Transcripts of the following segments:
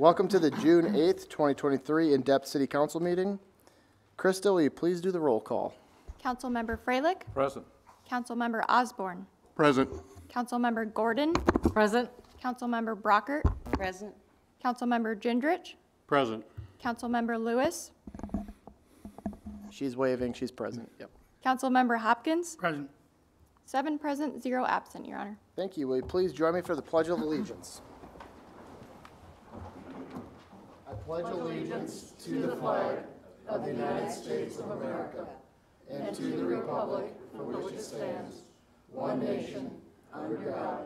Welcome to the June 8th, 2023 in-depth city council meeting. Krista, will you please do the roll call? Councilmember Freilich, Present. Councilmember Osborne, Present. Councilmember Gordon, Present. Councilmember Brockert, Present. Councilmember Gendrich, Present. Councilmember Lewis, She's waving, she's present. Yep. Councilmember Hopkins, Present. seven present, zero absent, Your Honor. Thank you. Will you please join me for the Pledge of Allegiance? I pledge allegiance to the flag of the United States of America and to the republic for which it stands, one nation, under God,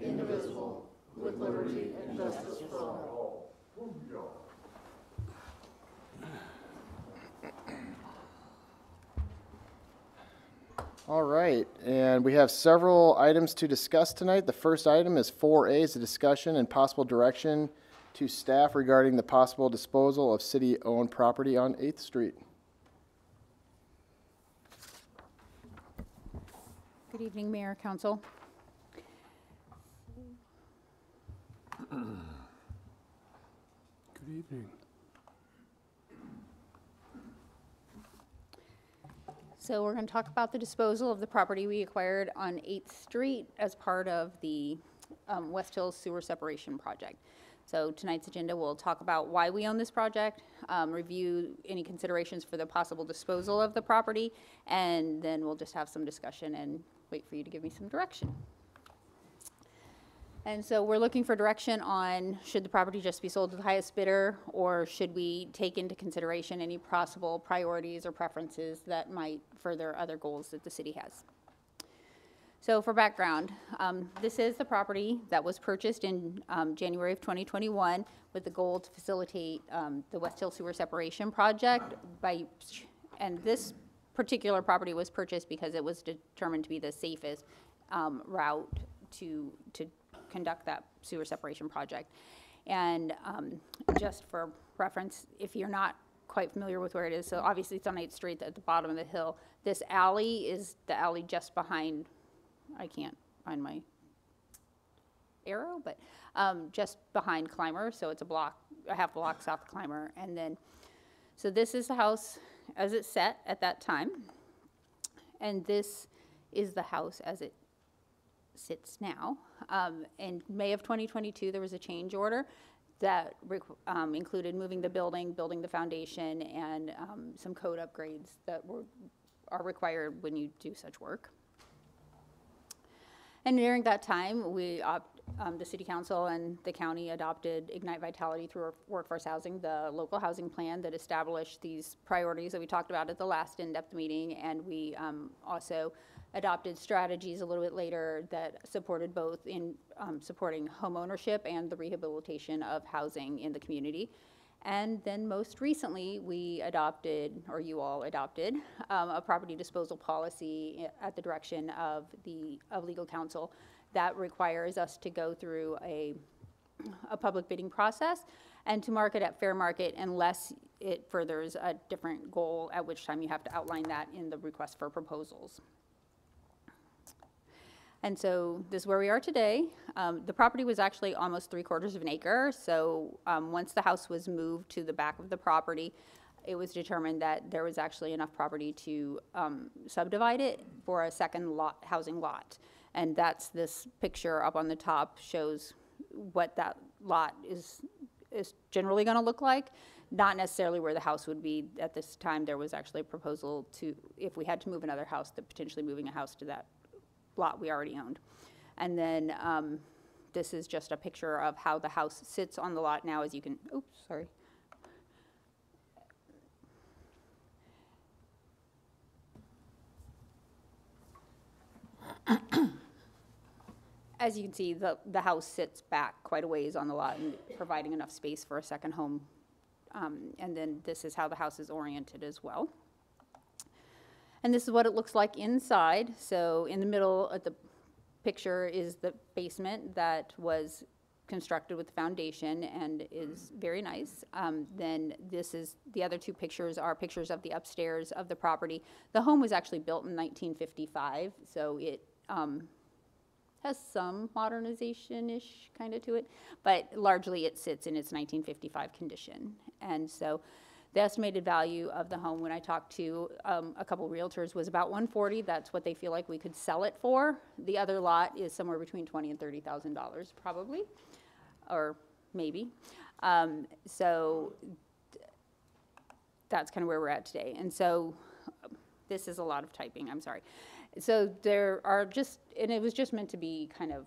indivisible, with liberty and justice for all. All right, and we have several items to discuss tonight. The first item is 4A is a discussion and possible direction to staff regarding the possible disposal of city-owned property on 8th Street. Good evening, Mayor, Council. Good evening. So we're going to talk about the disposal of the property we acquired on 8th Street as part of the um, West Hills Sewer Separation Project. So tonight's agenda, we'll talk about why we own this project, um, review any considerations for the possible disposal of the property, and then we'll just have some discussion and wait for you to give me some direction. And so we're looking for direction on should the property just be sold to the highest bidder, or should we take into consideration any possible priorities or preferences that might further other goals that the city has? So for background, um, this is the property that was purchased in um, January of 2021 with the goal to facilitate um, the West Hill Sewer Separation Project by, and this particular property was purchased because it was determined to be the safest um, route to, to conduct that sewer separation project. And um, just for reference, if you're not quite familiar with where it is, so obviously it's on 8th Street at the bottom of the hill. This alley is the alley just behind, I can't find my arrow, but um, just behind Climber, so it's a block, a half block south of Climber. And then, so this is the house as it's set at that time. And this is the house as it sits now. Um, in May of 2022, there was a change order that um, included moving the building, building the foundation, and um, some code upgrades that were, are required when you do such work. And during that time, we, opt- um, the city council and the county adopted Ignite Vitality through workforce housing, the local housing plan that established these priorities that we talked about at the last in-depth meeting. And we um, also adopted strategies a little bit later that supported both in um, supporting home ownership and the rehabilitation of housing in the community. And then most recently, we adopted, or you all adopted, um, a property disposal policy at the direction of the, of legal counsel that requires us to go through a, a public bidding process and to market at fair market unless it furthers a different goal, at which time you have to outline that in the request for proposals. And so this is where we are today. Um, the property was actually almost three quarters of an acre. So um, once the house was moved to the back of the property, it was determined that there was actually enough property to um, subdivide it for a second lot, housing lot. And that's this picture up on the top shows what that lot is, is generally gonna look like. Not necessarily where the house would be. At this time, there was actually a proposal to, if we had to move another house, to potentially moving a house to that lot we already owned. And then um, this is just a picture of how the house sits on the lot now, as you can, oops, sorry. As you can see, the, the house sits back quite a ways on the lot and providing enough space for a second home. Um, And then this is how the house is oriented as well. And this is what it looks like inside. So in the middle of the picture is the basement that was constructed with the foundation and is very nice. Um, then this is, the other two pictures are pictures of the upstairs of the property. The home was actually built in 1955, so it, um, has some modernization-ish kind of to it, but largely it sits in its 1955 condition. And so the estimated value of the home, when I talked to um, a couple realtors, was about 140. That's what they feel like we could sell it for. The other lot is somewhere between 20 and $30,000 probably, or maybe. Um, So that's kind of where we're at today. And so, this is a lot of typing, I'm sorry. So there are just, and it was just meant to be kind of,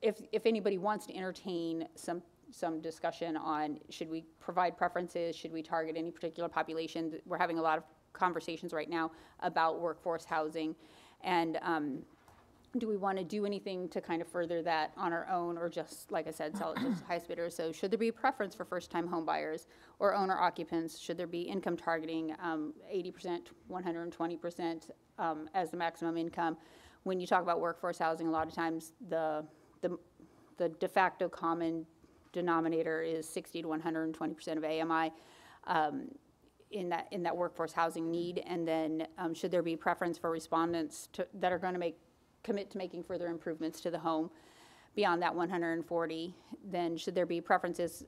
if, if anybody wants to entertain some, some discussion on, should we provide preferences, should we target any particular population? We're having a lot of conversations right now about workforce housing. And, um, do we want to do anything to kind of further that on our own, or just, like I said, sell it to the highest bidder? So should there be a preference for first-time home buyers or owner occupants? Should there be income targeting, um, eighty percent, one hundred and twenty percent, um, as the maximum income? When you talk about workforce housing, a lot of times, the, the, the de facto common denominator is sixty to one hundred and twenty percent of AMI. Um, in that, in that workforce housing need? And then, um, should there be preference for respondents to, that are gonna make, commit to making further improvements to the home beyond that one hundred and forty? Then should there be preferences,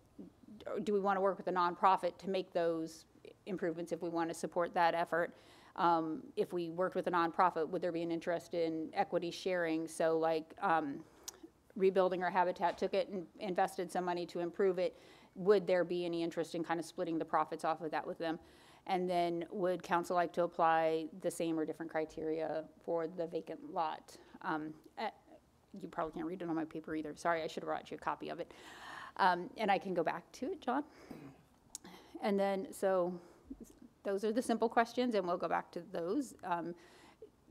do we wanna work with a nonprofit to make those improvements if we wanna support that effort? Um, if we worked with a nonprofit, would there be an interest in equity sharing? So like, um, rebuilding our habitat, took it and invested some money to improve it, would there be any interest in kind of splitting the profits off of that with them? And then would council like to apply the same or different criteria for the vacant lot? Um, eh, You probably can't read it on my paper either. Sorry, I should have brought you a copy of it. Um, And I can go back to it, John. And then, so those are the simple questions, and we'll go back to those. Um,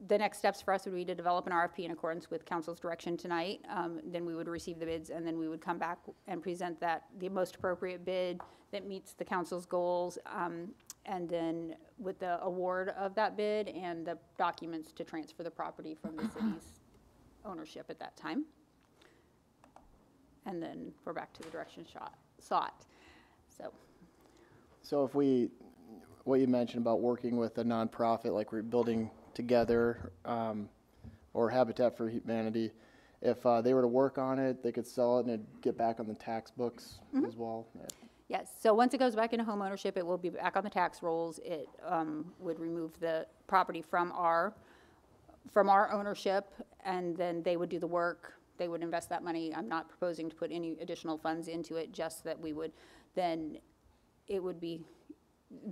the next steps for us would be to develop an RFP in accordance with council's direction tonight. Um, Then we would receive the bids, and then we would come back and present that, the most appropriate bid that meets the council's goals. um, And then with the award of that bid and the documents to transfer the property from the city's ownership at that time. And then we're back to the direction shot, sought. So, So if we, what you mentioned about working with a nonprofit, like Rebuilding together, um, or Habitat for Humanity, if, uh, they were to work on it, they could sell it and it'd get back on the tax books as well? Yes, so once it goes back into home ownership, it will be back on the tax rolls. It um, would remove the property from our, from our ownership, and then they would do the work. They would invest that money. I'm not proposing to put any additional funds into it, just that we would, then it would be,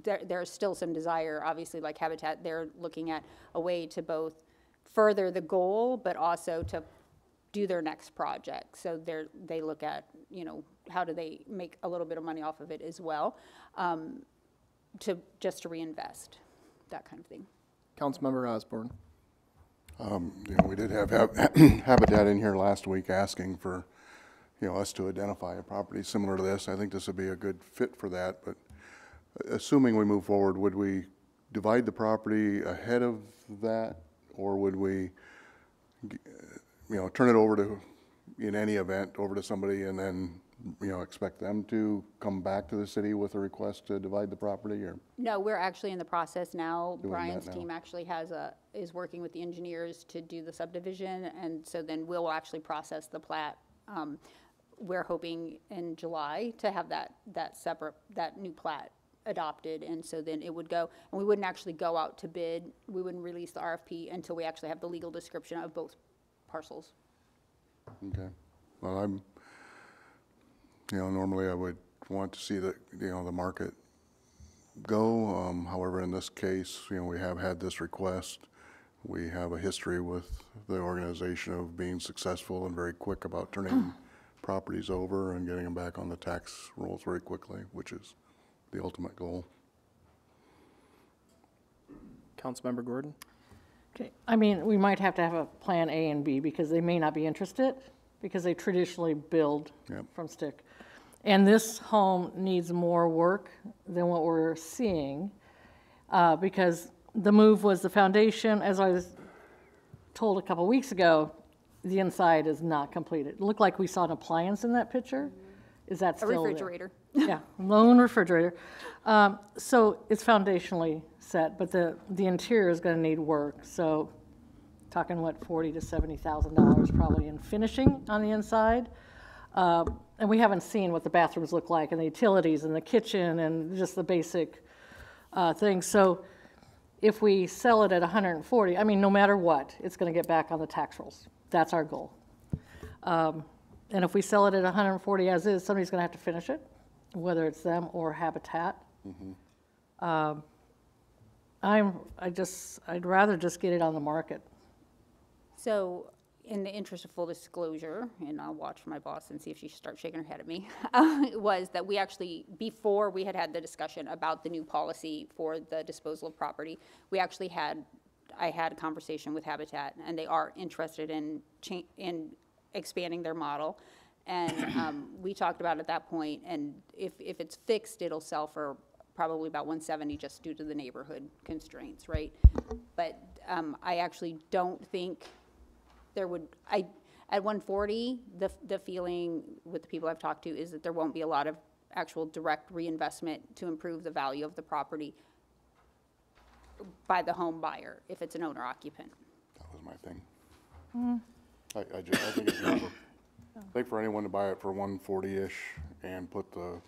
there, there's still some desire, obviously, like Habitat, they're looking at a way to both further the goal, but also to do their next project. So they're, they look at, you know, how do they make a little bit of money off of it as well, um, to, just to reinvest, that kind of thing. Councilmember Osborne. You know, we did have Habitat in here last week asking for, you know, us to identify a property similar to this. I think this would be a good fit for that, but assuming we move forward, would we divide the property ahead of that? Or would we, you know, turn it over to, in any event, over to somebody and then, you know, expect them to come back to the city with a request to divide the property or? No, we're actually in the process now. Doing that Brian's now. team actually has a, is working with the engineers to do the subdivision, and so then we'll actually process the plat. Um, We're hoping in July to have that, that separate, that new plat adopted, and so then it would go, and we wouldn't actually go out to bid, we wouldn't release the RFP until we actually have the legal description of both parcels. Okay, well, I'm, you know, normally I would want to see the, you know, the market go. Um, however, in this case, you know, we have had this request. We have a history with the organization of being successful and very quick about turning properties over and getting them back on the tax rolls very quickly, which is the ultimate goal. Councilmember Gordon. Okay, I mean, we might have to have a plan A and B because they may not be interested because they traditionally build Yep. from stick. And this home needs more work than what we're seeing uh, because the move was the foundation, as I was told a couple weeks ago, the inside is not completed. It looked like we saw an appliance in that picture. Is that A still there? refrigerator. Yeah, lone refrigerator. Um, So it's foundationally set, but the, the interior is going to need work. So talking what, forty to seventy thousand dollars probably in finishing on the inside. Uh, And we haven't seen what the bathrooms look like and the utilities and the kitchen and just the basic uh, things. So if we sell it at 140, I mean, no matter what, it's going to get back on the tax rolls. That's our goal. Um, And if we sell it at 140 as is, somebody's going to have to finish it, whether it's them or Habitat. Um, I'm, I just, I'd rather just get it on the market. So, in the interest of full disclosure, and I'll watch my boss and see if she starts shaking her head at me, was that we actually, before we had had the discussion about the new policy for the disposal of property, we actually had, I had a conversation with Habitat, and they are interested in cha, in expanding their model. And, um, we talked about it at that point, and if, if it's fixed, it'll sell for probably about one seventy just due to the neighborhood constraints, right? But, um, I actually don't think there would, I, at one forty, the, the feeling with the people I've talked to is that there won't be a lot of actual direct reinvestment to improve the value of the property by the home buyer, if it's an owner occupant. That was my thing. I, I just, I think it's, over. I think for anyone to buy it for one forty-ish and put the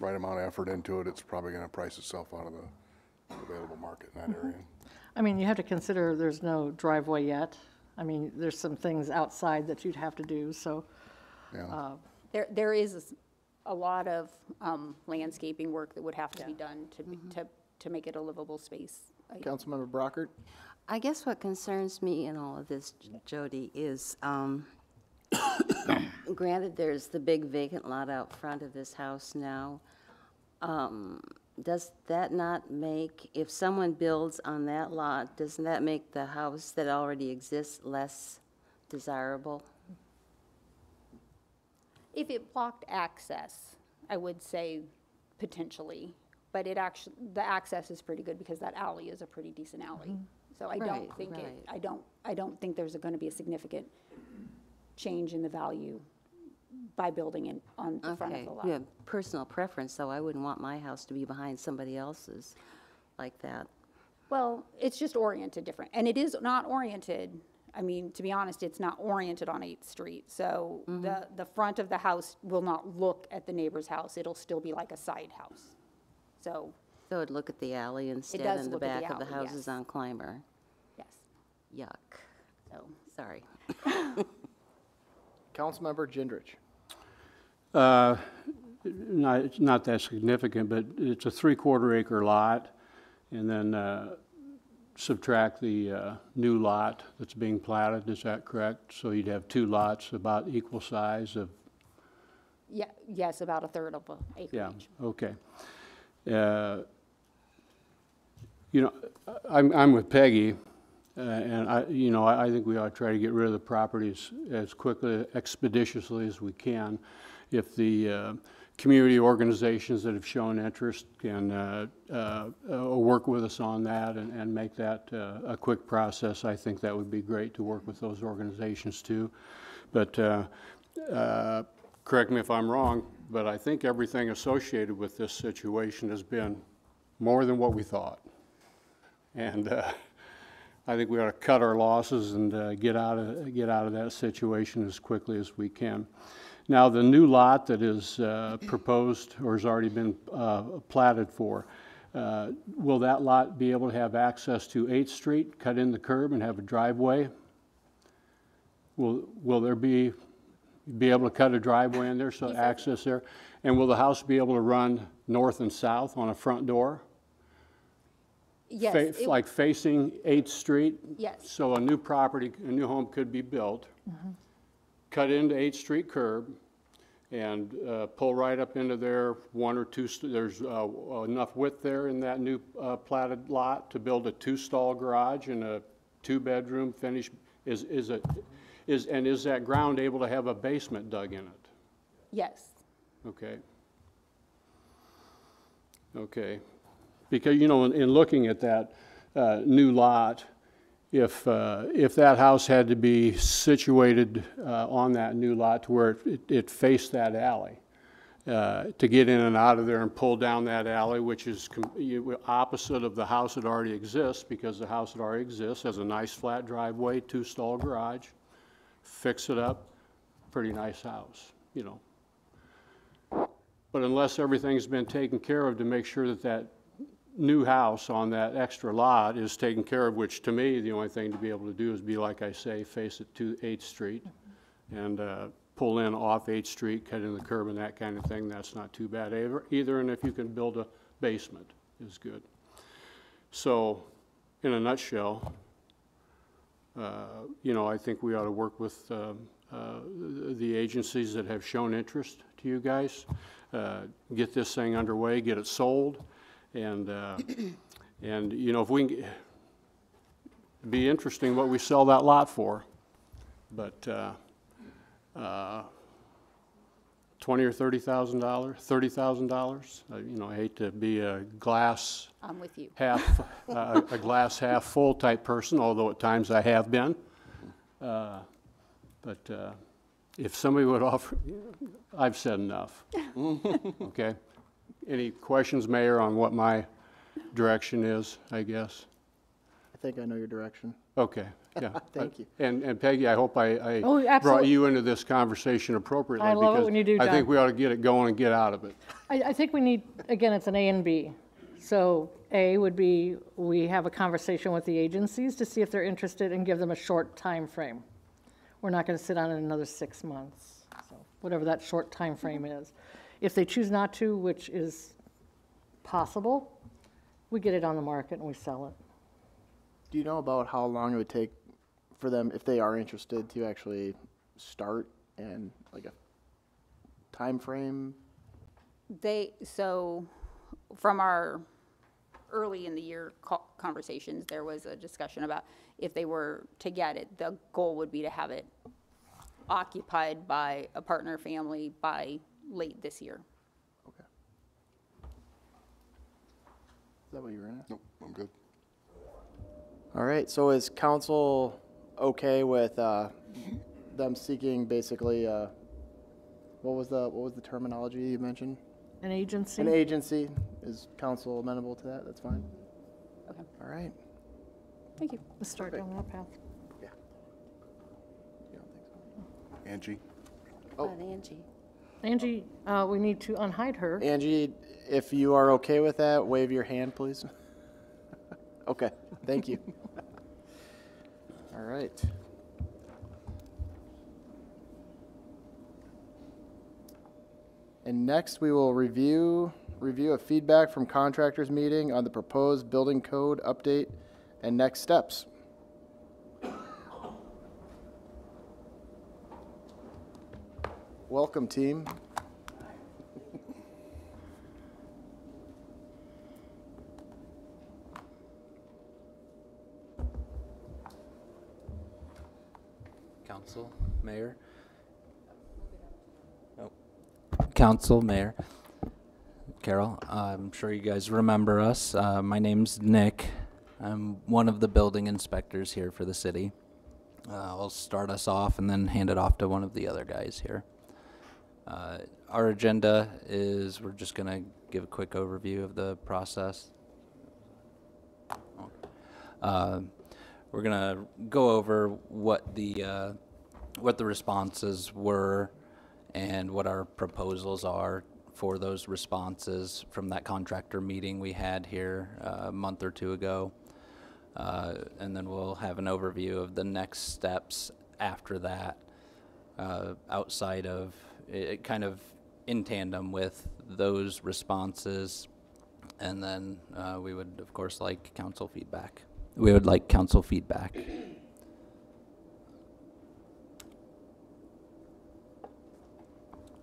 right amount of effort into it, it's probably gonna price itself out of the available market in that area. I mean, you have to consider there's no driveway yet. I mean, there's some things outside that you'd have to do, so, Yeah, There, there is a lot of, um, landscaping work that would have to be done to, be- to, to make it a livable space. I- Councilmember Brockert? I guess what concerns me in all of this, J- Jodi, is, um, granted, there's the big vacant lot out front of this house now. Um, Does that not make, if someone builds on that lot, doesn't that make the house that already exists less desirable? If it blocked access, I would say potentially, but it actually, the access is pretty good because that alley is a pretty decent alley. So I don't Right, think it, right. I don't, I don't think there's gonna be a significant change in the value by building it on the front of the lot. have personal preference, though, I wouldn't want my house to be behind somebody else's like that. Well, it's just oriented different, and it is not oriented, I mean, to be honest, it's not oriented on Eighth Street. So Mm-hmm. the, the front of the house will not look at the neighbor's house, it'll still be like a side house. So, So it'd look at the alley instead does and the look at the back of the alley, houses yes. on Climber. yes, Yuck, so. sorry. Councilmember Gendrich? Uh, Not, it's not that significant, but it's a three-quarter acre lot, and then uh, subtract the uh, new lot that's being platted, is that correct? So you'd have two lots about equal size of, Yeah, yes, about a third of an acre yeah, each. okay. Uh, You know, I'm, I'm with Peggy, uh, and I, you know, I I think we ought to try to get rid of the properties as quickly, expeditiously as we can. If the uh, community organizations that have shown interest can uh, uh, uh, work with us on that and, and make that uh, a quick process, I think that would be great to work with those organizations too. But uh, uh, correct me if I'm wrong, but I think everything associated with this situation has been more than what we thought. And uh, I think we ought to cut our losses and uh, get out of, get out of that situation as quickly as we can. Now, the new lot that is uh, proposed or has already been uh, platted for, uh, will that lot be able to have access to 8th Street, cut in the curb and have a driveway? Will, will there be, be able to cut a driveway in there, so access there? And will the house be able to run north and south on a front door? Yes, fa- it- Like facing 8th Street? Yes. So a new property, a new home could be built, cut into 8th Street curb, and uh, pull right up into there, one or two, st- there's uh, enough width there in that new uh, platted lot to build a two-stall garage and a two-bedroom finish, is, is it, is, and is that ground able to have a basement dug in it? yes, Okay. Okay. Because, you know, in, in looking at that uh, new lot, if, uh, if that house had to be situated uh, on that new lot to where it, it faced that alley, uh, to get in and out of there and pull down that alley, which is opposite of the house that already exists, because the house that already exists has a nice flat driveway, two-stall garage, fix it up, pretty nice house, you know. But unless everything's been taken care of to make sure that that new house on that extra lot is taken care of, which to me, the only thing to be able to do is be, like I say, face it to Eighth Street and uh, pull in off Eighth Street, cut in the curb and that kind of thing, that's not too bad either, and if you can build a basement is good. So, in a nutshell, uh, you know, I think we ought to work with um, uh, the agencies that have shown interest to you guys, uh, get this thing underway, get it sold, and, uh, and, you know, if we can, g- be interesting what we sell that lot for, but uh, uh, twenty or thirty thousand dollars, thirty thousand dollars? You know, I hate to be a glass I'm with you. half, uh, a glass half full type person, although at times I have been. Uh, But uh, if somebody would offer, I've said enough. Okay? Any questions, Mayor, on what my direction is, I guess? I think I know your direction. Okay, yeah. Thank you. And, and Peggy, I hope I, I Oh, brought absolutely. you into this conversation appropriately. I love it because when you do, I think we ought to get it going and get out of it. I, I think we need, again, it's an A and B. So A would be, we have a conversation with the agencies to see if they're interested and give them a short time frame. We're not gonna sit on it another six months, so whatever that short time frame is. If they choose not to, which is possible, we get it on the market and we sell it. Do you know about how long it would take for them, if they are interested, to actually start and like a time frame? They, so, from our early in the year co- conversations, there was a discussion about if they were to get it, the goal would be to have it occupied by a partner family by late this year. Okay. Is that what you were gonna? Nope, I'm good. All right, so is council okay with uh, them seeking basically, uh, what was the, what was the terminology you mentioned? An agency? An agency, is council amenable to that? That's fine? Okay. All right. Thank you. Let's start down that path. Yeah. You don't think so? Angie? But Angie, Angie, uh, we need to unhide her. Angie, if you are okay with that, wave your hand, please. Okay, thank you. All right. And next, we will review, review of feedback from contractors meeting on the proposed building code update and next steps. Welcome, team. Council, Mayor. Oh. Council, Mayor. Carol, I'm sure you guys remember us. Uh, my name's Nick. I'm one of the building inspectors here for the city. Uh, I'll start us off and then hand it off to one of the other guys here. Uh, our agenda is we're just going to give a quick overview of the process. Uh, we're gonna go over what the uh, what the responses were and what our proposals are for those responses from that contractor meeting we had here uh, a month or two ago. Uh, and then we'll have an overview of the next steps after that, uh, outside of, it, kind of in tandem with those responses. And then uh, we would, of course, like council feedback. We would like council feedback.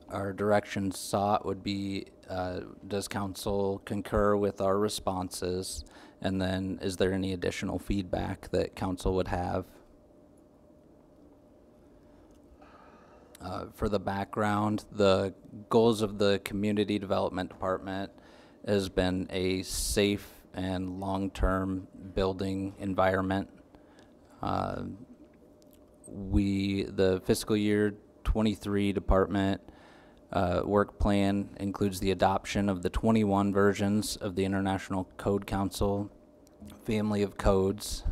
Our direction sought would be, uh, does council concur with our responses? And then is there any additional feedback that council would have? Uh, For the background, the goals of the Community Development Department has been a safe and long-term building environment. Uh, We, the fiscal year '23 department Uh, Work plan includes the adoption of the 21 versions of the International Code Council family of codes.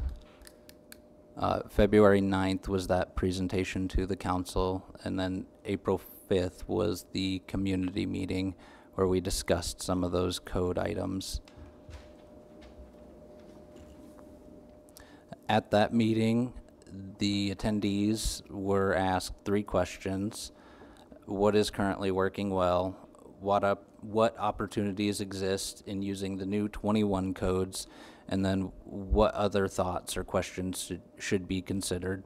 Uh, February 9th was that presentation to the council, and then April 5th was the community meeting where we discussed some of those code items. At that meeting, the attendees were asked three questions. What is currently working well? What up, what opportunities exist in using the new 21 codes? And then what other thoughts or questions should, be considered?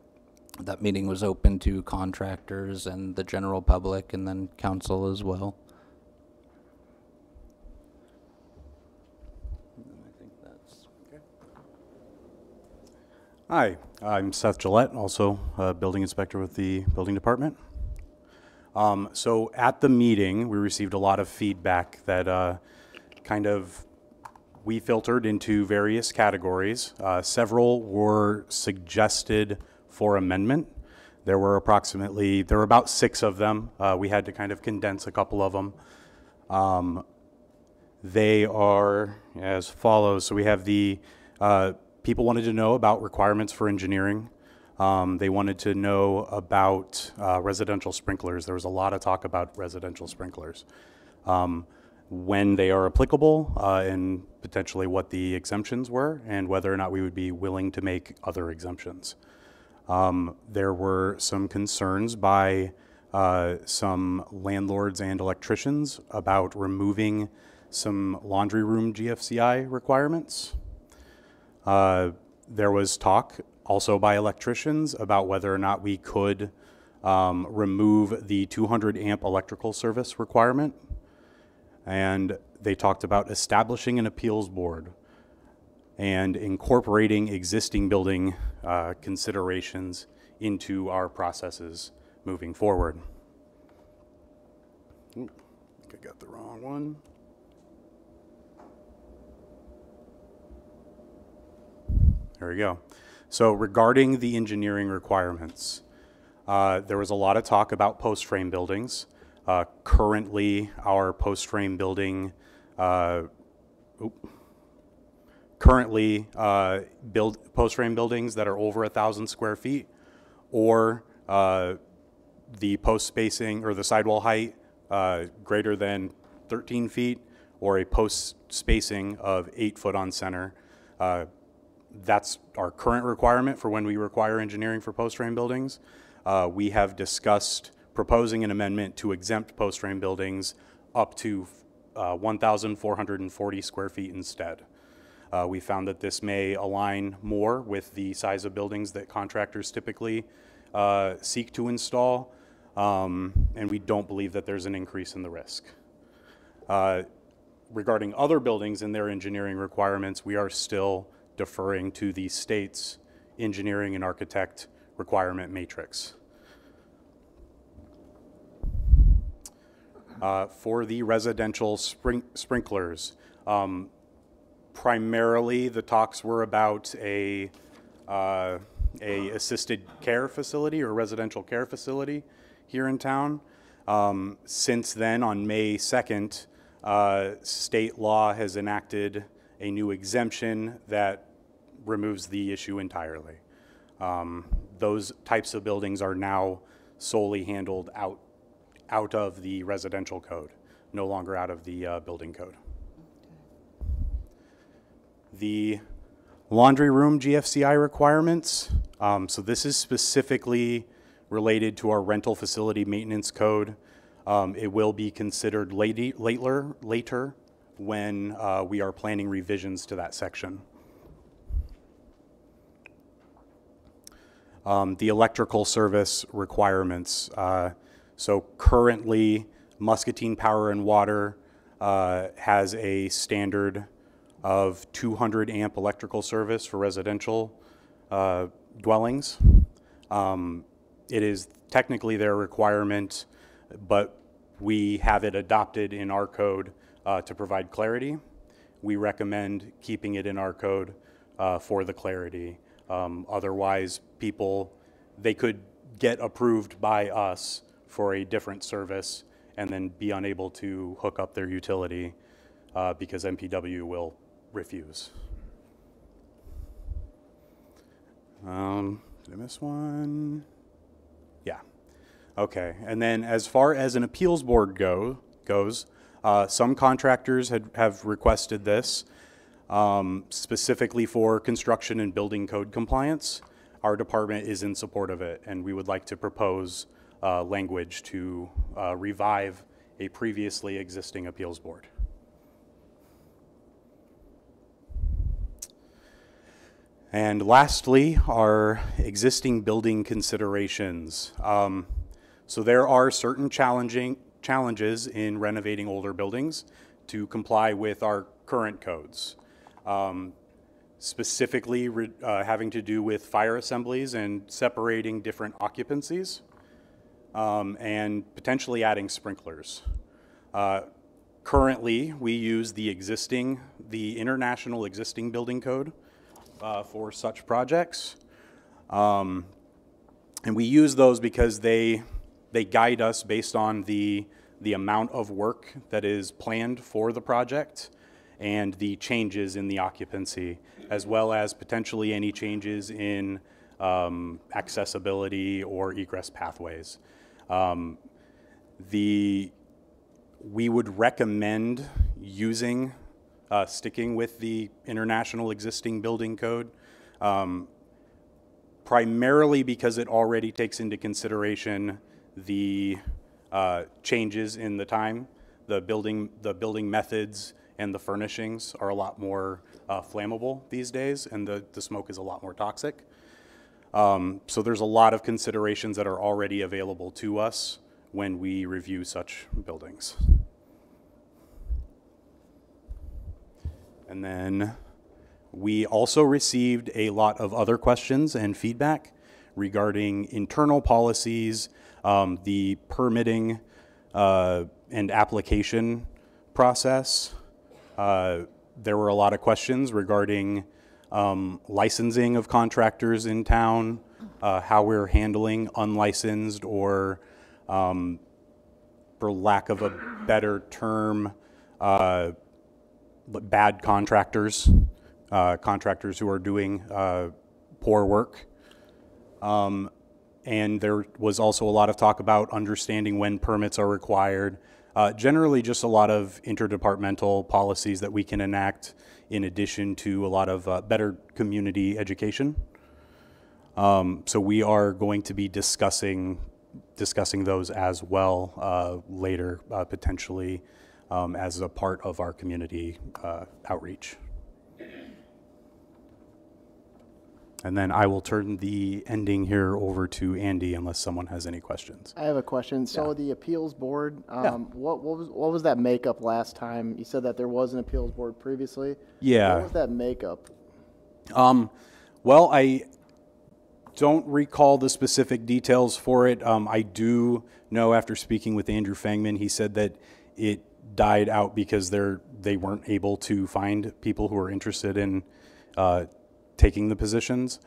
That meeting was open to contractors and the general public and then council as well. Hi, I'm Seth Gillette, also a building inspector with the building department. Um, so at the meeting, we received a lot of feedback that uh, kind of we filtered into various categories. Uh, several were suggested for amendment. There were approximately, there were about six of them. Uh, we had to kind of condense a couple of them. Um, they are as follows. So we have the, uh, people wanted to know about requirements for engineering. Um, they wanted to know about uh, residential sprinklers. There was a lot of talk about residential sprinklers. Um, when they are applicable uh, and potentially what the exemptions were and whether or not we would be willing to make other exemptions. Um, there were some concerns by uh, some landlords and electricians about removing some laundry room GFCI requirements. Uh, there was talk also by electricians about whether or not we could um, remove the 200 amp electrical service requirement. And they talked about establishing an appeals board and incorporating existing building uh, considerations into our processes moving forward. Oop, I think I got the wrong one. There we go. So regarding the engineering requirements, uh, there was a lot of talk about post frame buildings. Uh, currently, our post frame building, uh, currently uh, build post frame buildings that are over a thousand square feet, or uh, the post spacing or the sidewall height uh, greater than 13 feet, or a post spacing of eight foot on center. Uh, that's our current requirement for when we require engineering for post-frame buildings. Uh, we have discussed proposing an amendment to exempt post-frame buildings up to uh, 1,440 square feet instead. Uh, we found that this may align more with the size of buildings that contractors typically uh, seek to install, um, and we don't believe that there's an increase in the risk. Uh, regarding other buildings and their engineering requirements, we are still deferring to the state's engineering and architect requirement matrix. Uh, for the residential sprinklers, um, primarily the talks were about a, uh, a assisted care facility or residential care facility here in town. Um, since then, on May 2nd, uh, state law has enacted a new exemption that removes the issue entirely. Um, those types of buildings are now solely handled out, out of the residential code, no longer out of the uh, building code. The laundry room GFCI requirements, um, so this is specifically related to our rental facility maintenance code. Um, it will be considered late, later, later when uh, we are planning revisions to that section. Um, the electrical service requirements. Uh, so currently, Muscatine Power and Water uh, has a standard of 200 amp electrical service for residential uh, dwellings. Um, it is technically their requirement, but we have it adopted in our code uh, to provide clarity. We recommend keeping it in our code uh, for the clarity. Um, otherwise, people, they could get approved by us for a different service and then be unable to hook up their utility uh, because MPW will refuse. Um, did I miss one? Yeah. Okay. And then as far as an appeals board go, goes, uh, some contractors had, have requested this um, specifically for construction and building code compliance. Our department is in support of it, and we would like to propose uh, language to uh, revive a previously existing appeals board. And lastly, our existing building considerations. Um, so there are certain challenging challenges in renovating older buildings to comply with our current codes. Um, specifically re- uh, having to do with fire assemblies and separating different occupancies, um, and potentially adding sprinklers. Uh, currently, we use the existing, the international existing building code uh, for such projects. Um, and we use those because they, they guide us based on the, the amount of work that is planned for the project and the changes in the occupancy, as well as potentially any changes in um, accessibility or egress pathways. Um, the, we would recommend using, uh, sticking with the international existing building code, um, primarily because it already takes into consideration the uh, changes in the time, the building, the building methods, and the furnishings are a lot more uh, flammable these days, and the, the smoke is a lot more toxic. Um, so there's a lot of considerations that are already available to us when we review such buildings. And then we also received a lot of other questions and feedback regarding internal policies, um, the permitting uh, and application process. Uh, there were a lot of questions regarding um, licensing of contractors in town, uh, how we're handling unlicensed or, um, for lack of a better term, uh, bad contractors, uh, contractors who are doing uh, poor work. Um, and there was also a lot of talk about understanding when permits are required. Uh, generally, just a lot of interdepartmental policies that we can enact in addition to a lot of uh, better community education. Um, so we are going to be discussing discussing those as well uh, later, uh, potentially um, as a part of our community uh, outreach. And then I will turn the ending here over to Andy unless someone has any questions. I have a question. So the appeals board, um, what, what was, what was that makeup last time? You said that there was an appeals board previously? Yeah. What was that makeup? Um, well, I don't recall the specific details for it. Um, I do know after speaking with Andrew Fangman, he said that it died out because they're they weren't able to find people who were interested in uh, taking the positions.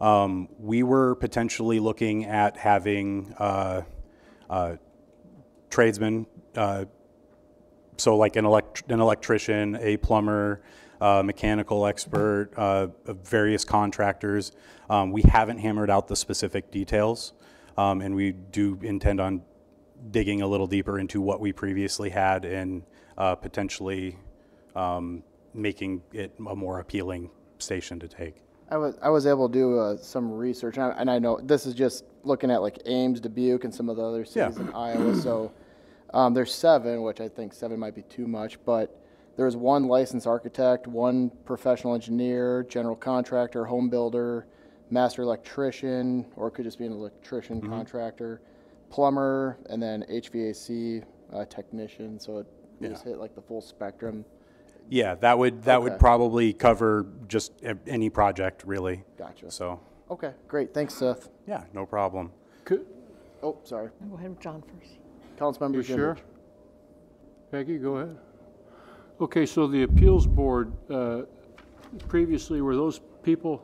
Um, we were potentially looking at having uh, uh, tradesmen uh, so like an, elect- an electrician, a plumber, uh, mechanical expert, uh, various contractors. Um, we haven't hammered out the specific details, um, and we do intend on digging a little deeper into what we previously had and uh, potentially um, making it a more appealing station to take. I was, I was able to do uh, some research, and I, and I know this is just looking at like Ames, Dubuque, and some of the other cities Yeah. in Iowa. So um, there's seven, which I think seven might be too much, but there's one licensed architect, one professional engineer, general contractor, home builder, master electrician, or it could just be an electrician Mm-hmm. contractor, plumber, and then HVAC uh, technician. So it we just hit like the full spectrum. Yeah, that would that would Okay. probably cover just a- any project really. Gotcha. So Okay, great. Thanks, Seth. yeah, no problem. Could- Oh, sorry. Go ahead, with John first. Councilmember You sure? Peggy, go ahead. Okay, so the appeals board, uh, previously, were those people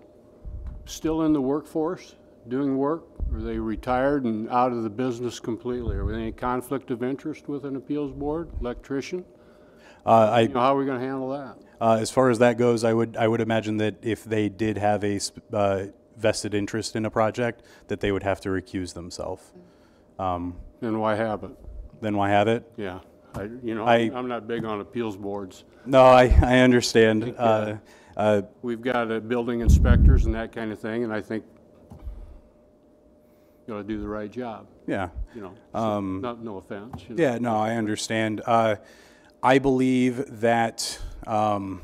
still in the workforce, doing work? Are they retired and out of the business completely? Are there any conflict of interest with an appeals board, electrician? Uh, I, You know, how are we gonna handle that? Uh, As far as that goes, I would, I would imagine that if they did have a uh, vested interest in a project, that they would have to recuse themselves. And why have it? Then why have it? Yeah, I, you know, I- I'm not big on appeals boards. No, I, I understand. Uh, uh, We've got building inspectors and that kind of thing, and I think you gotta do the right job, Yeah, you know? so, Not, no offense. you know. yeah, no, I understand. Uh, I believe that um,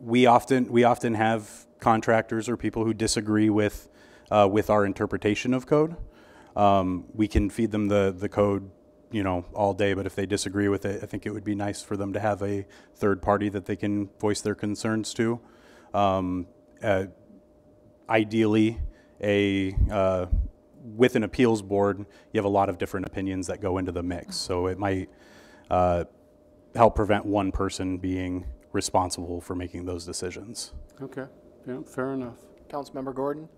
we often, we often have contractors or people who disagree with, uh, with our interpretation of code. Um, We can feed them the, the code, you know, all day, but if they disagree with it, I think it would be nice for them to have a third party that they can voice their concerns to. Um, uh, Ideally, a, uh, with an appeals board, you have a lot of different opinions that go into the mix. So it might uh, help prevent one person being responsible for making those decisions. Okay, yeah, fair enough. Councilmember Gordon?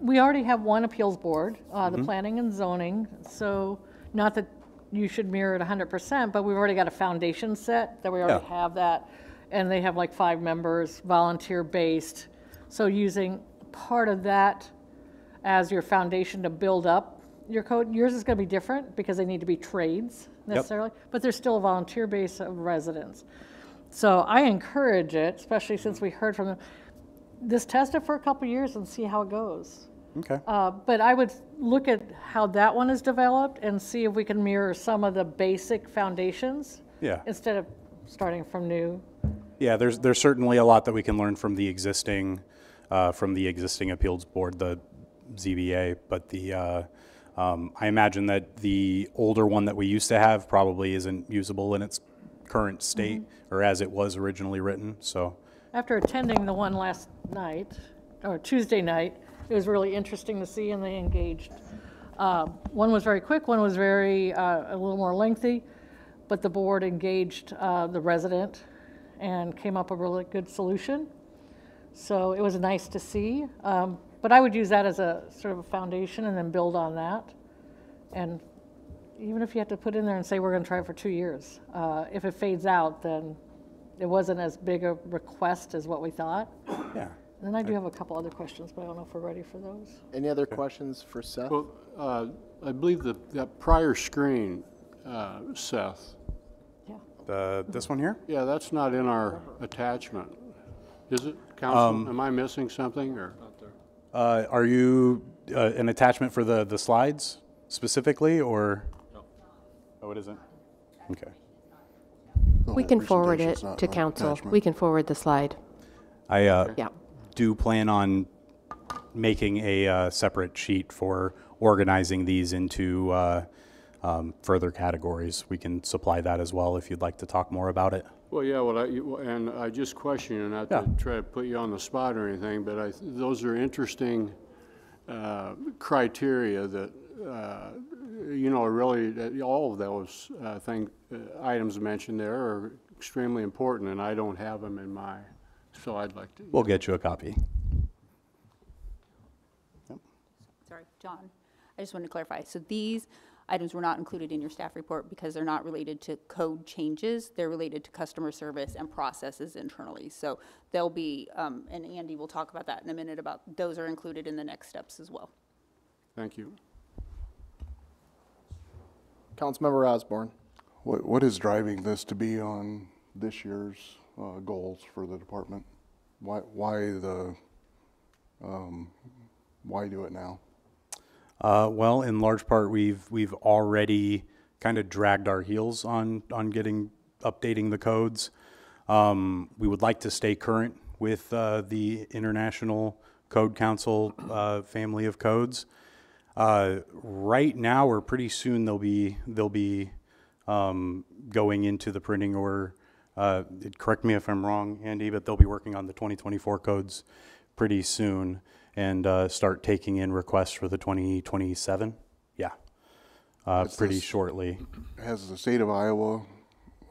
We already have one appeals board, uh, the planning and zoning, so not that you should mirror it hundred percent, but we've already got a foundation set, that we already Yeah. have that. And they have like five members, volunteer-based, so using part of that as your foundation to build up your code. Yours is gonna be different, because they need to be trades necessarily, but there's still a volunteer base of residents. So I encourage it, especially since we heard from them, just test it for a couple years and see how it goes. Okay. Uh, But I would look at how that one is developed and see if we can mirror some of the basic foundations. Yeah. Instead of starting from new. Yeah, there's, there's certainly a lot that we can learn from the existing, uh, from the existing appeals board, the ZBA, but the, uh, um, I imagine that the older one that we used to have probably isn't usable in its current state or as it was originally written, so. After attending the one last night, or Tuesday night, it was really interesting to see, and they engaged. Uh, One was very quick, one was very, uh, a little more lengthy, but the board engaged uh, the resident and came up with a really good solution. So it was nice to see. Um, But I would use that as a sort of a foundation and then build on that. And even if you have to put in there and say, we're going to try it for two years, uh, if it fades out, then it wasn't as big a request as what we thought. Yeah. Then I do have a couple other questions, but I don't know if we're ready for those. Any other questions for Seth? Well, uh, I believe that, that prior screen, uh, Seth, Yeah. The, this one here? yeah, that's not in our attachment. Is it, council? Am I missing something, or? Uh, are you, uh, an attachment for the, the slides specifically, or? No. Oh, it isn't? Okay. The We can forward it presentation's not to an council. attachment. We can forward the slide. I, uh, Yeah. do plan on making a uh, separate sheet for organizing these into uh, um, further categories. We can supply that as well if you'd like to talk more about it. Well, yeah, well, I, you- and I just question you, not Yeah. to try to put you on the spot or anything, but I, those are interesting uh, criteria that, uh, you know, really, that all of those uh, thing, uh, items mentioned there are extremely important, and I don't have them in my, so I'd like to. We'll get you a copy. Sorry, John, I just wanted to clarify. So these items were not included in your staff report because they're not related to code changes. They're related to customer service and processes internally. So they'll be, um, and Andy will talk about that in a minute, about those are included in the next steps as well. Thank you. Councilmember Osborne? What, what is driving this to be on this year's uh, goals for the department? Why, why the, um, why do it now? Uh, well, in large part, we've we've already kind of dragged our heels on on getting updating the codes. Um, we would like to stay current with uh, the International Code Council uh, family of codes. Uh, right now, or pretty soon, they'll be they'll be um, going into the printing or. Uh, correct me if I'm wrong, Andy, but they'll be working on the 2024 codes pretty soon and uh, start taking in requests for the 2027. Yeah, uh, pretty this- shortly. Has the state of Iowa,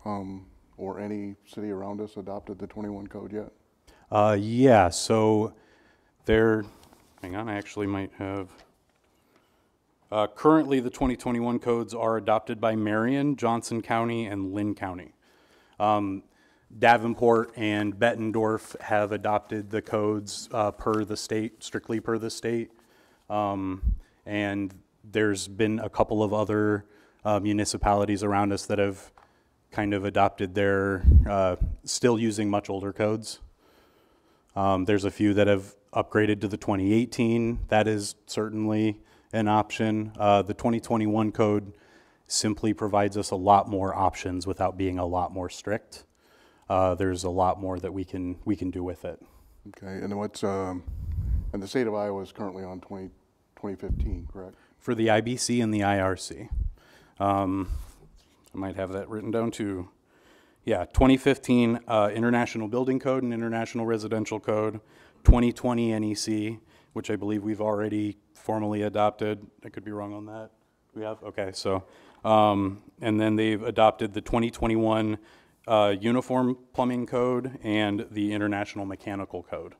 um, or any city around us adopted the 21 code yet? Uh, yeah, so they're, hang on, I actually might have Uh, Currently, the 2021 codes are adopted by Marion, Johnson County, and Linn County. Um, Davenport and Bettendorf have adopted the codes uh, per the state, strictly per the state. Um, And there's been a couple of other uh, municipalities around us that have kind of adopted their, uh, still using much older codes. Um, There's a few that have upgraded to the 2018. That is certainly an option. Uh, The 2021 code simply provides us a lot more options without being a lot more strict. Uh, There's a lot more that we can, we can do with it. Okay, and what's, um, and the state of Iowa is currently on 20 2015, correct? For the IBC and the IRC. Um, I might have that written down too. Yeah, 2015 uh, International Building Code and International Residential Code, 2020 NEC, which I believe we've already formally adopted. I could be wrong on that. We have? Okay, so, um, and then they've adopted the 2021 uh, Uniform Plumbing Code and the International Mechanical Code.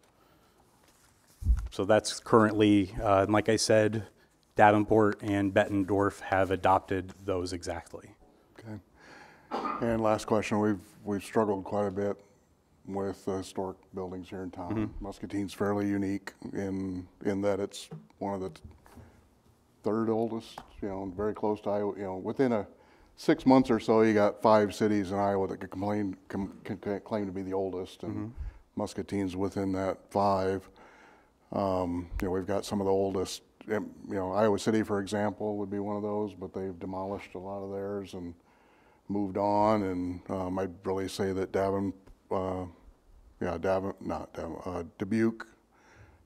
So that's currently, uh, and like I said, Davenport and Bettendorf have adopted those exactly. Okay. And last question, we've, we've struggled quite a bit with uh, historic buildings here in town. Muscatine's fairly unique in, in that it's one of the third oldest, you know, very close to Iowa, you know, within a six months or so, you got five cities in Iowa that could complain, com- can claim to be the oldest, and Muscatine's within that five. Um, You know, we've got some of the oldest, um, you know, Iowa City, for example, would be one of those, but they've demolished a lot of theirs and moved on, and um, I'd really say that Davin, uh, yeah, Davin, not Davin, uh, Dubuque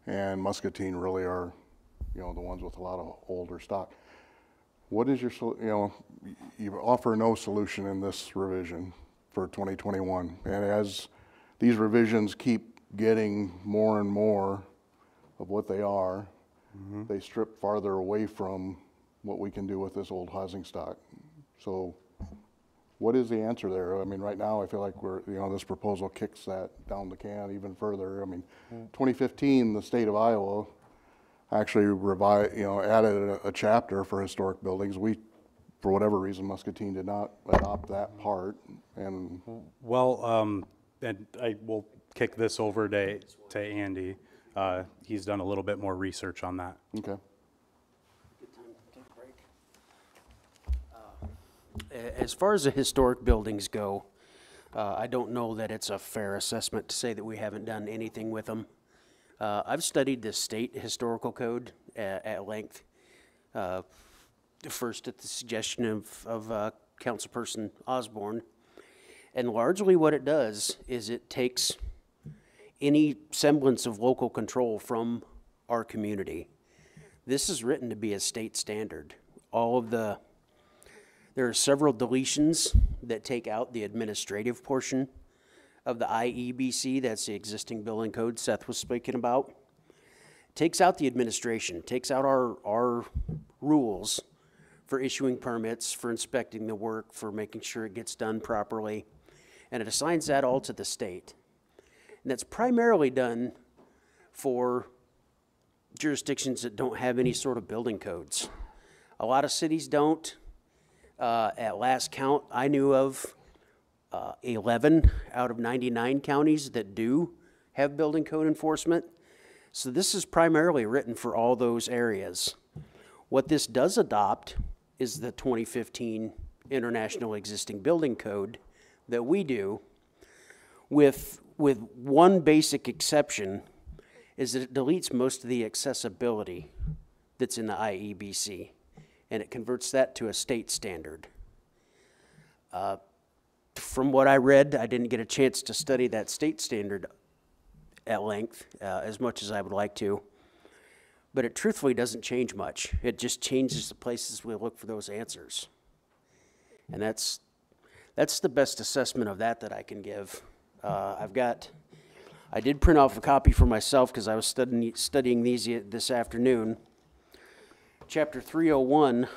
and Muscatine really are, you know, the ones with a lot of older stock. What is your, you know, you offer no solution in this revision for 2021. And as these revisions keep getting more and more of what they are, mm-hmm. they strip farther away from what we can do with this old housing stock. So what is the answer there? I mean, right now, I feel like we're, you know, this proposal kicks that down the can even further. I mean, 2015, the state of Iowa actually revi you know, added a, a chapter for historic buildings. We, for whatever reason, Muscatine did not adopt that part, and, Well, um, and I will kick this over to, to Andy. Uh, he's done a little bit more research on that. okay. As far as the historic buildings go, uh, I don't know that it's a fair assessment to say that we haven't done anything with them. Uh, I've studied the state historical code at, at length. Uh, first at the suggestion of, of uh, Councilperson Osborne. And largely what it does is it takes any semblance of local control from our community. This is written to be a state standard. All of the, there are several deletions that take out the administrative portion of the IEBC, that's the existing building code Seth was speaking about. Takes out the administration, takes out our, our rules for issuing permits, for inspecting the work, for making sure it gets done properly, and it assigns that all to the state. And that's primarily done for jurisdictions that don't have any sort of building codes. A lot of cities don't. Uh, at last count, I knew of uh, 11 out of 99 counties that do have building code enforcement. So this is primarily written for all those areas. What this does adopt is the 2015 International Existing Building Code that we do with, with one basic exception is that it deletes most of the accessibility that's in the IEBC, and it converts that to a state standard. Uh, From what I read, I didn't get a chance to study that state standard at length, uh, as much as I would like to. But it truthfully doesn't change much. It just changes the places we look for those answers. And that's, that's the best assessment of that that I can give. Uh, I've got, I did print off a copy for myself because I was studying, studying these this afternoon. Chapter 301 uh,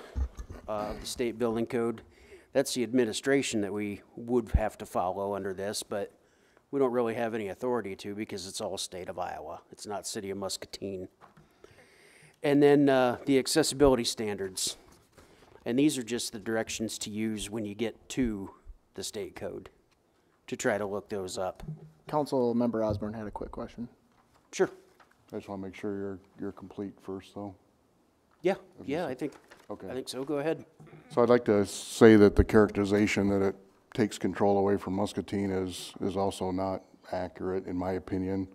of the State Building Code, that's the administration that we would have to follow under this, but we don't really have any authority to because it's all state of Iowa. It's not city of Muscatine. And then uh, the accessibility standards. And these are just the directions to use when you get to the state code, to try to look those up. Council Member Osborne had a quick question. Sure. I just want to make sure you're, you're complete first, though. Yeah, yeah, I think, Okay. I think so. Go ahead. So I'd like to say that the characterization that it takes control away from Muscatine is, is also not accurate, in my opinion.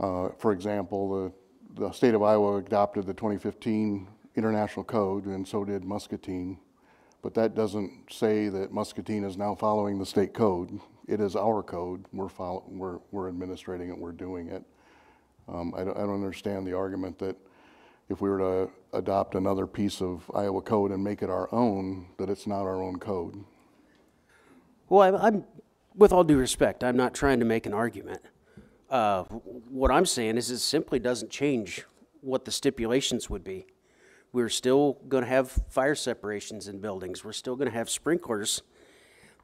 Uh, For example, the, the state of Iowa adopted the 2015 International Code, and so did Muscatine. But that doesn't say that Muscatine is now following the state code. It is our code. We're follow, we're, we're administrating it, we're doing it. Um, I don't, I don't understand the argument that if we were to adopt another piece of Iowa code and make it our own, that it's not our own code. Well, I'm, I'm, with all due respect, I'm not trying to make an argument. Uh, what I'm saying is it simply doesn't change what the stipulations would be. We're still gonna have fire separations in buildings, we're still gonna have sprinklers.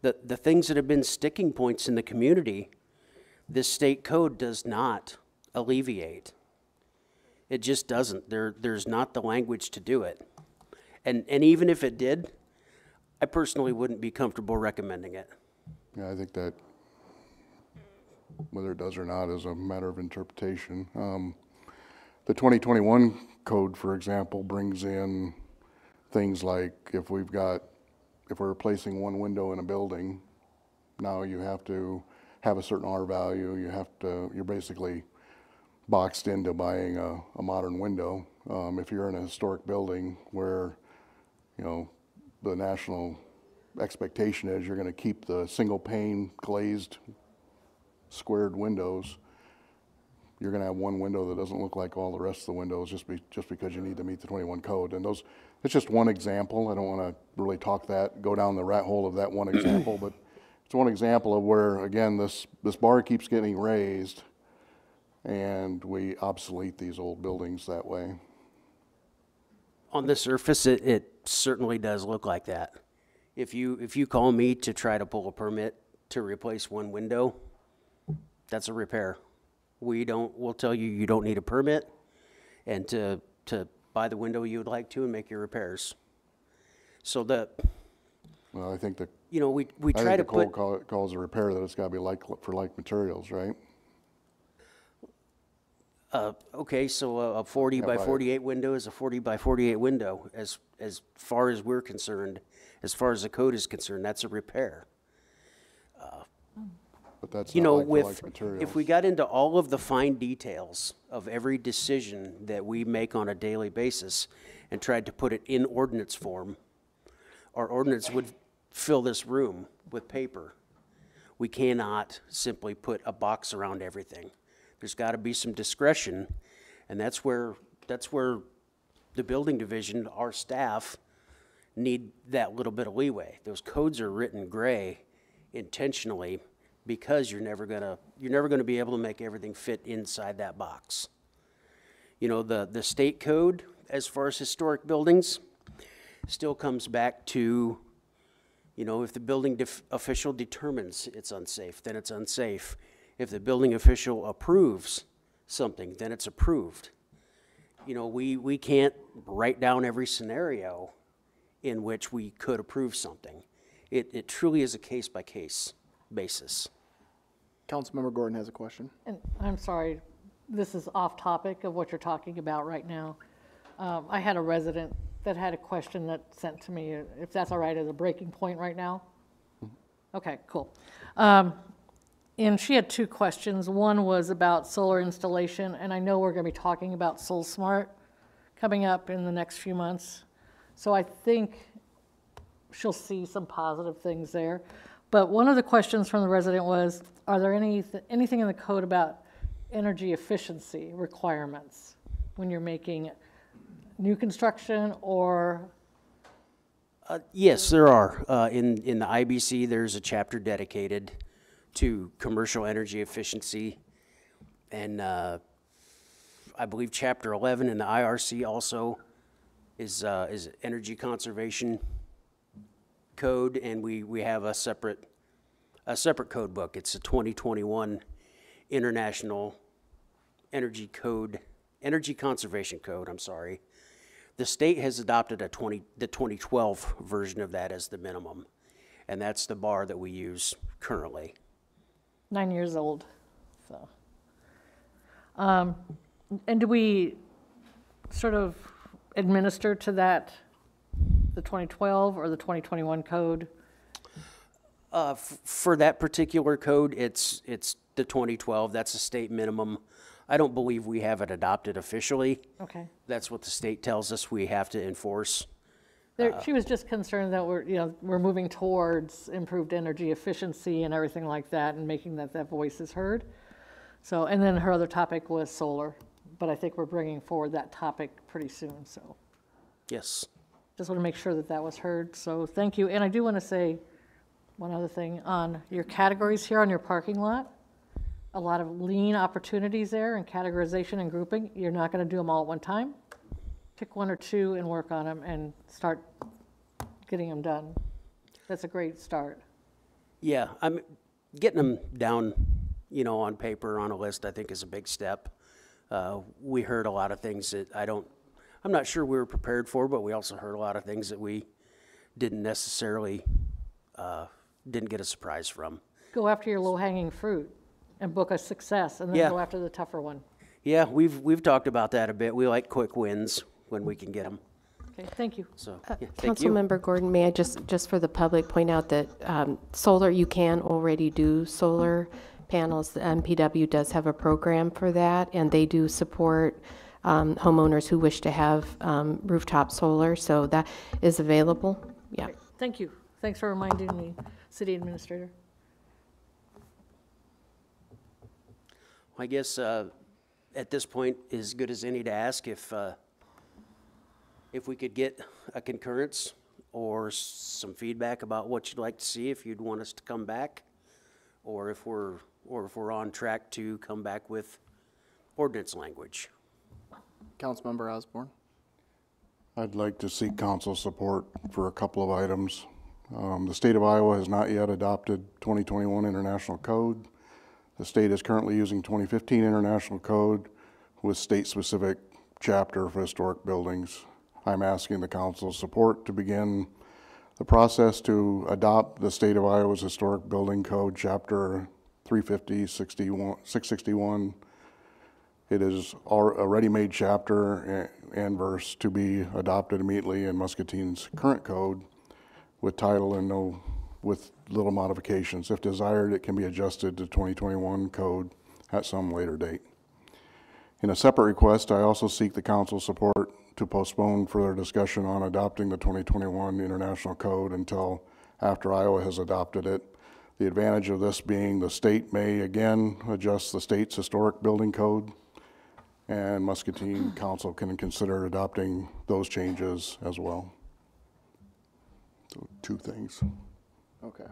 The, the things that have been sticking points in the community, this state code does not alleviate. It just doesn't. There, there's not the language to do it. And, and even if it did, I personally wouldn't be comfortable recommending it. Yeah, I think that whether it does or not is a matter of interpretation. Um, The 2021 code, for example, brings in things like if we've got, if we're replacing one window in a building, now you have to have a certain R value, you have to, you're basically boxed into buying a, a modern window. Um, if you're in a historic building where, you know, the national expectation is you're gonna keep the single pane glazed squared windows, you're gonna have one window that doesn't look like all the rest of the windows just be, just because you need to meet the twenty-one code. And those, it's just one example. I don't wanna really talk that, go down the rat hole of that one example, but it's one example of where, again, this, this bar keeps getting raised and we obsolete these old buildings that way. On the surface, it, it certainly does look like that. If you, if you call me to try to pull a permit to replace one window, that's a repair. We don't, we'll tell you, you don't need a permit and to, to buy the window you would like to and make your repairs. So the, Well, I think the, you know, we, we I try think to the code put, call, calls a repair that it's gotta be like, for like materials, right? Uh, okay, so a a forty by but- forty-eight window is a forty by forty-eight window. As, as far as we're concerned, as far as the code is concerned, that's a repair. But that's You not know, like for with, like materials. if we got into all of the fine details of every decision that we make on a daily basis and tried to put it in ordinance form, our ordinance would fill this room with paper. We cannot simply put a box around everything. There's gotta be some discretion, and that's where, that's where the building division, our staff, need that little bit of leeway. Those codes are written gray intentionally because you're never gonna, you're never gonna be able to make everything fit inside that box. You know, the, the state code, as far as historic buildings, still comes back to, you know, if the building def- official determines it's unsafe, then it's unsafe. If the building official approves something, then it's approved. You know, we, we can't write down every scenario in which we could approve something. It, it truly is a case-by-case basis. Councilmember Gordon has a question. And I'm sorry, this is off topic of what you're talking about right now. Um, I had a resident that had a question that sent to me, if that's all right as a breaking point right now? Okay, cool. Um, And she had two questions. One was about solar installation, and I know we're going to be talking about SolSmart coming up in the next few months. So I think she'll see some positive things there. But one of the questions from the resident was, are there any, anything in the code about energy efficiency requirements when you're making new construction or, Uh, Yes, there are. Uh, In, in the IBC, there's a chapter dedicated to commercial energy efficiency. And uh, I believe Chapter 11 in the IRC also is, uh, is energy conservation code, and we, we have a separate, a separate code book. It's a 2021 International Energy Code Energy Conservation Code, I'm sorry. The state has adopted a 20, the 2012 version of that as the minimum. And that's the bar that we use currently. Nine years old, so. Um, And do we sort of administer to that, the 2012 or the 2021 code? Uh, f- for that particular code, it's, it's the 2012, that's a state minimum. I don't believe we have it adopted officially. Okay. That's what the state tells us we have to enforce. There, uh, she was just concerned that we're, you know, we're moving towards improved energy efficiency and everything like that, and making that that voice is heard. So, and then her other topic was solar, but I think we're bringing forward that topic pretty soon, so. Yes. Just want to make sure that that was heard, so thank you. And I do want to say one other thing, on your categories here on your parking lot, a lot of lean opportunities there and categorization and grouping. You're not going to do them all at one time. Pick one or two and work on them and start getting them done. That's a great start. Yeah, I'm, getting them down, you know, on paper, on a list, I think is a big step. Uh, we heard a lot of things that I don't, I'm not sure we were prepared for, but we also heard a lot of things that we didn't necessarily, uh, didn't get a surprise from. Go after your low-hanging fruit and book a success, and then Yeah. go after the tougher one. Yeah, we've, we've talked about that a bit. We like quick wins when we can get them, Okay, thank you. so, yeah, thank you. Councilmember Gordon, may I just, just for the public, point out that um, solar, you can already do solar panels. The MPW does have a program for that, and they do support um, homeowners who wish to have um, rooftop solar, so that is available. Yeah. Thank you. Thanks for reminding me, City Administrator. I guess, uh, at this point, as good as any to ask if, uh, if we could get a concurrence or some feedback about what you'd like to see, if you'd want us to come back, or if we're, or if we're on track to come back with ordinance language. Councilmember Osborne. I'd like to seek council support for a couple of items. Um, The state of Iowa has not yet adopted 2021 International Code. The state is currently using 2015 International Code with state-specific chapter for historic buildings. I'm asking the council's support to begin the process to adopt the state of Iowa's Historic Building Code, Chapter 350, 61 661, it is a ready-made chapter and verse to be adopted immediately in Muscatine's current code with title and no, with little modifications. If desired, it can be adjusted to 2021 code at some later date. In a separate request, I also seek the council's support to postpone further discussion on adopting the 2021 International Code until after Iowa has adopted it. The advantage of this being the state may again adjust the state's historic building code, and Muscatine Council can consider adopting those changes as well. So, two things. Okay.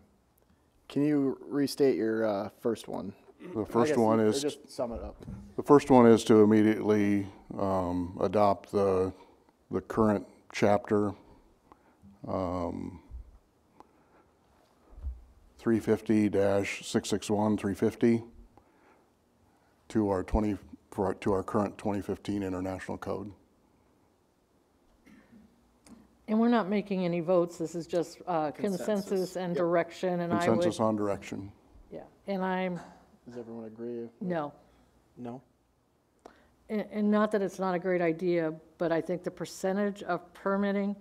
Can you restate your uh, first one? The first one is. Just sum it up. The first one is to immediately um, adopt the, the current chapter, um, 350-661, 350, to our 20, for, our- to our current 2015 International Code. And we're not making any votes, this is just uh, Consensus. consensus and direction, and I would, Consensus on direction. yeah, and I'm, Does everyone agree? no. No? And, and not that it's not a great idea, but I think the percentage of permitting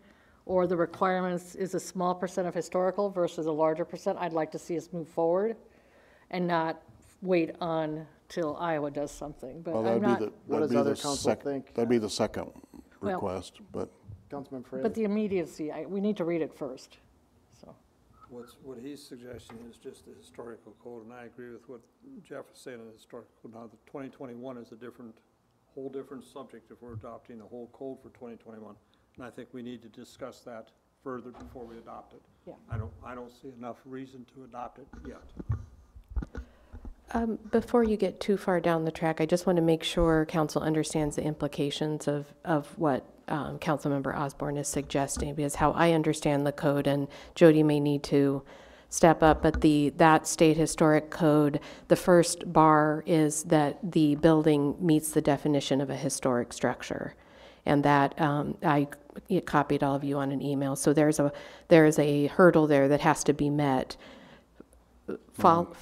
or the requirements is a small percent of historical versus a larger percent. I'd like to see us move forward and not wait on till Iowa does something, but Well, I'm that'd be not, the, What that'd does be other the council sec- think? That'd be the second Well- request, but Councilman but the immediacy, I, we need to read it first, so. What's, what he's suggesting is just the historical code, and I agree with what Jeff was saying on the historical code. Now, the twenty twenty-one is a different, whole different subject if we're adopting the whole code for twenty twenty-one. And I think we need to discuss that further before we adopt it. Yeah. I don't, I don't see enough reason to adopt it yet. Um, Before you get too far down the track, I just want to make sure council understands the implications of, of what um, Councilmember Osborne is suggesting, because how I understand the code, and Jodi may need to step up, but the, that state historic code, the first bar is that the building meets the definition of a historic structure. And that, um, I copied all of you on an email, so there's a, there's a hurdle there that has to be met. Fol-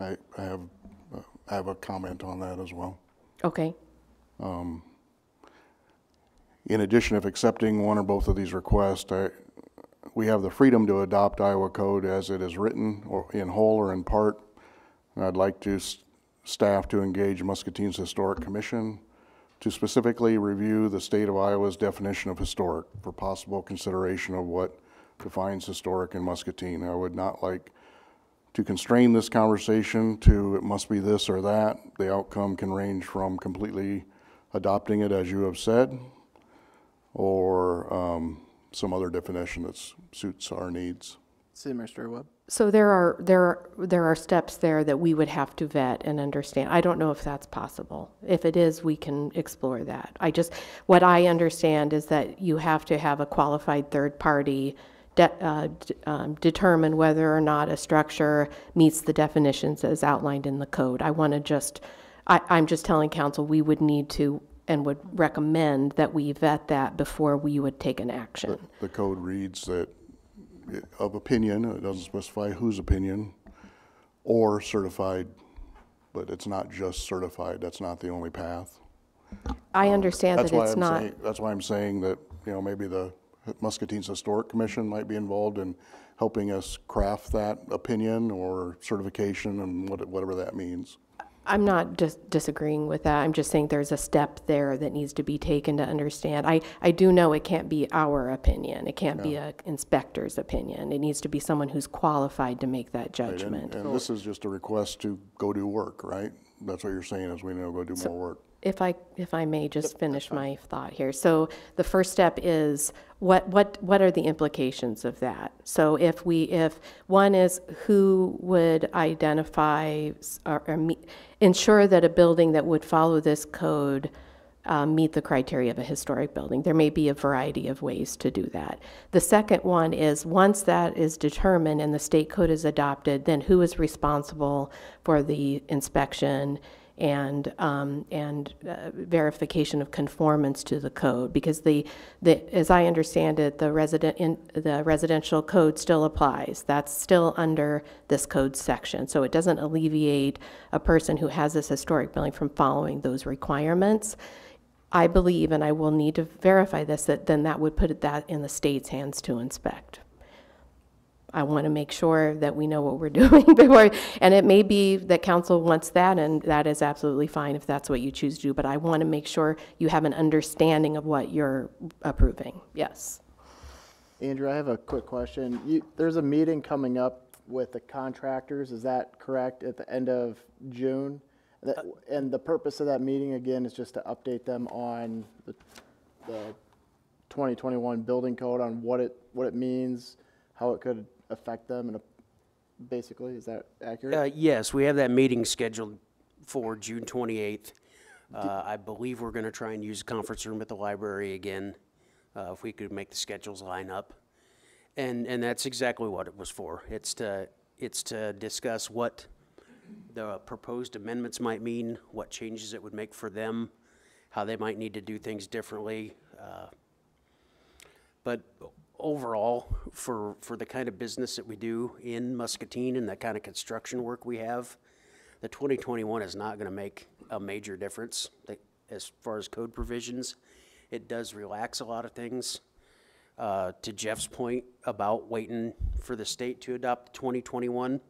I, I have, uh, I have a comment on that as well. Okay, In addition, if accepting one or both of these requests, I, we have the freedom to adopt Iowa code as it is written, or in whole or in part. And I'd like to, staff to engage Muscatine's Historic Commission to specifically review the state of Iowa's definition of historic for possible consideration of what defines historic in Muscatine. I would not like to constrain this conversation to it must be this or that. The outcome can range from completely adopting it as you have said, or um, some other definition that suits our needs. City Administrator Webb? so there are, there are, there are steps there that we would have to vet and understand. I don't know if that's possible. If it is, we can explore that. I just, what I understand is that you have to have a qualified third party de- uh, d- um, determine whether or not a structure meets the definitions as outlined in the code. I want to just, I, I'm just telling council, we would need to and would recommend that we vet that before we would take an action. The code reads that it- of opinion, it doesn't specify whose opinion, or certified, but it's not just certified, that's not the only path. I uh, understand That's that why it's I'm not. saying, that's why I'm saying that, you know, maybe the Muscatine's Historic Commission might be involved in helping us craft that opinion or certification and what- whatever that means. I'm not dis- disagreeing with that. I'm just saying there's a step there that needs to be taken to understand. I, I do know it can't be our opinion. It can't be an inspector's opinion. It needs to be someone who's qualified to make that Right, and- judgment. And this is just a request to go do work, right? That's what you're saying, is we need to go do more work. If I, if I may just finish my thought here. So the first step is, what, what, what are the implications of that? So if we, if, one is who would identify s- or, or me- ensure that a building that would follow this code um, meet the criteria of a historic building. There may be a variety of ways to do that. The second one is, once that is determined and the state code is adopted, then who is responsible for the inspection and, um, and uh, verification of conformance to the code? Because the, the, as I understand it, the resident, in, the residential code still applies. That's still under this code section. So it doesn't alleviate a person who has this historic building from following those requirements. I believe, and I will need to verify this, that then that would put that in the state's hands to inspect. I want to make sure that we know what we're doing before, and it may be that council wants that, and that is absolutely fine if that's what you choose to do, but I want to make sure you have an understanding of what you're approving, yes. Andrew, I have a quick question. You, there's a meeting coming up with the contractors, is that correct, at the end of June? That- And the purpose of that meeting, again, is just to update them on the, the 2021 building code, on what it, what it means, how it could affect them, and basically, is that accurate? Uh, yes, we have that meeting scheduled for June twenty-eighth. Uh, I believe we're gonna try and use a conference room at the library again, uh, if we could make the schedules line up. And, and that's exactly what it was for. It's to, it's to discuss what the proposed amendments might mean, what changes it would make for them, how they might need to do things differently. uh, But overall, for, for the kind of business that we do in Muscatine and the kind of construction work we have, the 2021 is not going to make a major difference that- as far as code provisions. It does relax a lot of things. Uh, To Jeff's point about waiting for the state to adopt 2021,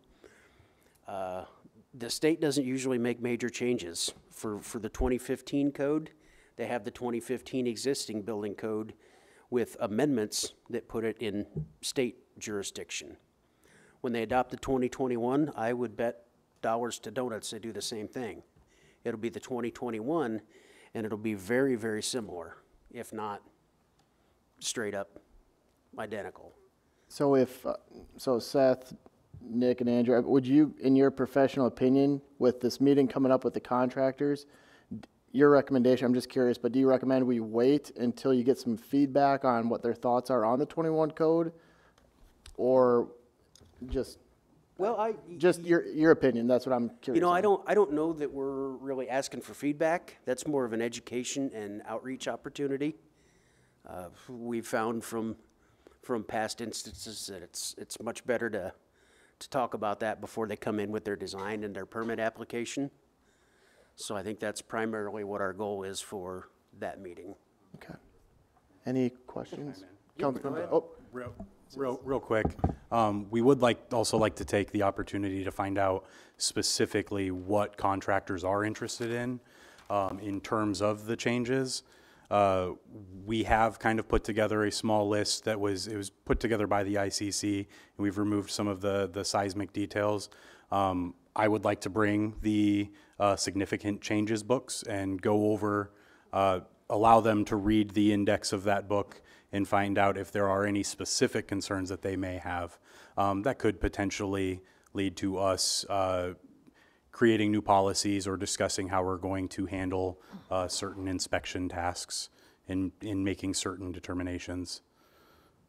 uh, the state doesn't usually make major changes. For, for the 2015 code, they have the 2015 existing building code with amendments that put it in state jurisdiction. When they adopt the 2021, I would bet dollars to donuts they do the same thing. It'll be the 2021, and it'll be very, very similar, if not straight up identical. So if, uh, so Seth, Nick, and Andrew, would you, in your professional opinion, with this meeting coming up with the contractors, your recommendation, I'm just curious, but do you recommend we wait until you get some feedback on what their thoughts are on the 21 code? Or Just, Well, I. just your, your opinion, that's what I'm curious You know, I on. don't, I don't know that we're really asking for feedback. That's more of an education and outreach opportunity. Uh, We've found from, from past instances that it's, it's much better to, to talk about that before they come in with their design and their permit application. So I think that's primarily what our goal is for that meeting. Okay. Any questions? Councilmember, oh, Real, real, real quick, um, we would like, also like to take the opportunity to find out specifically what contractors are interested in, um, in terms of the changes. Uh, we have kind of put together a small list that was, it was put together by the ICC, and we've removed some of the, the seismic details. Um, I would like to bring the, uh, significant changes books and go over, uh, allow them to read the index of that book and find out if there are any specific concerns that they may have. Um, that could potentially lead to us uh, creating new policies or discussing how we're going to handle uh, certain inspection tasks in, in making certain determinations.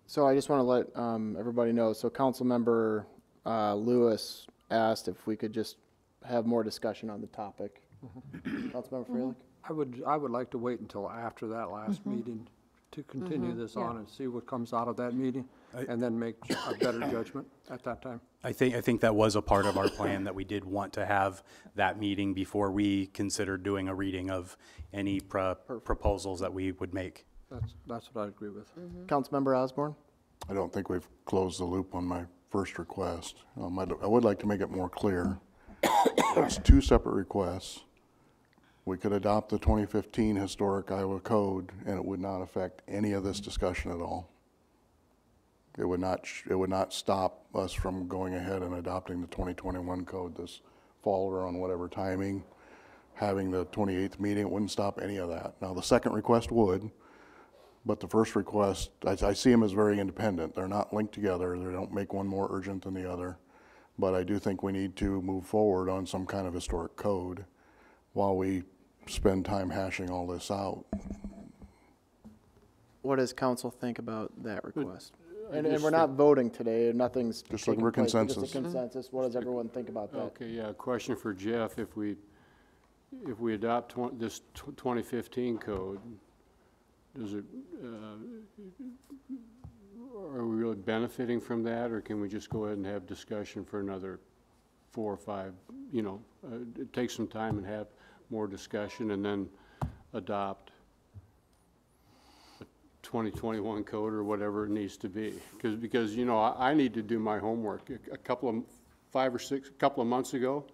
so I just want to let um, everybody know, so Councilmember uh, Lewis asked if we could just have more discussion on the topic. Mm-hmm. Councilmember mm-hmm. Freilich? I would, I would like to wait until after that last mm-hmm. meeting to continue this on and see what comes out of that meeting, and then make a better judgment at that time. I think, I think that was a part of our plan, that we did want to have that meeting before we considered doing a reading of any pro- proposals that we would make. That's, that's what I agree with. Councilmember Osborne? I don't think we've closed the loop on my first request. Um, I'd- I would like to make it more clear. It's two separate requests. We could adopt the 2015 Historic Iowa Code, and it would not affect any of this discussion at all. It would not, it would not stop us from going ahead and adopting the 2021 code this fall or on whatever timing. Having the 28th meeting, it wouldn't stop any of that. Now, the second request would, but the first request, I, I see them as very independent. They're not linked together. They don't make one more urgent than the other. But I do think we need to move forward on some kind of historic code while we spend time hashing all this out. What does council think about that request? And, and we're not voting today, nothing's Just looking taking for place, consensus. Just a consensus, what does everyone think about that? Okay, yeah, question for Jeff. If we, if we adopt twen- this tw- 2015 code, does it, uh, are we really benefiting from that, or can we just go ahead and have discussion for another four or five, you know, uh, take some time and have more discussion and then adopt a 2021 code or whatever it needs to be? Because, because, you know, I, I need to do my homework. A- A couple of, five or six, a couple of months ago,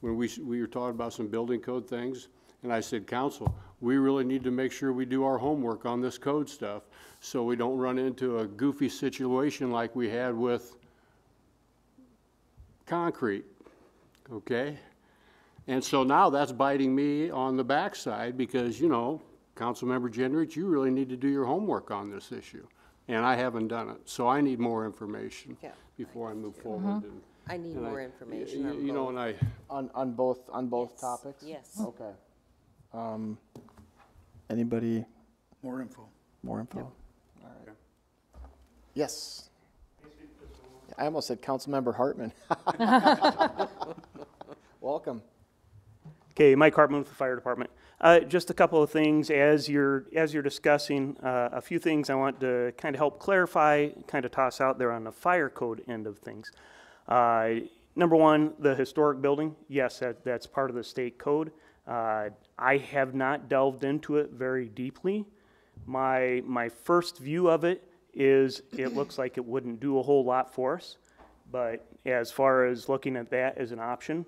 when we, we were talking about some building code things, and I said, council, we really need to make sure we do our homework on this code stuff, so we don't run into a goofy situation like we had with concrete, okay? And so now that's biting me on the backside because, you know, Councilmember Gendrich, you really need to do your homework on this issue. And I haven't done it, so I need more information Yeah, before I move forward. and- I need and I- more y- information y- on You know, both. and I, On, on both, on both Yes, topics? yes. Okay. Um, anybody, More info. more info? All right. Yes. I almost said Councilmember Hartman. Welcome. Okay, Mike Hartman with the Fire Department. Uh, Just a couple of things as you're, as you're discussing, uh, a few things I want to kind of help clarify, kind of toss out there on the fire code end of things. Uh, Number one, the historic building, yes, that, that's part of the state code. Uh, I have not delved into it very deeply. My, my first view of it is it looks like it wouldn't do a whole lot for us. But as far as looking at that as an option,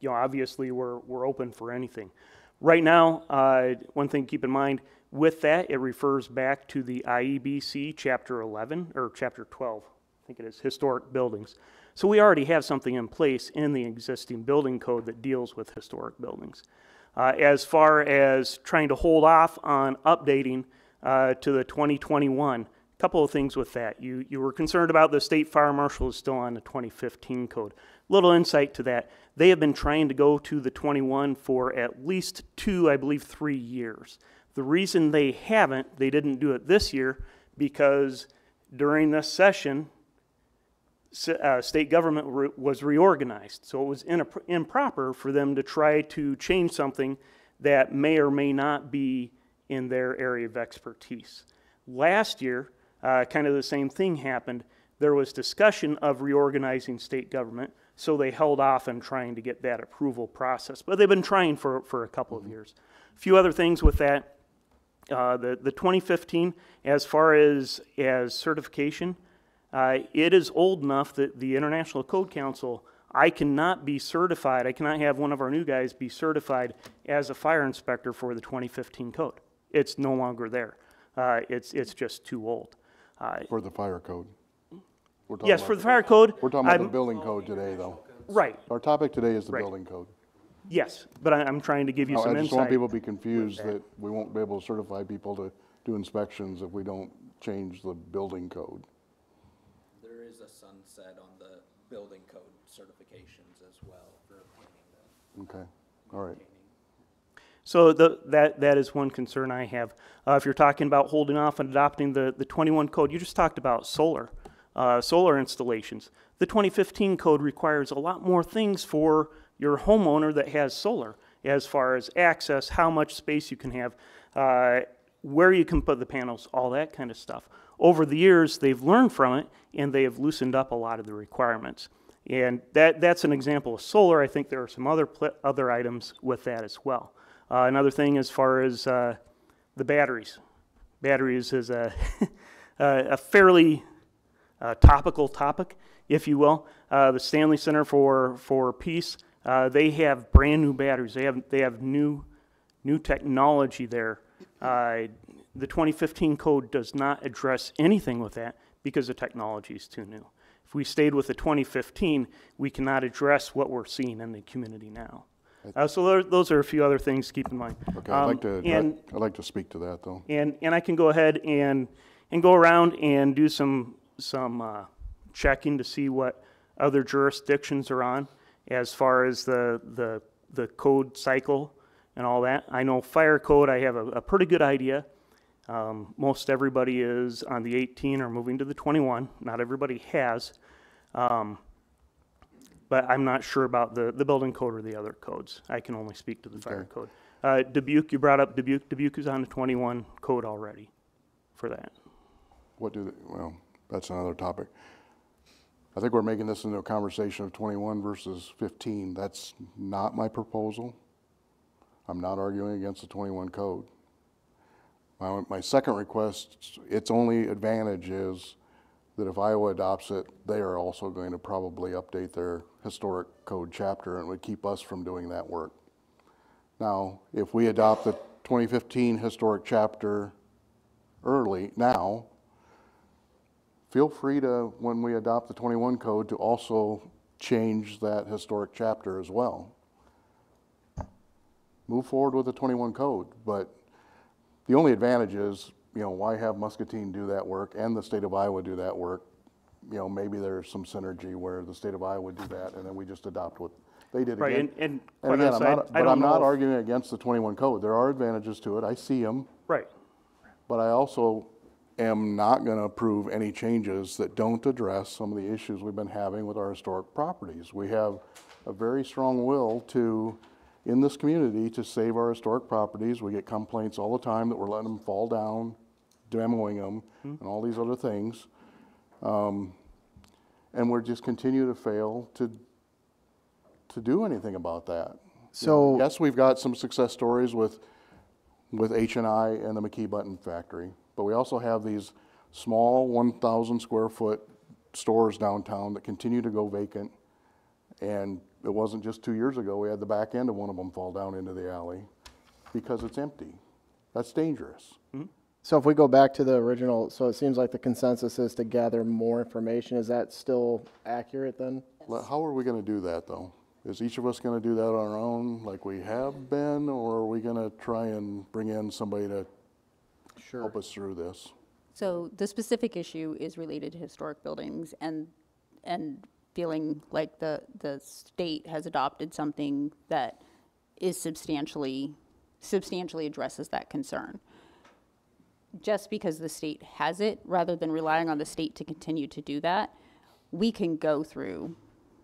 you know, obviously, we're, we're open for anything. Right now, uh, one thing to keep in mind, with that, it refers back to the IEBC Chapter 11, or Chapter 12, I think it is, Historic Buildings. So we already have something in place in the existing building code that deals with historic buildings. Uh, As far as trying to hold off on updating uh, to the 2021, a couple of things with that. You, you were concerned about the state fire marshal is still on the 2015 code. Little insight to that. They have been trying to go to the 21 for at least two, I believe, three years. The reason they haven't, they didn't do it this year, because during this session, uh, state government re- was reorganized. So it was improper for them to try to change something that may or may not be in their area of expertise. Last year, uh, kind of the same thing happened. There was discussion of reorganizing state government, so they held off on trying to get that approval process. But they've been trying for, for a couple of years. A few other things with that. Uh, the, the 2015, as far as, as certification, uh, it is old enough that the International Code Council, I cannot be certified, I cannot have one of our new guys be certified as a fire inspector for the 2015 code. It's no longer there. Uh, it's, it's just too old. Uh, For the fire code. We're yes, for the fire code. We're talking about the I'm- building code today, though. Right, Our topic today is the Right. building code. yes, but I, I'm trying to give you Now, some insight. I just want people to be confused that we won't be able to certify people to do inspections if we don't change the building code. There is a sunset on the building code certifications as well for obtaining the Okay, all right. So the, that, that is one concern I have. Uh, if you're talking about holding off on adopting the, the 21 code, you just talked about solar, uh, solar installations. The 2015 code requires a lot more things for your homeowner that has solar, as far as access, how much space you can have, uh, where you can put the panels, all that kind of stuff. Over the years, they've learned from it and they have loosened up a lot of the requirements. And that, that's an example of solar. I think there are some other, other items with that as well. Uh, another thing as far as uh, the batteries. Batteries is a, a fairly uh, topical topic, if you will. Uh, the Stanley Center for, for Peace, uh, they have brand new batteries. They have, they have new, new technology there. The 2015 code does not address anything with that because the technology is too new. If we stayed with the 2015, we cannot address what we're seeing in the community now. Uh, so those are a few other things to keep in mind. Okay, I'd Um, like to, and- I'd like to speak to that, though. and, and I can go ahead and, and go around and do some, some uh, checking to see what other jurisdictions are on as far as the, the, the code cycle and all that. I know fire code, I have a, a pretty good idea. Um, most everybody is on the 18 or moving to the 21. Not everybody has. Um, but I'm not sure about the, the building code or the other codes. I can only speak to the fire Okay. code. Uh, Dubuque, you brought up Dubuque. Dubuque is on the 21 code already for that. What do, they- well, that's another topic. I think we're making this into a conversation of 21 versus 15. That's not my proposal. I'm not arguing against the 21 code. My, my second request, its only advantage is that if Iowa adopts it, they are also going to probably update their historic code chapter and would keep us from doing that work. Now, if we adopt the 2015 historic chapter early, now, feel free to, when we adopt the 21 code, to also change that historic chapter as well. Move forward with the 21 code, but the only advantage is, you know, why have Muscatine do that work and the state of Iowa do that work? You know, maybe there's some synergy where the state of Iowa do that and then we just adopt what they did Right, again. and- and And quite again, I'm honestly, I- not, I but don't I'm not if- arguing against the 21 code. There are advantages to it. I see them. Right. But I also am not going to approve any changes that don't address some of the issues we've been having with our historic properties. We have a very strong will to, in this community, to save our historic properties. We get complaints all the time that we're letting them fall down, demoing them, and all these other things. Um, And we're just continue to fail to, to do anything about that. You know, So- Yes, we've got some success stories with, with HNI and the McKee Button Factory, but we also have these small one thousand square foot stores downtown that continue to go vacant. And it wasn't just two years ago, we had the back end of one of them fall down into the alley because it's empty. That's dangerous. Mm-hmm. So if we go back to the original, so it seems like the consensus is to gather more information. Is that still accurate then? Le- How are we gonna do that, though? Is each of us gonna do that on our own, like we have been, or are we gonna try and bring in somebody to help us through this? So the specific issue is related to historic buildings and, and feeling like the, the state has adopted something that is substantially, substantially addresses that concern. Just because the state has it, rather than relying on the state to continue to do that, we can go through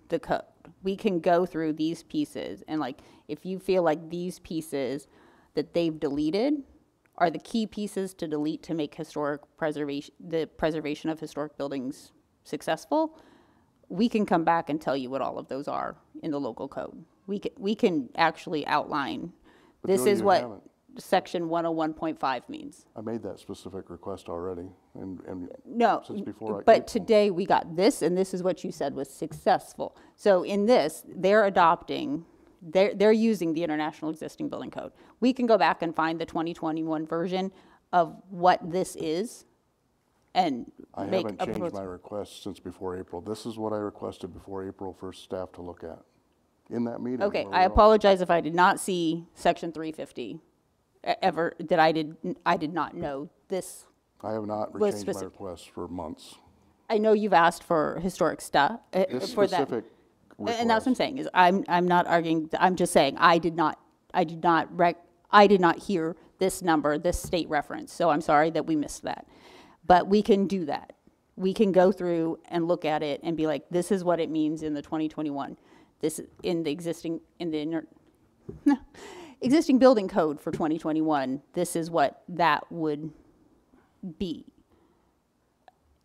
the code. We can go through these pieces and like, if you feel like these pieces that they've deleted are the key pieces to delete to make historic preservation, the preservation of historic buildings successful, we can come back and tell you what all of those are in the local code. We can, we can actually outline, But this is even what have it. section one oh one point five means. I made that specific request already, and, and No, since before I. but today we got this, and this is what you said was successful. So in this, they're adopting, they're, they're using the International Existing Building Code. We can go back and find the 2021 version of what this is and I make haven't changed my request since before April. This is what I requested before April for staff to look at, in that meeting. Okay, where I all- apologize if I did not see section 350 e- ever, that I did, I did not know this. I have not was changed my specific. request for months. I know you've asked for historic stuff, uh, This for that. specific And that's what I'm saying, is I'm, I'm not arguing, I'm just saying, I did not, I did not rec, I did not hear this number, this state reference, so I'm sorry that we missed that. But we can do that. We can go through and look at it and be like, this is what it means in the 2021. This, in the existing, in the, existing building code for 2021, this is what that would be.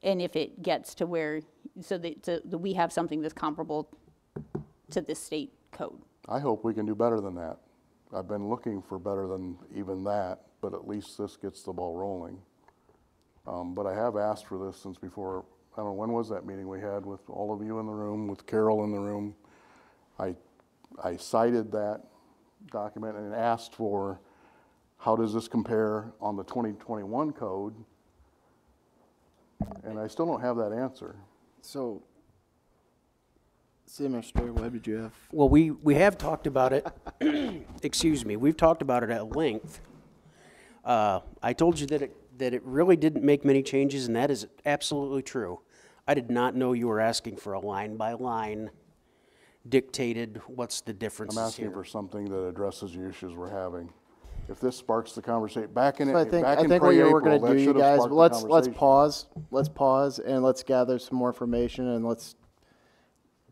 And if it gets to where, so that, so that we have something that's comparable to this state code. I hope we can do better than that. I've been looking for better than even that, but at least this gets the ball rolling. Um, but I have asked for this since before, I don't know, when was that meeting we had with all of you in the room, with Carol in the room? I, I cited that document and asked for, how does this compare on the 2021 code? And I still don't have that answer. So, City Administrator Webb, did you have? Well, we, we have talked about it, excuse me, we've talked about it at length. Uh, I told you that it, that it really didn't make many changes, and that is absolutely true. I did not know you were asking for a line-by-line dictated, what's the difference I'm asking here? for something that addresses the issues we're having. If this sparks the conversation, back in, So I it- think, back I in think what you were pre-April, gonna that do, you should have guys, sparked the let's, let's conversation. pause, let's pause and let's gather some more information and let's,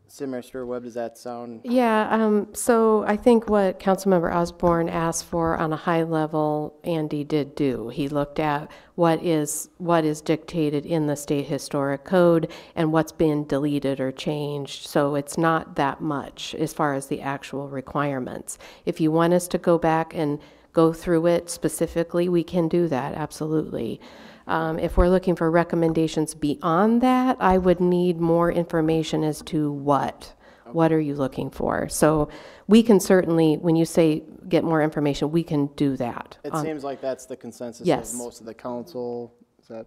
Administrator Webb, does that sound? Yeah, um, so I think what Councilmember Osborne asked for on a high level, Andy did do. He looked at what is, what is dictated in the state historic code and what's been deleted or changed. So it's not that much as far as the actual requirements. If you want us to go back and go through it specifically, we can do that, absolutely. Um, If we're looking for recommendations beyond that, I would need more information as to what. What are you looking for? So we can certainly, when you say get more information, we can do that. It Um, seems like that's the consensus yes. of most of the council. Is that,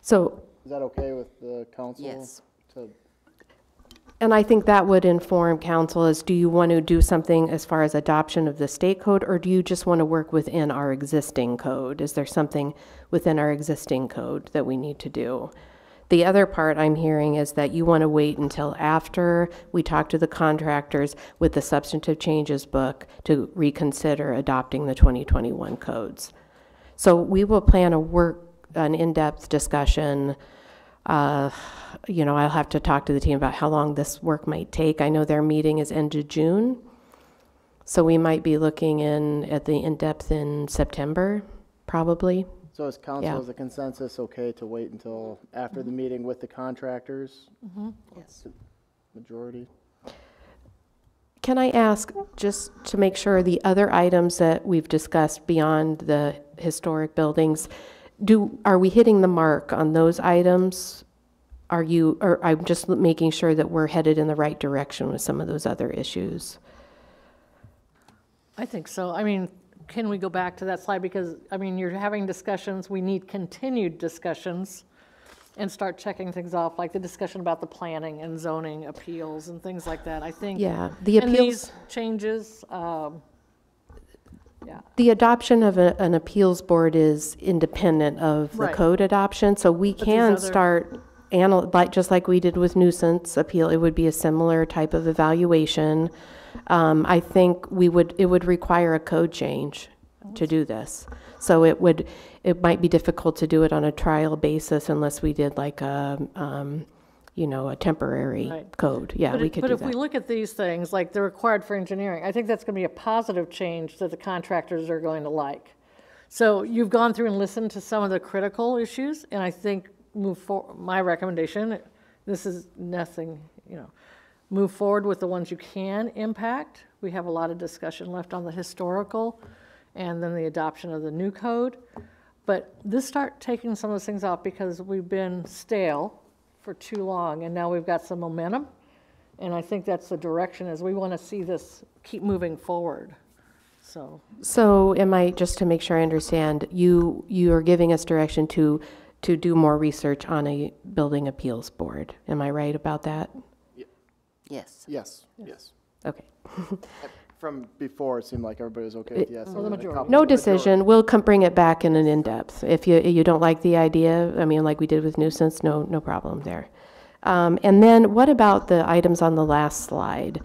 So, is that okay with the council? Yes. To and I think that would inform council is, do you want to do something as far as adoption of the state code, or do you just want to work within our existing code? Is there something within our existing code that we need to do? The other part I'm hearing is that you want to wait until after we talk to the contractors with the substantive changes book to reconsider adopting the 2021 codes. So we will plan a work, an in-depth discussion. Uh, You know, I'll have to talk to the team about how long this work might take. I know their meeting is end of June. So we might be looking in at the in-depth in September, probably. So is council, Yeah. is the consensus okay to wait until after the meeting with the contractors? Yes. Majority? Can I ask, just to make sure, the other items that we've discussed beyond the historic buildings, do, are we hitting the mark on those items? Are you, or I'm just making sure that we're headed in the right direction with some of those other issues? I think so. I mean, can we go back to that slide? Because, I mean, you're having discussions, we need continued discussions and start checking things off, like the discussion about the planning and zoning appeals and things like that. I think. Yeah, the And appeals- these changes, um, yeah. The adoption of a- an appeals board is independent of the Right. code adoption, so we these can other- start, anal- like, just like we did with nuisance appeal, it would be a similar type of evaluation. Um, I think we would, it would require a code change to do this. So it would, it might be difficult to do it on a trial basis unless we did like a, um, you know, a temporary Right. code. Yeah, But we it- could But do if we that. look at these things, like they're required for engineering, I think that's going to be a positive change that the contractors are going to like. So you've gone through and listened to some of the critical issues, and I think move for, my recommendation, this is nothing, you know, move forward with the ones you can impact. We have a lot of discussion left on the historical, and then the adoption of the new code. But this start taking some of those things out because we've been stale for too long, and now we've got some momentum. And I think that's the direction, is we want to see this keep moving forward, so. So am I, just to make sure I understand, you, you are giving us direction to, to do more research on a building appeals board. Am I right about that? Yes. Yes, yes. Okay. From before, it seemed like everybody was okay with yes. For the and then a majority. couple- No majority. decision, we'll come bring it back in an in-depth. If you, you don't like the idea, I mean, like we did with nuisance, no, no problem there. Um, and then what about the items on the last slide?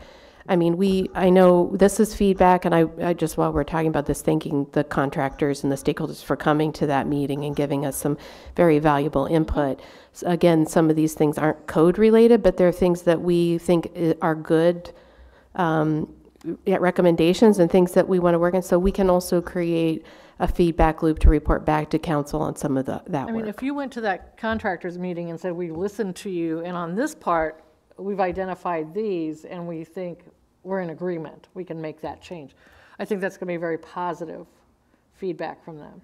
I mean, we, I know this is feedback, and I, I just, while we're talking about this, thanking the contractors and the stakeholders for coming to that meeting and giving us some very valuable input. S- Again, some of these things aren't code-related, but they're things that we think are good, um, yeah, recommendations and things that we want to work on. So we can also create a feedback loop to report back to council on some of the, that I mean, if you went to that contractors meeting and said, we listened to you, and on this part, we've identified these, and we think we're in agreement, we can make that change. I think that's going to be very positive feedback from them.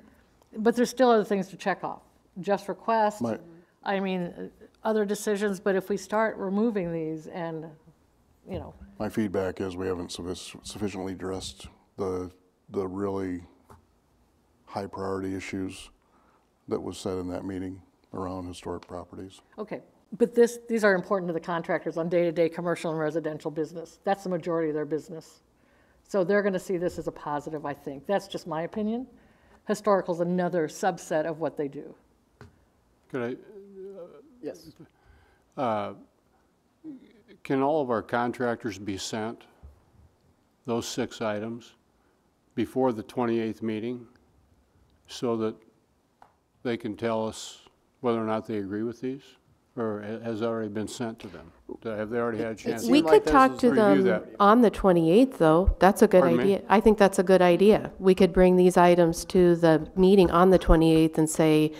But there's still other things to check off. Just request, My- I mean, uh, other decisions, but if we start removing these and, you know, My feedback is we haven't sufficiently addressed the, the really high priority issues that was said in that meeting around historic properties. Okay, but this, these are important to the contractors on day-to-day commercial and residential business. That's the majority of their business. So they're gonna see this as a positive, I think. That's just my opinion. Historical's another subset of what they do. Could Yes. I, uh, can all of our contractors be sent those six items before the 28th meeting so that they can tell us whether or not they agree with these? Or has already been sent to them? Have they already had a chance? seemed We to like could this talk to review them that. on the 28th, though. That's a good Pardon me? idea. I think that's a good idea. We could bring these items to the meeting on the 28th and say,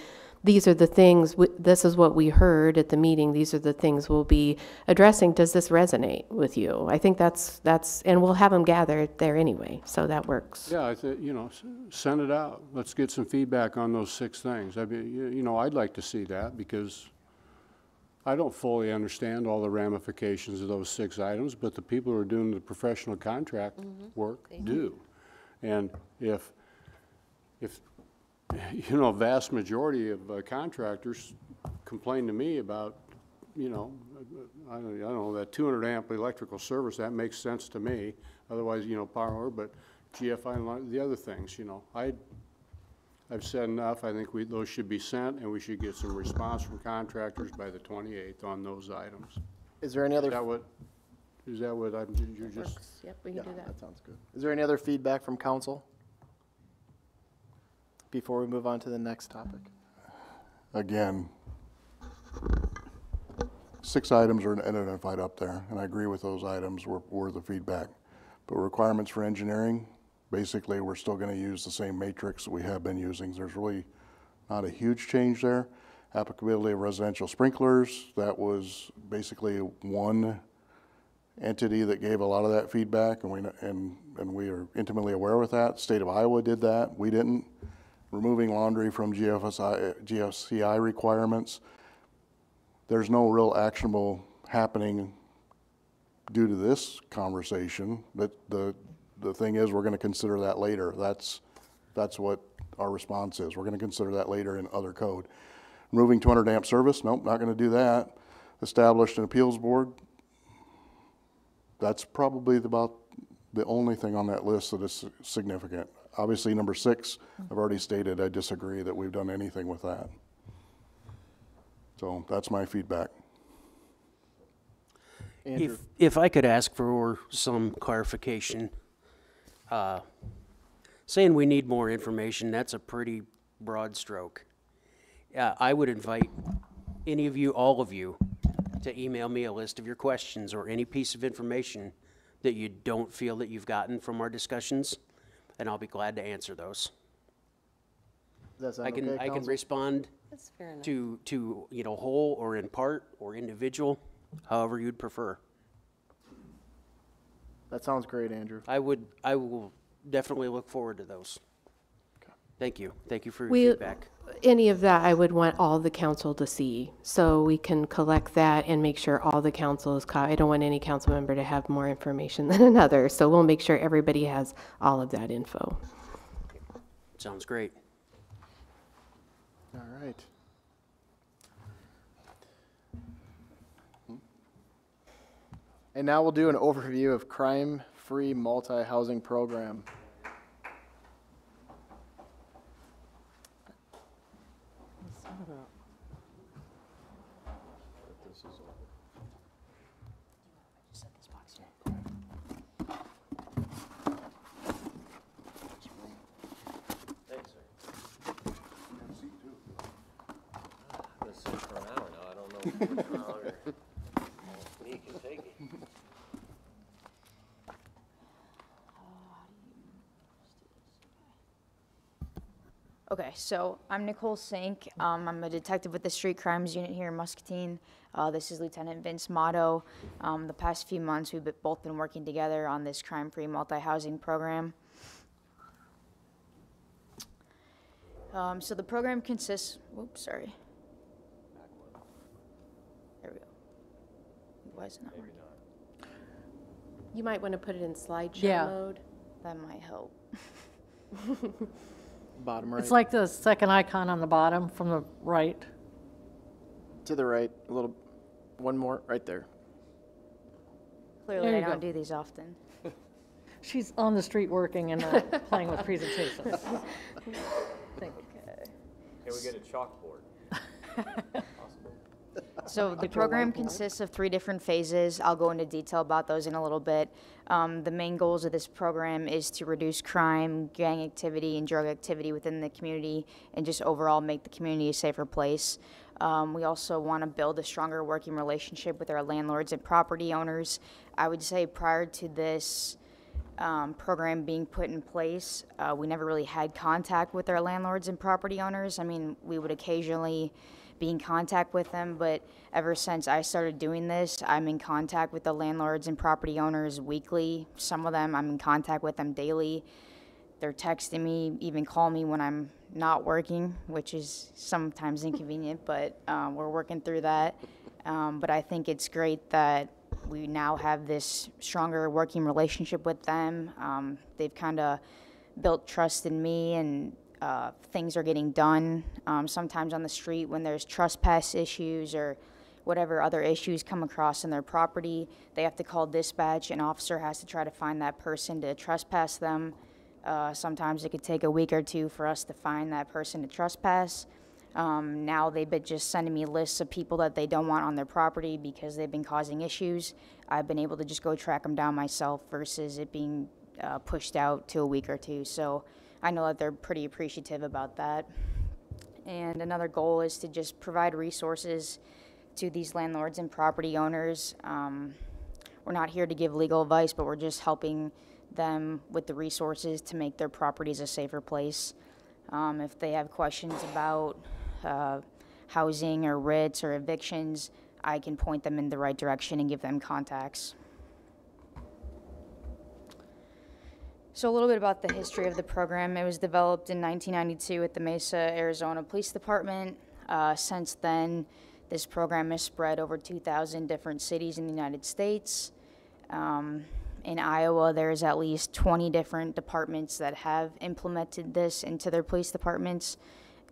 these are the things, this is what we heard at the meeting, these are the things we'll be addressing. Does this resonate with you? I think that's, that's, and we'll have them gather there anyway, so that works. Yeah, I think, you know, send it out. Let's get some feedback on those six things. I mean, you you know, I'd like to see that because I don't fully understand all the ramifications of those six items, but the people who are doing the professional contract mm-hmm. work do. And if, if, you know, a vast majority of uh, contractors complain to me about, you know, I don't, I don't know, that 200 amp electrical service, that makes sense to me. Otherwise, you know, power, but GFI and the other things, you know, I, I've said enough. I think we, those should be sent and we should get some response from contractors by the 28th on those items. Is there any other? Is that what, is that what I'm, you're just? Yep, we can Yeah, that sounds good. Is there any other feedback from council? Before we move on to the next topic? Again, six items are identified up there, and I agree with those items were, were the feedback. But requirements for engineering, basically, we're still gonna use the same matrix that we have been using. There's really not a huge change there. Applicability of residential sprinklers, that was basically one entity that gave a lot of that feedback, and we, and, and we are intimately aware with that. State of Iowa did that, we didn't. Removing laundry from GFSI, GFCI requirements, there's no real actionable happening due to this conversation. But the, the thing is, we're gonna consider that later. That's, that's what our response is. We're gonna consider that later in other code. Removing 200 amp service, nope, not gonna do that. Established an appeals board, that's probably about the only thing on that list that is significant. Obviously, number six, I've already stated I disagree that we've done anything with that. So that's my feedback. Andrew? If, if I could ask for some clarification, uh, saying we need more information, that's a pretty broad stroke. Uh, I would invite any of you, all of you, to email me a list of your questions or any piece of information that you don't feel that you've gotten from our discussions, and I'll be glad to answer those. Does that I can, okay, I can council? respond That's fair enough. to, to, you know, whole or in part or individual, however you'd prefer. That sounds great, Andrew. I would, I will definitely look forward to those. Thank you. Thank you for your We, feedback. any of that, I would want all the council to see, so we can collect that and make sure all the council is caught. I don't want any council member to have more information than another, so we'll make sure everybody has all of that info. Sounds great. All right. And now we'll do an overview of crime-free multi-housing program. Okay, so I'm Nicole Sink. Um, I'm a detective with the Street Crimes Unit here in Muscatine. Uh, this is Lieutenant Vince Motto. Um, the past few months, we've been- both been working together on this crime-free multi-housing program. Um, so the program consists. Whoops, sorry. There we go. Why is it not working? You might want to put it in slideshow Yeah. mode. That might help. Bottom right. It's like the second icon on the bottom from the right. To the right, a little, one more, right there. Clearly, There I don't go. do these often. She's on the street working and not uh, playing with presentations. Think. Can we get a chalkboard? So the program consists of three different phases. I'll go into detail about those in a little bit. Um, the main goals of this program is to reduce crime, gang activity, and drug activity within the community, and just overall make the community a safer place. Um, we also want to build a stronger working relationship with our landlords and property owners. I would say prior to this um, program being put in place, uh, we never really had contact with our landlords and property owners. I mean, we would occasionally be in contact with them, but ever since I started doing this, I'm in contact with the landlords and property owners weekly. Some of them, I'm in contact with them daily. They're texting me, even call me when I'm not working, which is sometimes inconvenient, but um, we're working through that. Um, but I think it's great that we now have this stronger working relationship with them. Um, they've kind of built trust in me and uh, things are getting done. Um, sometimes on the street when there's trespass issues or whatever other issues come across in their property, they have to call dispatch. An officer has to try to find that person to trespass them. Uh, sometimes it could take a week or two for us to find that person to trespass. Um, now they've been just sending me lists of people that they don't want on their property because they've been causing issues. I've been able to just go track them down myself versus it being uh, pushed out to a week or two. So I know that they're pretty appreciative about that. And another goal is to just provide resources to these landlords and property owners. Um, we're not here to give legal advice, but we're just helping them with the resources to make their properties a safer place. Um, if they have questions about uh, housing or writs or evictions, I can point them in the right direction and give them contacts. So a little bit about the history of the program. It was developed in 1992 at the Mesa, Arizona Police Department. Uh, since then, this program has spread over 2,000 different cities in the United States. Um, in Iowa, there's at least 20 different departments that have implemented this into their police departments.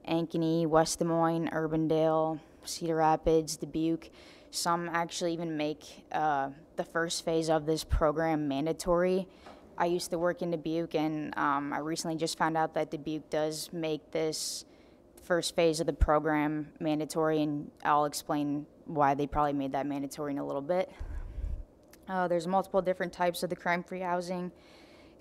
Ankeny, West Des Moines, Urbandale, Cedar Rapids, Dubuque. Some actually even make uh, the first phase of this program mandatory. I used to work in Dubuque, and um, I recently just found out that Dubuque does make this first phase of the program mandatory, and I'll explain why they probably made that mandatory in a little bit. Uh, there's multiple different types of the crime-free housing.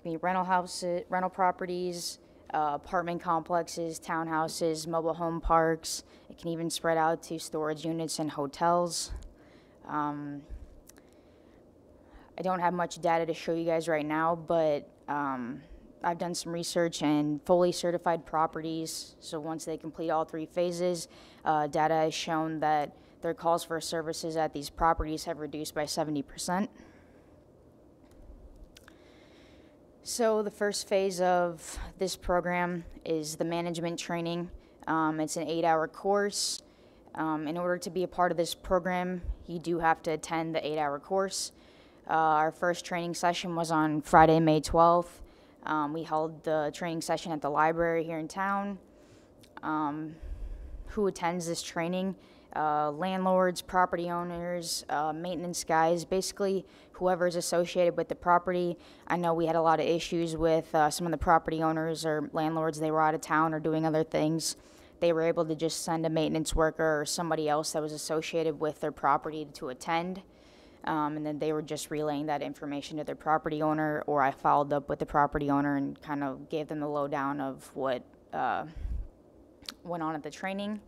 Be rental houses, rental properties, uh, apartment complexes, townhouses, mobile home parks. It can even spread out to storage units and hotels. Um, I don't have much data to show you guys right now, but um, I've done some research and fully certified properties. So once they complete all three phases, uh, data has shown that their calls for services at these properties have reduced by 70%. So the first phase of this program is the management training. Um, it's an eight-hour course. Um, in order to be a part of this program, you do have to attend the eight-hour course. Uh, our first training session was on Friday, May 12th. Um, we held the training session at the library here in town. Um, who attends this training? Uh, landlords, property owners, uh, maintenance guys, basically whoever is associated with the property. I know we had a lot of issues with uh, some of the property owners or landlords. They were out of town or doing other things. They were able to just send a maintenance worker or somebody else that was associated with their property to attend. Um, and then they were just relaying that information to their property owner, or I followed up with the property owner and kind of gave them the lowdown of what uh, went on at the training.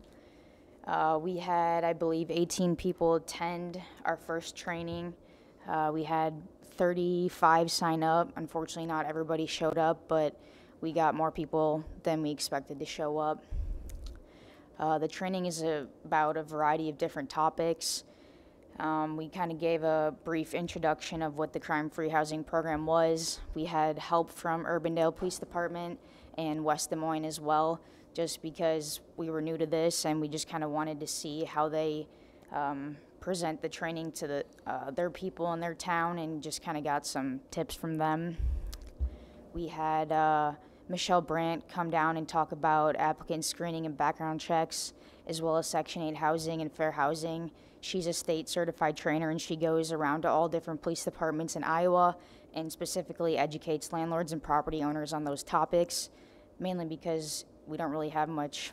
Uh, we had, I believe, 18 people attend our first training. Uh, we had 35 sign up. Unfortunately, not everybody showed up, but we got more people than we expected to show up. Uh, the training is about a variety of different topics. Um, we kind of gave a brief introduction of what the crime free housing program was. We had help from Urbandale Police Department and West Des Moines as well, just because we were new to this and we just kind of wanted to see how they um, present the training to the, uh, their people in their town and just kind of got some tips from them. We had uh, Michelle Brandt come down and talk about applicant screening and background checks, as well as Section 8 housing and fair housing. She's a state certified trainer and she goes around to all different police departments in Iowa and specifically educates landlords and property owners on those topics, mainly because we don't really have much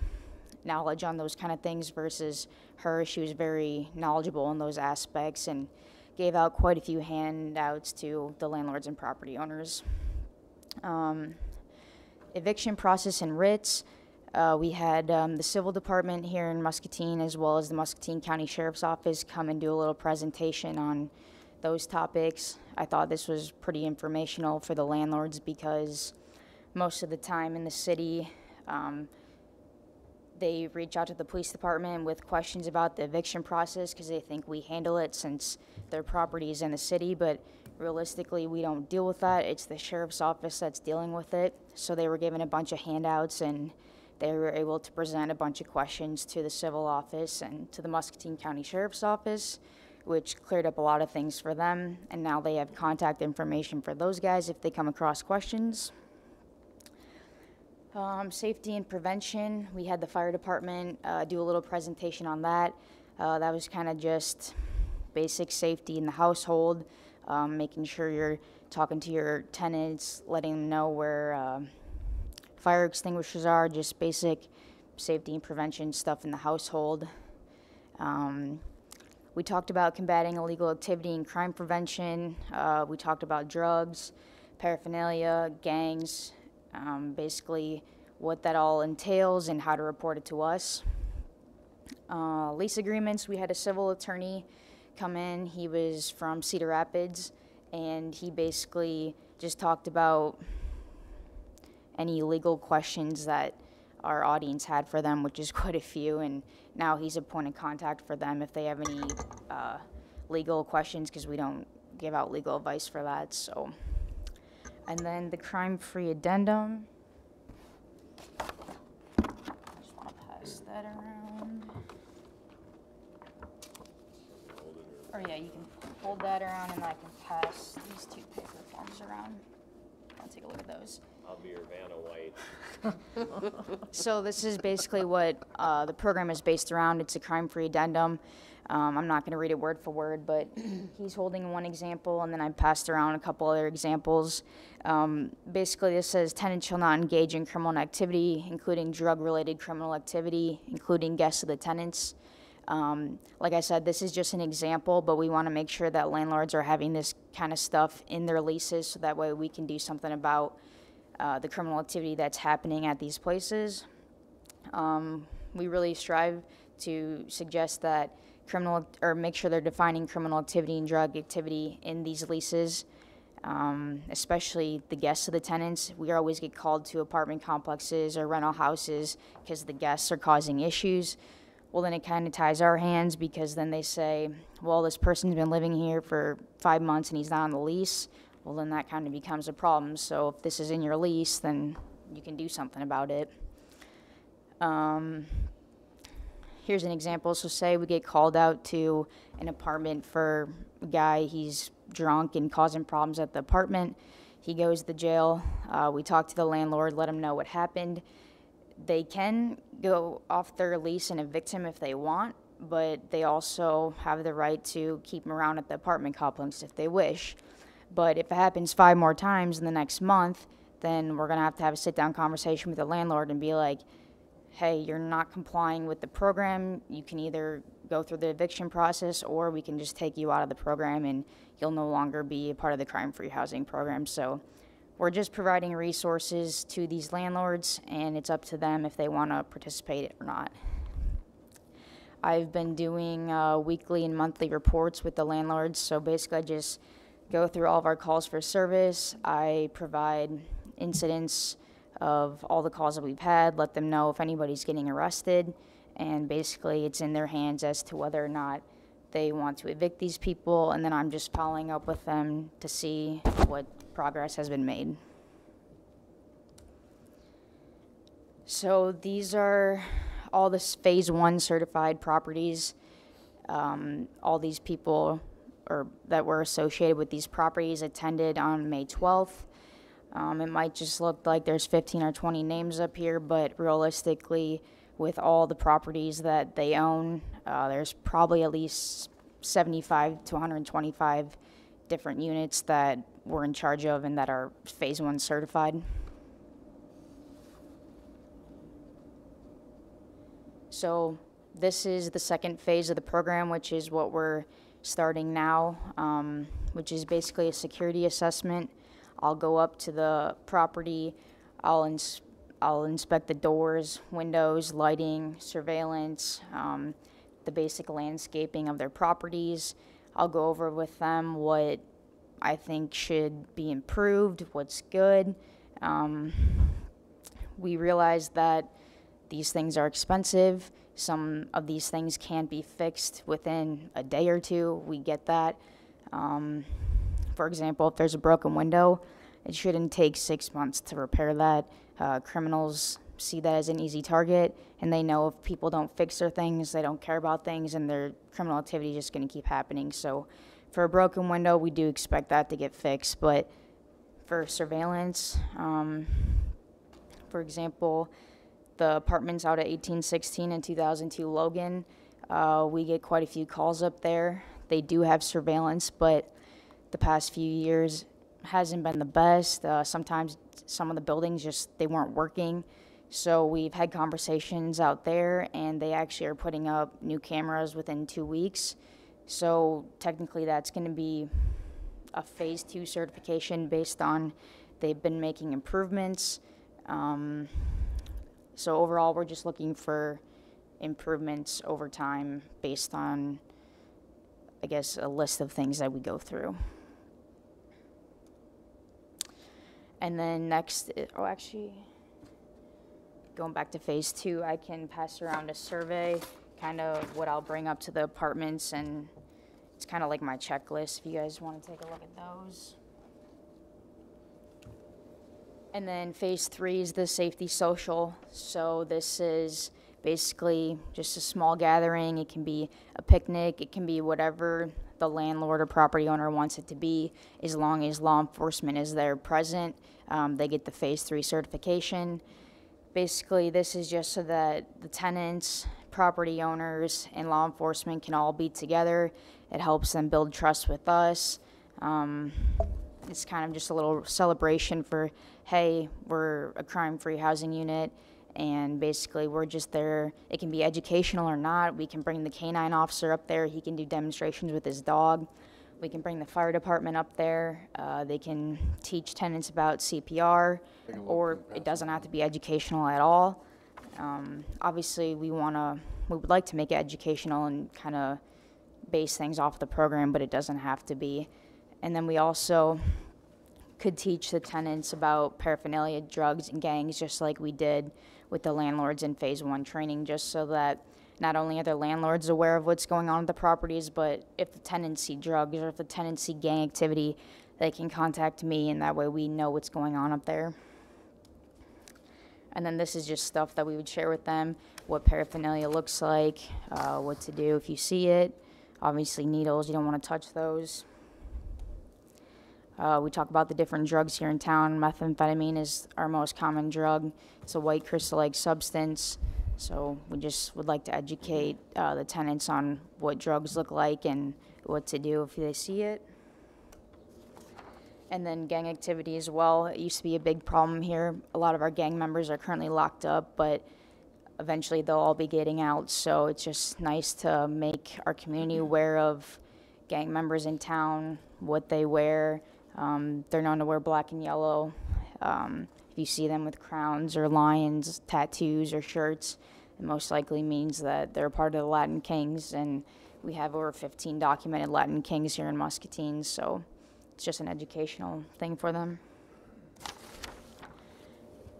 knowledge on those kind of things versus her. She was very knowledgeable in those aspects and gave out quite a few handouts to the landlords and property owners. Um, eviction process and writs. Uh, we had um, the civil department here in Muscatine, as well as the Muscatine County Sheriff's Office, come and do a little presentation on those topics. I thought this was pretty informational for the landlords because most of the time in the city, um, they reach out to the police department with questions about the eviction process because they think we handle it since their property is in the city, but realistically, we don't deal with that. It's the sheriff's office that's dealing with it. So they were given a bunch of handouts and they were able to present a bunch of questions to the civil office and to the Muscatine County Sheriff's Office, which cleared up a lot of things for them. And now they have contact information for those guys if they come across questions. Um, safety and prevention, we had the fire department uh, do a little presentation on that. Uh, that was kind of just basic safety in the household, um, making sure you're talking to your tenants, letting them know where uh, fire extinguishers are, just basic safety and prevention stuff in the household. Um, we talked about combating illegal activity and crime prevention. Uh, we talked about drugs, paraphernalia, gangs, um, basically what that all entails and how to report it to us. Uh, lease agreements, we had a civil attorney come in. He was from Cedar Rapids, and he basically just talked about any legal questions that our audience had for them, which is quite a few, and now he's a point of contact for them if they have any uh, legal questions, because we don't give out legal advice for that, so. And then the crime-free addendum. Just want to pass that around. Or yeah, you can hold that around and I can pass these two paper forms around. I'll take a look at those. Vanna White. So this is basically what uh, the program is based around. It's a crime-free addendum. Um, I'm not going to read it word for word, but he's holding one example, and then I passed around a couple other examples. Um, basically, this says tenants shall not engage in criminal activity, including drug-related criminal activity, including guests of the tenants. Um, like I said, this is just an example, but we want to make sure that landlords are having this kind of stuff in their leases, so that way we can do something about uh, the criminal activity that's happening at these places. Um, we really strive to suggest that criminal, or make sure they're defining criminal activity and drug activity in these leases. Um, especially the guests of the tenants. We always get called to apartment complexes or rental houses because the guests are causing issues. Well, then it kind of ties our hands because then they say, well, this person's been living here for five months and he's not on the lease. Well, then that kind of becomes a problem. So if this is in your lease, then you can do something about it. Um, here's an example. So say we get called out to an apartment for a guy, he's drunk and causing problems at the apartment. He goes to jail. Uh, we talk to the landlord, let him know what happened. They can go off their lease and evict him if they want, but they also have the right to keep him around at the apartment complex if they wish. But if it happens five more times in the next month, then we're gonna have to have a sit-down conversation with the landlord and be like, hey, you're not complying with the program. You can either go through the eviction process or we can just take you out of the program and you'll no longer be a part of the crime-free housing program. So we're just providing resources to these landlords and it's up to them if they want to participate or not. I've been doing uh, weekly and monthly reports with the landlords. So basically, I just go through all of our calls for service. I provide incidents of all the calls that we've had, let them know if anybody's getting arrested, and basically it's in their hands as to whether or not they want to evict these people, and then I'm just following up with them to see what progress has been made. So these are all this phase one certified properties. Um, all these people or that were associated with these properties attended on May 12th. Um, it might just look like there's 15 or 20 names up here, but realistically, with all the properties that they own, uh, there's probably at least 75 to 125 different units that we're in charge of and that are phase one certified. So this is the second phase of the program, which is what we're starting now, um, which is basically a security assessment. I'll go up to the property, I'll, ins- I'll inspect the doors, windows, lighting, surveillance, um, the basic landscaping of their properties. I'll go over with them what I think should be improved, what's good. Um, we realize that these things are expensive. Some of these things can't be fixed within a day or two. We get that. Um, for example, if there's a broken window, it shouldn't take six months to repair that. Uh, criminals see that as an easy target, and they know if people don't fix their things, they don't care about things, and their criminal activity is just going to keep happening. So, for a broken window, we do expect that to get fixed. But for surveillance, um, for example, the apartments out at 1816 and 2002 Logan, uh, we get quite a few calls up there. They do have surveillance, but the past few years hasn't been the best. Uh, sometimes some of the buildings just they weren't working. So we've had conversations out there, and they actually are putting up new cameras within two weeks. So technically, that's going to be a phase two certification based on they've been making improvements. Um, so overall, we're just looking for improvements over time based on, I guess, a list of things that we go through. And then next, oh, actually, going back to phase two, I can pass around a survey, kind of what I'll bring up to the apartments, and it's kind of like my checklist, if you guys want to take a look at those. And then phase three is the safety social. So this is basically just a small gathering. It can be a picnic, it can be whatever the landlord or property owner wants it to be, as long as law enforcement is there present. Um, they get the phase three certification. Basically, this is just so that the tenants, property owners, and law enforcement can all be together. It helps them build trust with us. Um, it's kind of just a little celebration for, hey, we're a crime-free housing unit, and basically we're just there. It can be educational or not. We can bring the canine officer up there. He can do demonstrations with his dog. We can bring the fire department up there. Uh, they can teach tenants about CPR, or it doesn't have to be educational at all. Um, obviously, we want to, we would like to make it educational and kind of base things off the program, but it doesn't have to be. And then we also could teach the tenants about paraphernalia, drugs, and gangs, just like we did with the landlords in phase one training, just so that not only are the landlords aware of what's going on with the properties, but if the tenants see drugs or if the tenants see gang activity, they can contact me, and that way we know what's going on up there. And then this is just stuff that we would share with them, what paraphernalia looks like, uh, what to do if you see it. Obviously, needles, you don't want to touch those. Uh, we talk about the different drugs here in town. Methamphetamine is our most common drug. It's a white crystal-like substance. So we just would like to educate uh, the tenants on what drugs look like and what to do if they see it. And then gang activity as well. It used to be a big problem here. A lot of our gang members are currently locked up, but eventually they'll all be getting out. So it's just nice to make our community aware of gang members in town, what they wear. Um, they're known to wear black and yellow. Um, if you see them with crowns or lions, tattoos, or shirts, it most likely means that they're part of the Latin Kings. And we have over 15 documented Latin Kings here in Muscatine. So it's just an educational thing for them.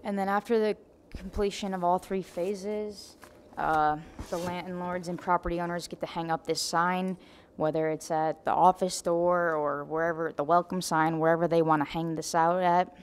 And then after the completion of all three phases, uh, the landlords and property owners get to hang up this sign, whether it's at the office door or wherever, the welcome sign, wherever they want to hang this out at.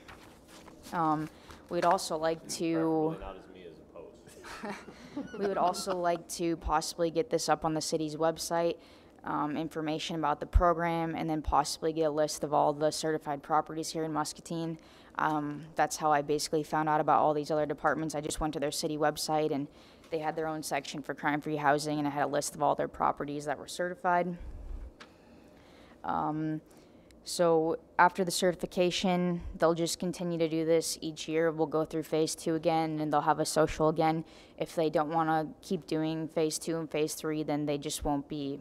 Um, we'd also like to. Not as me as opposed. We would also like to possibly get this up on the city's website, um, information about the program, and then possibly get a list of all the certified properties here in Muscatine. Um, that's how I basically found out about all these other departments. I just went to their city website and they had their own section for crime-free housing, and it had a list of all their properties that were certified. Um, so after the certification, they'll just continue to do this each year. We'll go through phase two again, and they'll have a social again. If they don't want to keep doing phase two and phase three, then they just won't be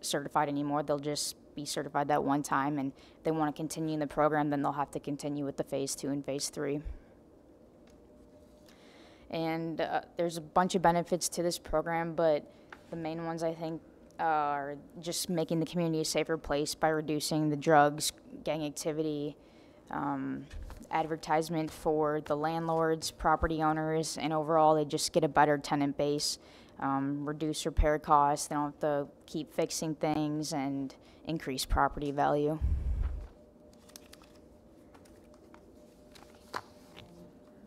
certified anymore. They'll just be certified that one time, and if they want to continue in the program, then they'll have to continue with the phase two and phase three. And uh, there's a bunch of benefits to this program, but the main ones I think are just making the community a safer place by reducing the drugs, gang activity, um, advertisement for the landlords, property owners, and overall they just get a better tenant base, um, reduce repair costs, they don't have to keep fixing things, and increase property value.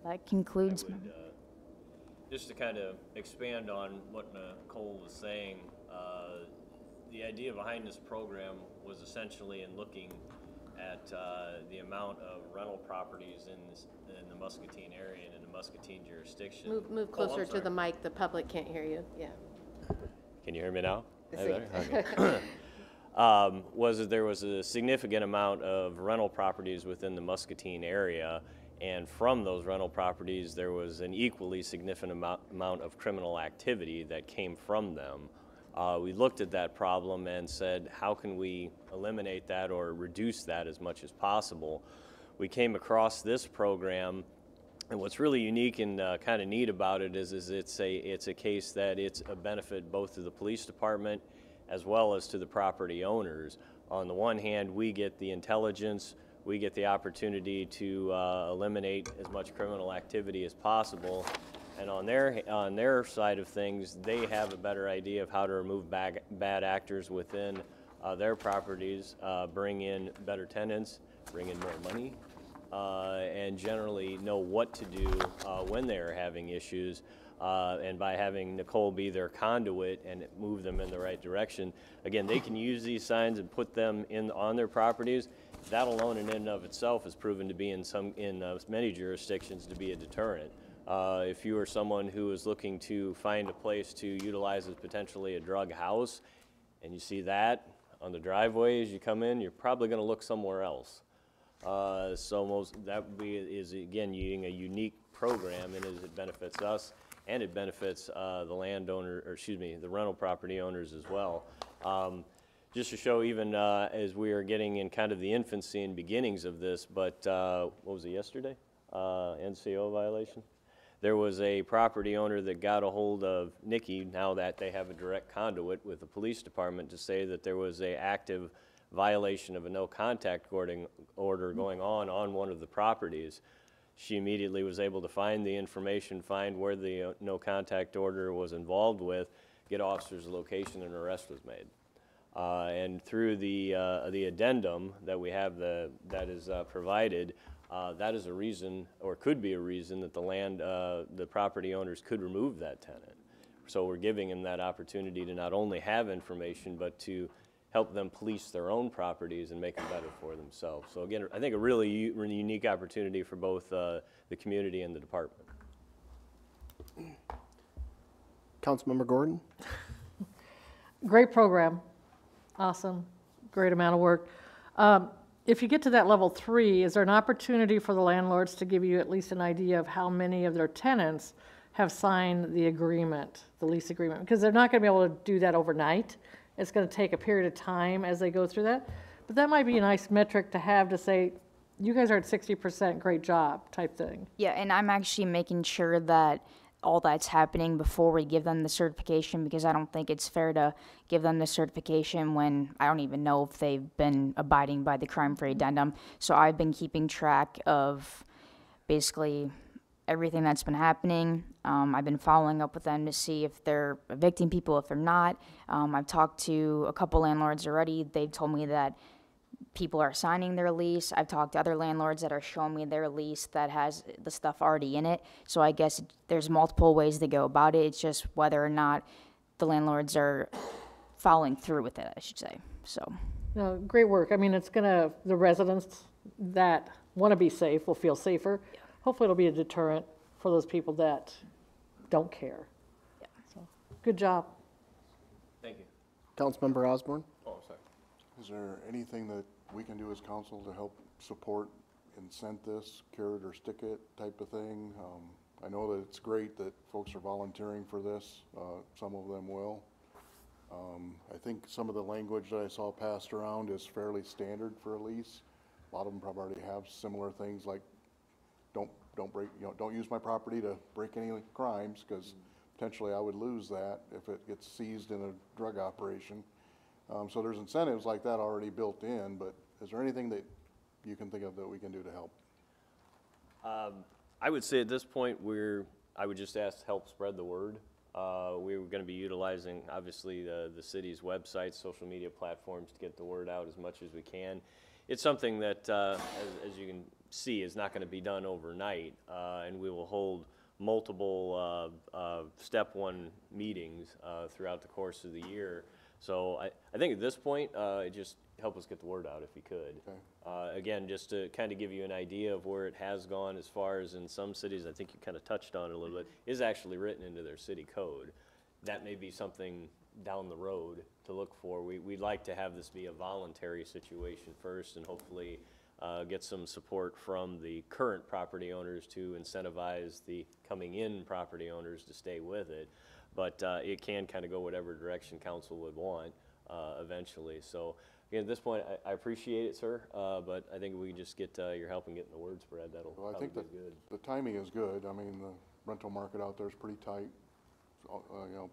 That concludes. Just to kind of expand on what Nicole was saying, uh, the idea behind this program was essentially in looking at uh, the amount of rental properties in this, in the Muscatine area and in the Muscatine jurisdiction. Move, move Oh, closer to the mic, the public can't hear you, yeah. Can you hear me now? I Is see. that better? Okay. Um, was that there was a significant amount of rental properties within the Muscatine area, and from those rental properties, there was an equally significant amount, of criminal activity that came from them. Uh, we looked at that problem and said, how can we eliminate that or reduce that as much as possible? We came across this program and what's really unique and uh, kind of neat about it is, is it's a it's a case that it's a benefit both to the police department as well as to the property owners. On the one hand, we get the intelligence, we get the opportunity to uh, eliminate as much criminal activity as possible, and on their on their side of things, they have a better idea of how to remove bad bad actors within uh, their properties, uh, bring in better tenants, bring in more money, uh, and generally know what to do uh, when they're having issues. Uh, and by having Nicole be their conduit and move them in the right direction, again, they can use these signs and put them in on their properties. That alone, in and of itself, has proven to be in some in uh, many jurisdictions to be a deterrent. Uh, if you are someone who is looking to find a place to utilize as potentially a drug house, and you see that on the driveway as you come in, you're probably going to look somewhere else. Uh, so most, that be, is again, using a unique program and as it benefits us and it benefits, uh, the landowner, or excuse me, the rental property owners as well. Um, just to show even, uh, as we are getting in kind of the infancy and beginnings of this, but, uh, what was it, yesterday? Uh, NCO violation? there was a property owner that got a hold of Nikki, now that they have a direct conduit with the police department, to say that there was a active violation of a no-contact order going on on one of the properties. She immediately was able to find the information, find where the uh, no-contact order was involved with, get officers' location, and arrest was made. Uh, And through the, uh, the addendum that we have the, that is uh, provided, uh, that is a reason, or could be a reason, that the land, uh, the property owners could remove that tenant. So we're giving them that opportunity to not only have information, but to help them police their own properties and make them better for themselves. So again, I think a really u- really unique opportunity for both uh, the community and the department. Councilmember Gordon? Great program, awesome, great amount of work. Um, If you get to that level three, is there an opportunity for the landlords to give you at least an idea of how many of their tenants have signed the agreement, the lease agreement? Because they're not gonna be able to do that overnight. It's gonna take a period of time as they go through that. But that might be a nice metric to have to say, you guys are at sixty percent, great job, type thing. Yeah, and I'm actually making sure that all that's happening before we give them the certification because I don't think it's fair to give them the certification when I don't even know if they've been abiding by the crime free addendum. So I've been keeping track of basically everything that's been happening. Um, I've been following up with them to see if they're evicting people, if they're not. Um, I've talked to a couple landlords already. They've told me that people are signing their lease. I've talked to other landlords that are showing me their lease that has the stuff already in it. So I guess there's multiple ways to go about it. It's just whether or not the landlords are following through with it, I should say. So, No, great work. I mean, it's gonna, the residents that want to be safe will feel safer. Hopefully it'll be a deterrent for those people that don't care. So, Good job. Thank you. Councilmember Osborne? Is there anything that we can do as council to help support, incent this, carrot or stick it type of thing? Um, I know that it's great that folks are volunteering for this, uh, some of them will. Um, I think some of the language that I saw passed around is fairly standard for a lease. A lot of them probably already have similar things like, don't, don't break, you know, don't use my property to break any crimes, because potentially I would lose that if it gets seized in a drug operation. Um, so there's incentives like that already built in, but is there anything that you can think of that we can do to help? Um, I would say at this point, we're, I would just ask to help spread the word. Uh, We're going to be utilizing, obviously, the, the city's websites, social media platforms to get the word out as much as we can. It's something that, uh, as, as you can see, is not going to be done overnight, uh, and we will hold multiple uh, uh, step one meetings uh, throughout the course of the year. So I, I think at this point, uh, it just help us get the word out if you could. Uh, Again, just to kind of give you an idea of where it has gone as far as in some cities, I think you kind of touched on it a little bit, is actually written into their city code. That may be something down the road to look for. We, we'd like to have this be a voluntary situation first and hopefully uh, get some support from the current property owners to incentivize the coming in property owners to stay with it. But uh, it can kind of go whatever direction council would want uh, eventually. So again, at this point, I, I appreciate it, sir, uh, but I think we can just get uh, your help in getting the word spread. That'll Well, I probably think be that good. the timing is good. I mean, the rental market out there is pretty tight. So, uh, you know,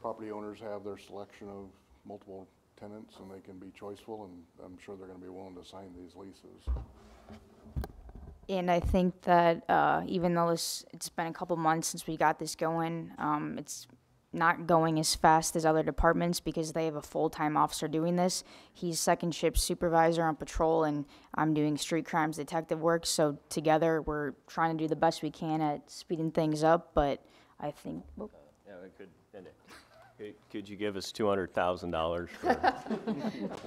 property owners have their selection of multiple tenants and they can be choiceful and I'm sure they're gonna be willing to sign these leases. And I think that uh, even though this, it's been a couple months since we got this going, um, it's not going as fast as other departments because they have a full-time officer doing this. He's second shift supervisor on patrol, and I'm doing street crimes detective work. So together, we're trying to do the best we can at speeding things up. But I think we could, you give us two hundred thousand dollars for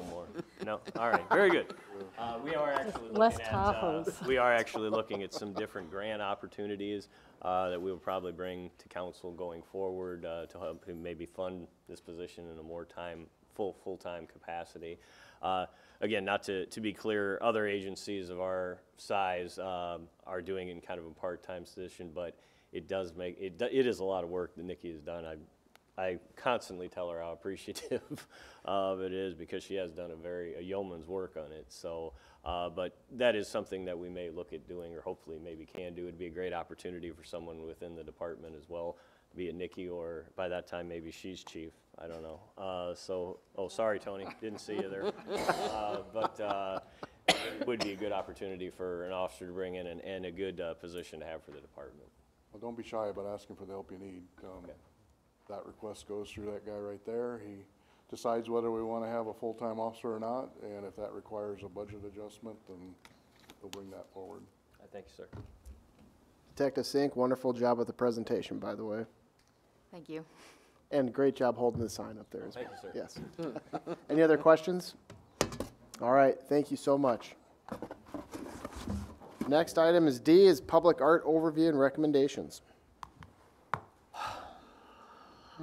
more? No, all right, very good. Uh, we are actually Less looking at, uh, Tahoes. we are actually looking at some different grant opportunities, uh, that we will probably bring to council going forward, uh, to help to maybe fund this position in a more time, full, full-time capacity. Uh, again, not to, to be clear, other agencies of our size, um, are doing it in kind of a part-time position, but it does make, it, do- it is a lot of work that Nikki has done. I, I constantly tell her how appreciative of it is because she has done a very, a yeoman's work on it. So Uh, But that is something that we may look at doing, or hopefully maybe can do. It'd be a great opportunity for someone within the department as well, be it Nikki, or by that time, maybe she's chief, I don't know. Uh, So, oh, sorry, Tony, didn't see you there. Uh, But uh, it would be a good opportunity for an officer to bring in and, and a good uh, position to have for the department. Well, don't be shy about asking for the help you need. Um, That request goes through that guy right there. He decides whether we want to have a full-time officer or not, and if that requires a budget adjustment, then we'll bring that forward. I thank you, sir. Detective Sink, wonderful job with the presentation, by the way. Thank you. And great job holding the sign up there as well. Thank you, sir. Yes. Any other questions? All right, thank you so much. Next item is D is public art overview and recommendations.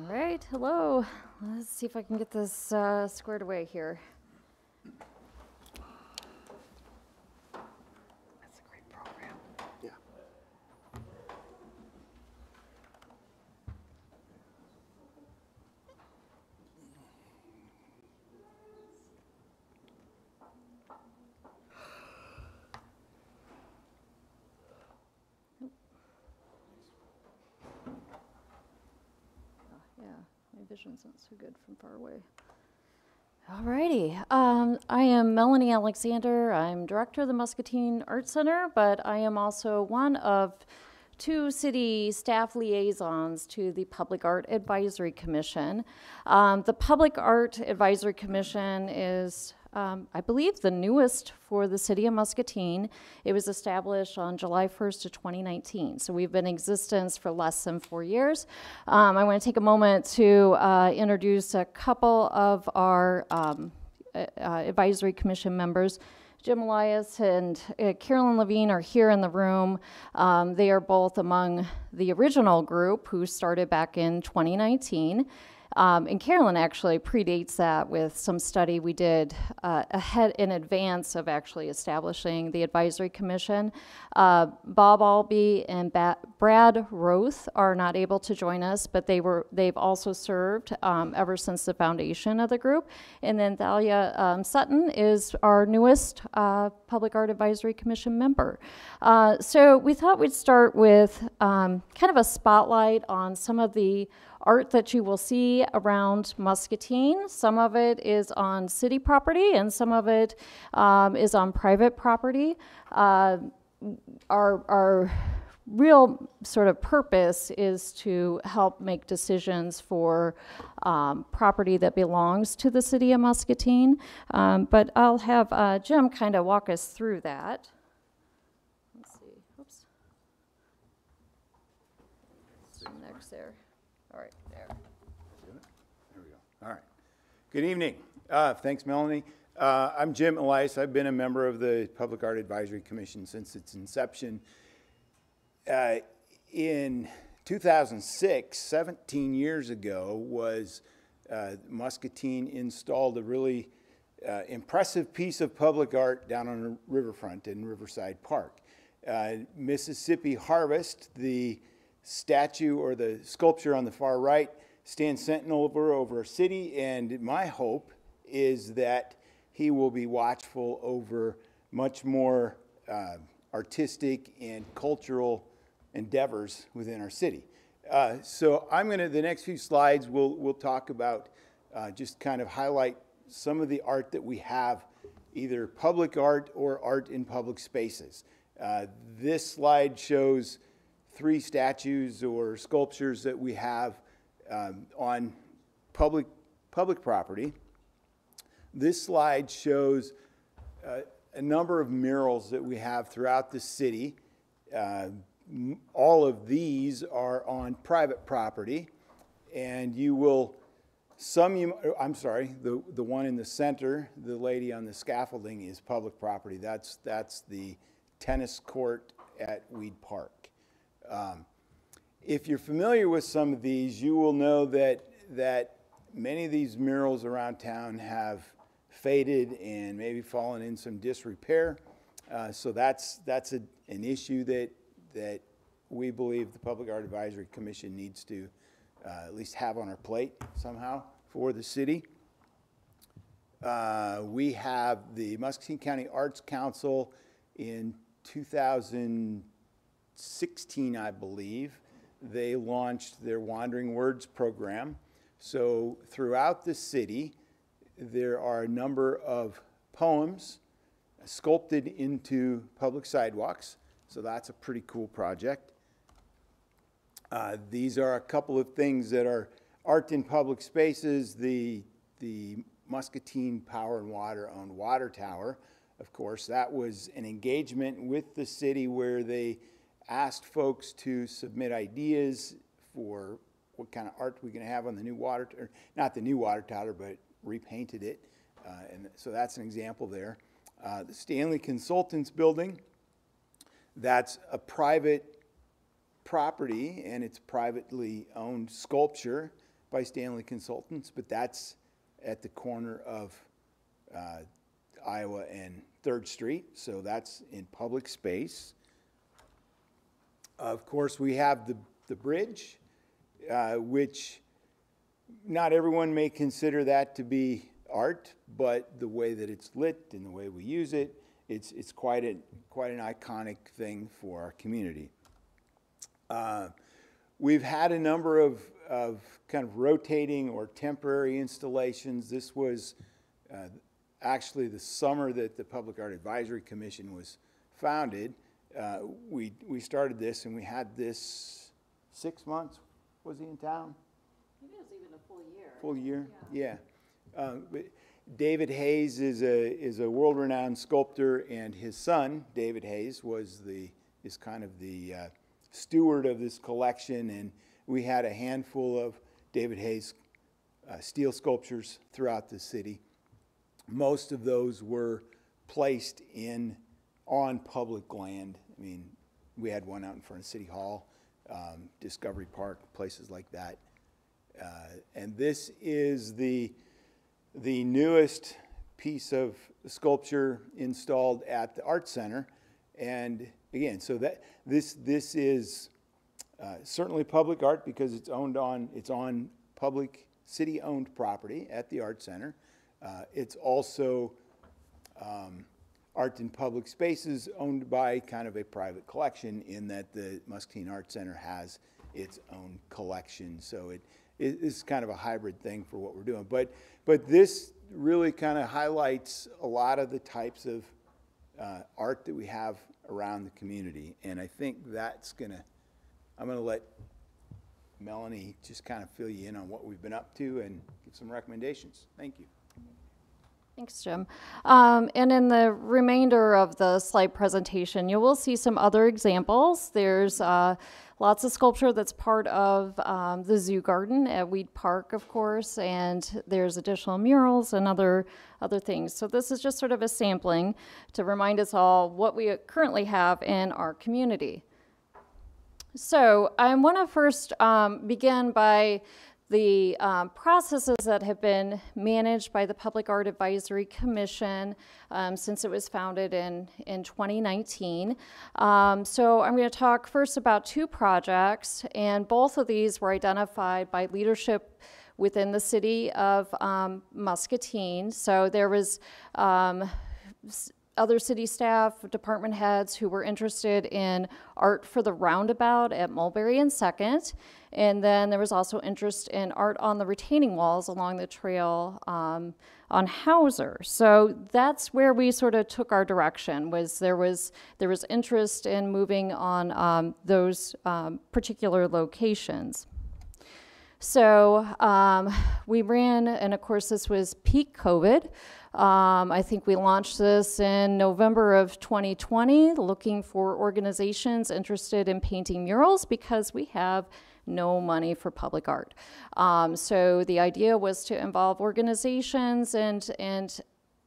All right, hello. Let's see if I can get this uh, squared away here. My vision's not so good from far away. Alrighty, um, I am Melanie Alexander. I'm director of the Muscatine Art Center, but I am also one of two city staff liaisons to the Public Art Advisory Commission. Um, the Public Art Advisory Commission is, um, I believe, the newest for the city of Muscatine. It was established on July 1st of 2019, so we've been in existence for less than four years. Um, I want to take a moment to uh, introduce a couple of our um, uh, uh, advisory commission members. Jim Elias and uh, Carolyn Levine are here in the room. Um, they are both among the original group who started back in 2019. Um, and Carolyn actually predates that with some study we did uh, ahead in advance of actually establishing the advisory commission. Uh, Bob Albee and ba- Brad Roth are not able to join us, but they were they've also served um, ever since the foundation of the group. And then Thalia um, Sutton is our newest uh, Public Art Advisory Commission member. Uh, so we thought we'd start with um, kind of a spotlight on some of the art that you will see around Muscatine. Some of it is on city property and some of it um, is on private property. Uh, our, our real sort of purpose is to help make decisions for um, property that belongs to the city of Muscatine. Um, but I'll have uh, Jim kind of walk us through that. Let's see. Oops. Next there. All right, there. There we go. All right. Good evening. Uh, Thanks, Melanie. Uh, I'm Jim Elias. I've been a member of the Public Art Advisory Commission since its inception. Uh, In 2006, 17 years ago, was Muscatine installed a really impressive piece of public art down on the riverfront in Riverside Park. Mississippi Harvest, the statue or the sculpture on the far right, stands sentinel over, over our city, and my hope is that he will be watchful over much more uh, artistic and cultural endeavors within our city. Uh, so I'm going to, the next few slides, we'll, we'll talk about uh, just kind of highlight some of the art that we have, either public art or art in public spaces. Uh, this slide shows three statues or sculptures that we have um, on public, public property. This slide shows uh, a number of murals that we have throughout the city. Uh, all of these are on private property, and you will, some you, I'm sorry, the, the one in the center, the lady on the scaffolding is public property. That's, that's the tennis court at Weed Park. Um, if you're familiar with some of these, you will know that, that many of these murals around town have faded and maybe fallen in some disrepair. Uh, so that's, that's a, an issue that, that we believe the Public Art Advisory Commission needs to uh, at least have on our plate somehow for the city. Uh, We have the Muscatine County Arts Council in 2016, I believe. They launched their Wandering Words program. So throughout the city, there are a number of poems sculpted into public sidewalks. So that's a pretty cool project. Uh, These are a couple of things that are art in public spaces. The, the Muscatine Power and Water owned water tower, of course, that was an engagement with the city where they asked folks to submit ideas for what kind of art going to have on the new water, or not the new water tower, but repainted it. Uh, and so that's an example there. Uh, the Stanley Consultants Building, that's a private property and it's privately owned sculpture by Stanley Consultants, but that's at the corner of uh, Iowa and Third Street, so that's in public space. Of course, we have the, the bridge, uh, which not everyone may consider that to be art, but the way that it's lit and the way we use it, it's, it's quite, a, quite an iconic thing for our community. Uh, we've had a number of, of kind of rotating or temporary installations. This was uh, actually the summer that the Public Art Advisory Commission was founded. Uh, we, we started this and we had this six months. Was he in town? Maybe it was even a full year. Full year, yeah. Uh, but David Hayes is a, is a world-renowned sculptor, and his son, David Hayes, was the, is kind of the uh, steward of this collection, and we had a handful of David Hayes uh, steel sculptures throughout the city. Most of those were placed in, on public land. I mean, we had one out in front of City Hall, um, Discovery Park, places like that. Uh, and this is the, the newest piece of sculpture installed at the Art Center. And again, so that this this is uh, certainly public art because it's owned on it's on public city-owned property at the Art Center. Uh, it's also um, art in public spaces owned by kind of a private collection in that the Muscatine Art Center has its own collection. So it is kind of a hybrid thing for what we're doing. But but this really kind of highlights a lot of the types of uh, art that we have around the community. And I think that's going to, I'm going to let Melanie just kind of fill you in on what we've been up to and give some recommendations. Thank you. Thanks, Jim. Um, and in the remainder of the slide presentation, you will see some other examples. There's uh, lots of sculpture that's part of um, the zoo garden at Weed Park, of course, and there's additional murals and other other things. So this is just sort of a sampling to remind us all what we currently have in our community. So I want to first um, begin by the um, processes that have been managed by the Public Art Advisory Commission um, since it was founded in, in 2019. Um, so I'm going to talk first about two projects, and both of these were identified by leadership within the city of um, Muscatine. So there was um, other city staff, department heads who were interested in art for the roundabout at Mulberry and Second. And then there was also interest in art on the retaining walls along the trail um, on Hauser. So that's where we sort of took our direction. Was there was there was interest in moving on um, those um, particular locations. So um, we ran, and of course this was peak COVID. Um, I think we launched this in November of 2020, looking for organizations interested in painting murals because we have no money for public art. Um, so the idea was to involve organizations and and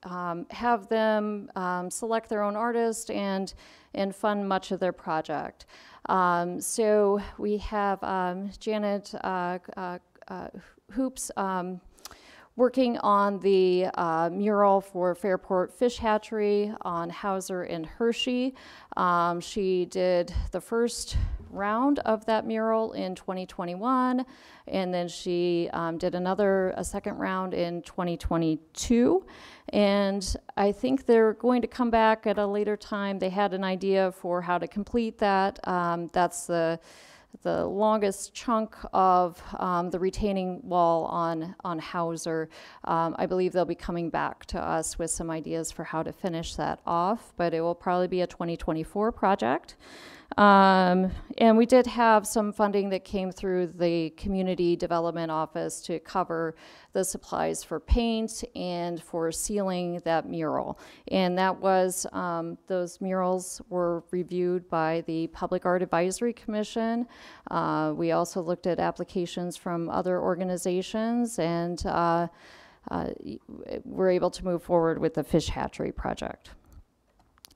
um, have them um, select their own artist and and fund much of their project. Um, so we have um, Janet uh, uh, uh, Hoops working on the uh, mural for Fairport Fish Hatchery on Hauser and Hershey. Um, she did the first round of that mural in 2021, and then she um, did another, a second round in 2022. And I think they're going to come back at a later time. They had an idea for how to complete that. Um, that's the the longest chunk of um, the retaining wall on, on Hauser. Um, I believe they'll be coming back to us with some ideas for how to finish that off, but it will probably be a 2024 project. Um, and we did have some funding that came through the Community Development Office to cover the supplies for paint and for sealing that mural. And that was, um, those murals were reviewed by the Public Art Advisory Commission. Uh, we also looked at applications from other organizations and uh, uh, we're able to move forward with the fish hatchery project.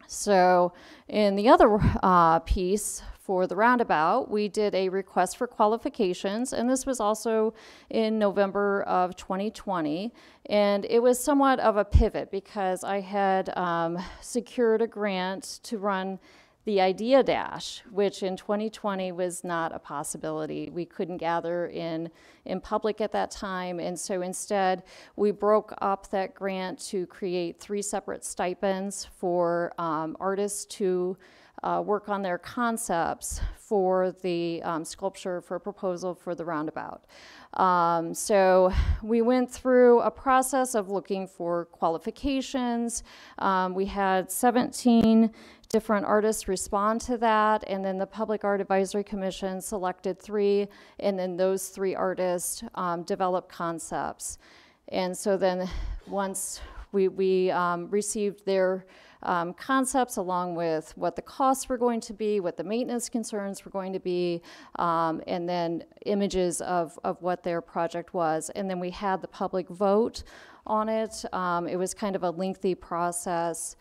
So in the other uh, piece for the roundabout, we did a request for qualifications, and this was also in November of 2020. And it was somewhat of a pivot because I had um, secured a grant to run the Idea Dash, which in 2020 was not a possibility. We couldn't gather in, in public at that time, and so instead we broke up that grant to create three separate stipends for um, artists to uh, work on their concepts for the um, sculpture for a proposal for the roundabout. Um, so we went through a process of looking for qualifications. Um, we had 17 different artists respond to that, and then the Public Art Advisory Commission selected three, and then those three artists um, developed concepts. And so then once we, we um, received their um, concepts along with what the costs were going to be, what the maintenance concerns were going to be, um, and then images of, of what their project was. And then we had the public vote on it. Um, it was kind of a lengthy process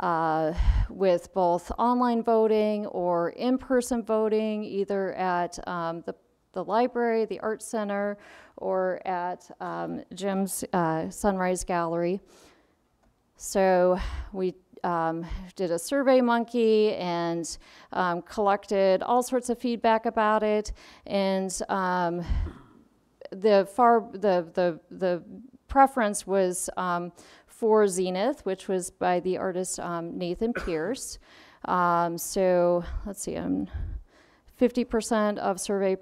uh, with both online voting or in-person voting, either at um, the, the library, the art center, or at um, Jim's uh, Sunrise Gallery. So we um, did a survey monkey and um, collected all sorts of feedback about it. And um, the far the the the preference was um, for Zenith, which was by the artist um, Nathan Pierce. Um, so let's see, um, 50% of survey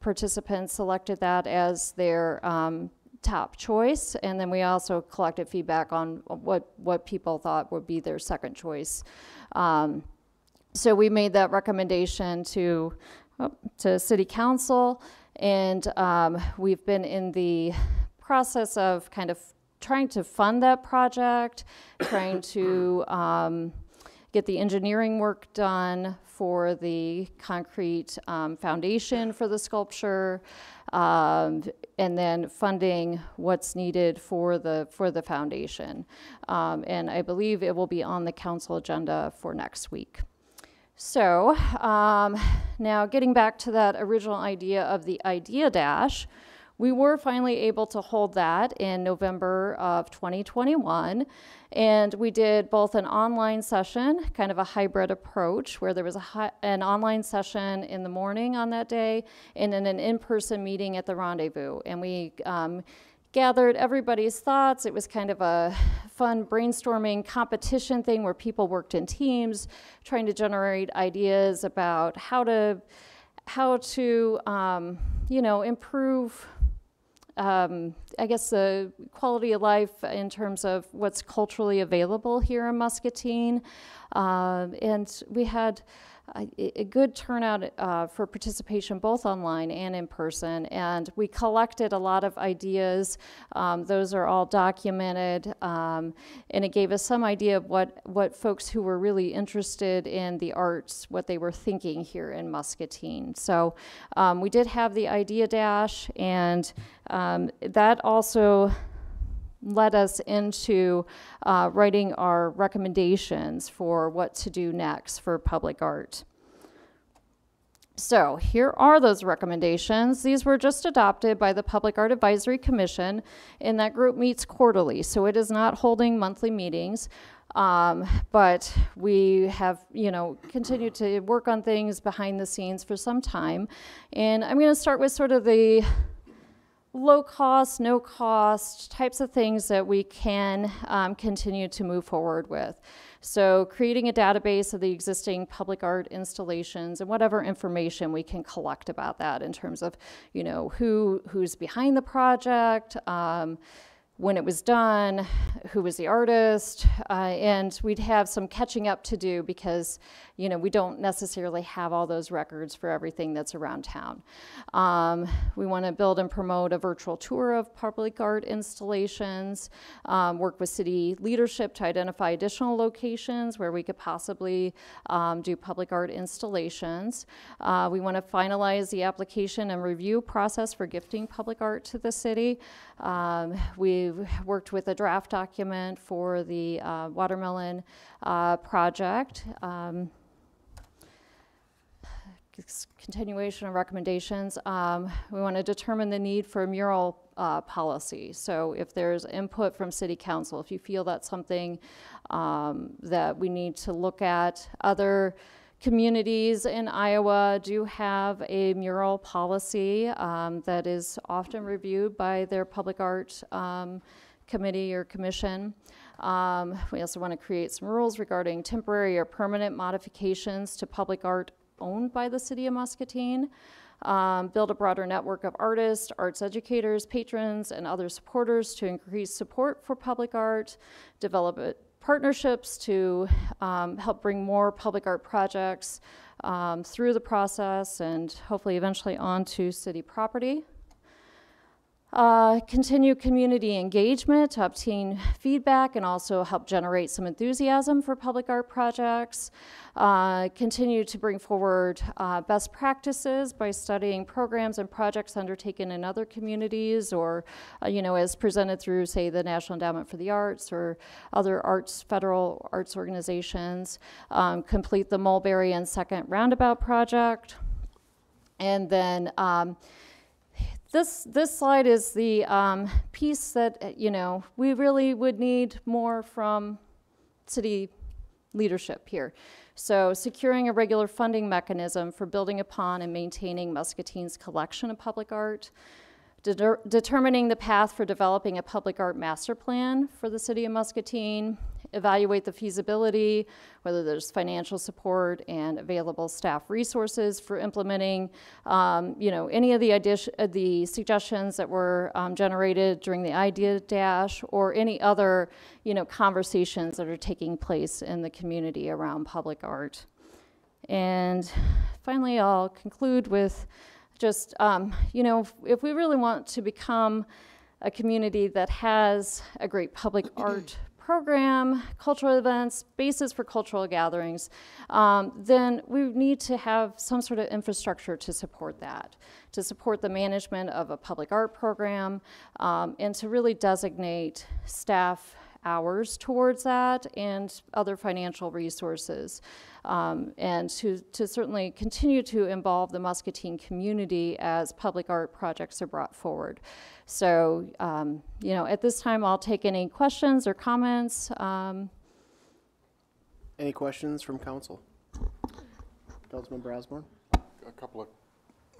participants selected that as their um, top choice, and then we also collected feedback on what what people thought would be their second choice. Um, so we made that recommendation to oh, to City Council, and um, we've been in the process of kind of trying to fund that project, trying to um, get the engineering work done for the concrete um, foundation for the sculpture, um, and then funding what's needed for the for the foundation. Um, and I believe it will be on the council agenda for next week. So um, now getting back to that original idea of the idea dash. We were finally able to hold that in November of 2021. And we did both an online session, kind of a hybrid approach, where there was an online session in the morning on that day, and then an in person meeting at the rendezvous. And we um, gathered everybody's thoughts. It was kind of a fun brainstorming competition thing where people worked in teams, trying to generate ideas about how to how to um, you know improve um, I guess the quality of life in terms of what's culturally available here in Muscatine. Um, and we had a, good turnout uh, for participation both online and in person. And we collected a lot of ideas. Um, those are all documented. Um, and it gave us some idea of what, what folks who were really interested in the arts, what they were thinking here in Muscatine. So um, we did have the Idea Dash, and um, that also led us into uh, writing our recommendations for what to do next for public art. So here are those recommendations. These were just adopted by the Public Art Advisory Commission, and that group meets quarterly, so it is not holding monthly meetings. Um, but we have, you know, continued to work on things behind the scenes for some time. And I'm going to start with sort of the low cost, no cost types of things that we can um, continue to move forward with. So creating a database of the existing public art installations and whatever information we can collect about that in terms of, you know, who who's behind the project, um, when it was done, who was the artist, uh, and we'd have some catching up to do because, you know, we don't necessarily have all those records for everything that's around town. Um, we want to build and promote a virtual tour of public art installations, um, work with city leadership to identify additional locations where we could possibly um, do public art installations. Uh, we want to finalize the application and review process for gifting public art to the city. Um, we've worked with a draft document for the uh, watermelon uh, project. Um, continuation of recommendations, um, we want to determine the need for a mural uh, policy. So if there's input from city council, if you feel that's something um, that we need to look at, other communities in Iowa do have a mural policy um, that is often reviewed by their public art um, committee or commission. Um, we also want to create some rules regarding temporary or permanent modifications to public art owned by the city of Muscatine. Um, build a broader network of artists, arts educators, patrons, and other supporters to increase support for public art. Develop partnerships to um, help bring more public art projects um, through the process and hopefully eventually onto city property. Uh, continue community engagement to obtain feedback and also help generate some enthusiasm for public art projects. Uh, continue to bring forward uh, best practices by studying programs and projects undertaken in other communities or, uh, you know, as presented through, say, the National Endowment for the Arts or other arts, federal arts organizations. Um, complete the Mulberry and Second Roundabout project. And then um, this, this slide is the um, piece that, uh, you know, we really would need more from city leadership here. So securing a regular funding mechanism for building upon and maintaining Muscatine's collection of public art, Deter- determining the path for developing a public art master plan for the city of Muscatine, evaluate the feasibility, whether there's financial support and available staff resources for implementing, um, you know, any of the uh, the suggestions that were um, generated during the idea dash or any other, you know, conversations that are taking place in the community around public art. And finally, I'll conclude with just, um, you know, if, if we really want to become a community that has a great public art program, cultural events, spaces for cultural gatherings, um, then we need to have some sort of infrastructure to support that, to support the management of a public art program, um, and to really designate staff hours towards that and other financial resources. Um, and to, to certainly continue to involve the Muscatine community as public art projects are brought forward. So, um, you know, at this time, I'll take any questions or comments. Um, Any questions from council? Councilmember Osborne? A couple of,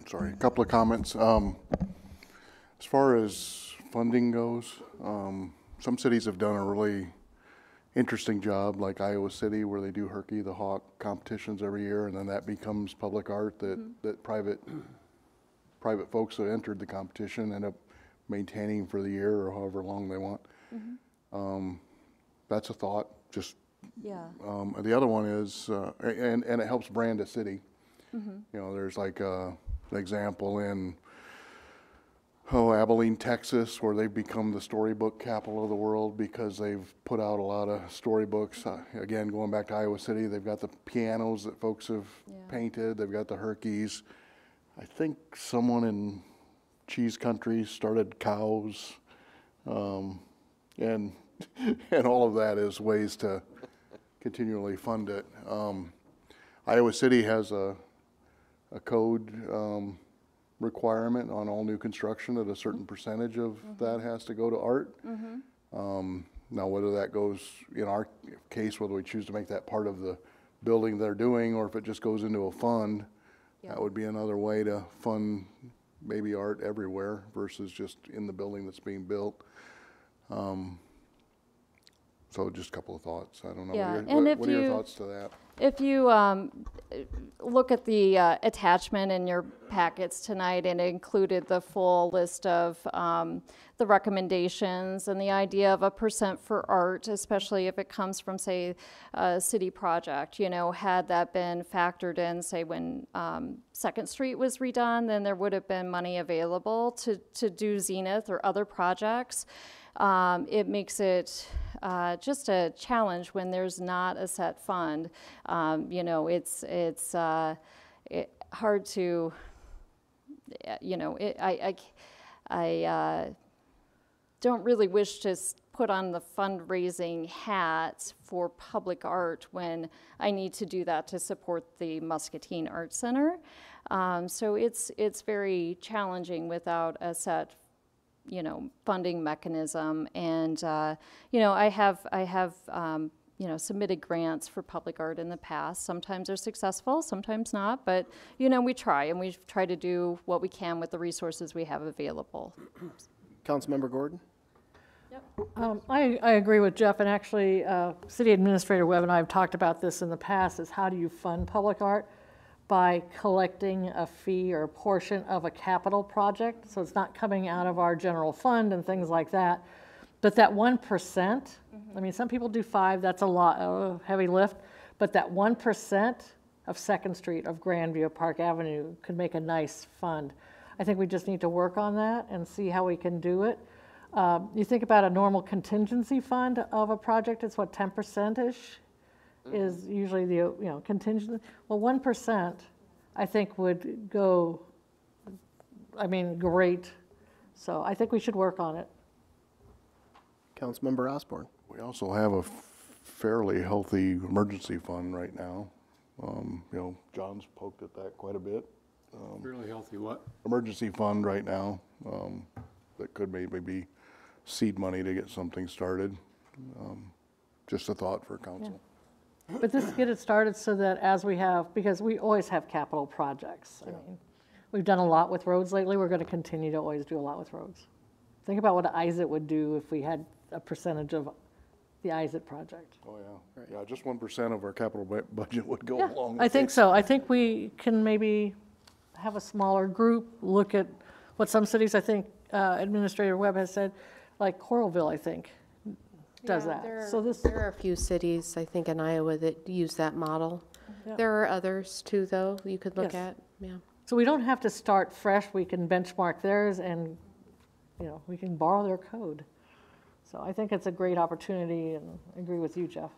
sorry, a couple of comments. Um, As far as funding goes, um, some cities have done a really interesting job, like Iowa City, where they do Herky the Hawk competitions every year, and then that becomes public art that, that private, private folks that entered the competition end up maintaining for the year or however long they want. Um, That's a thought, just Yeah. um, the other one is, uh, and, and it helps brand a city. Mhm. You know, there's like uh, an example in, oh, Abilene, Texas, where they've become the storybook capital of the world because they've put out a lot of storybooks. Uh, again, going back to Iowa City, they've got the pianos that folks have painted, they've got the herkies. I think someone in cheese country started cows. Um, and, and all of that is ways to continually fund it. Um, Iowa City has a, a code, um, requirement on all new construction that a certain percentage of that has to go to art. Um, Now, whether that goes, in our case, whether we choose to make that part of the building they're doing, or if it just goes into a fund, that would be another way to fund maybe art everywhere versus just in the building that's being built. Um, So just a couple of thoughts. I don't know. What Yeah, are your- and what- if What are your you- thoughts to that? If you um, look at the uh, attachment in your packets tonight, and included the full list of um, the recommendations and the idea of a percent for art, especially if it comes from, say, a city project. You know, had that been factored in, say, when um, Second Street was redone, then there would have been money available to, to do Zenith or other projects. Um, it makes it uh, just a challenge when there's not a set fund. Um, you know, it's it's uh, it, hard to, you know, it, I I, I, uh, don't really wish to put on the fundraising hat for public art when I need to do that to support the Muscatine Art Center. Um, so it's it's very challenging without a set you know, funding mechanism. And, uh, you know, I have, I have, um, you know, submitted grants for public art in the past. Sometimes they're successful, sometimes not, but, you know, we try and we try to do what we can with the resources we have available. Councilmember Gordon? Um, I, I agree with Jeff, and actually, uh, City Administrator Webb and I have talked about this in the past, is how do you fund public art? By collecting a fee or a portion of a capital project, so it's not coming out of our general fund and things like that. But that one percent, I mean, some people do five, that's a lot, a heavy lift, but that one percent of Second Street, of Grandview, Park Avenue, could make a nice fund. I think we just need to work on that and see how we can do it. Um, You think about a normal contingency fund of a project, it's what, ten percent-ish? Is usually the, you know, contingent, well, one percent, I think would go, I mean, great. So I think we should work on it. Councilmember Osborne? We also have a fairly healthy emergency fund right now. Um, You know, John's poked at that quite a bit. Um, Really healthy what? Emergency fund right now, um, that could maybe be seed money to get something started. Um, Just a thought for council. But just get it started so that as we have, because we always have capital projects. I mean, We've done a lot with roads lately, we're gonna continue to always do a lot with roads. Think about what Isett would do if we had a percentage of the Isett project. Oh, yeah. Yeah, just one percent of our capital bu- budget would go Yeah, along. I think so. I think we can maybe have a smaller group, look at what some cities, I think uh, Administrator Webb has said, like Coralville, I think, does Yeah, that. there So are- this, There are a few cities, I think, in Iowa that use that model. Yeah. There are others too, though, you could look Yes. at, yeah. so we don't have to start fresh. We can benchmark theirs and, you know, we can borrow their code. So I think it's a great opportunity and I agree with you, Jeff.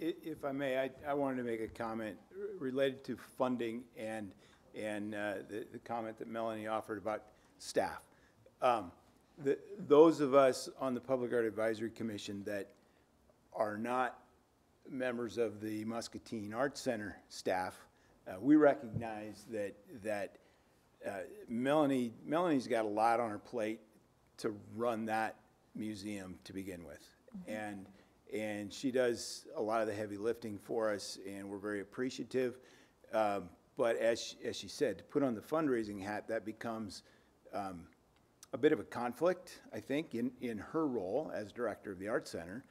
I- If I may, I, I wanted to make a comment r- related to funding and, and uh, the, the comment that Melanie offered about staff. Um, The, those of us on the Public Art Advisory Commission that are not members of the Muscatine Arts Center staff, uh, we recognize that, that uh, Melanie, Melanie's got a lot on her plate to run that museum to begin with. And, and she does a lot of the heavy lifting for us, and we're very appreciative. Um, But as, she- as she said, to put on the fundraising hat, that becomes um, a bit of a conflict, I think, in, in her role as director of the Art Center.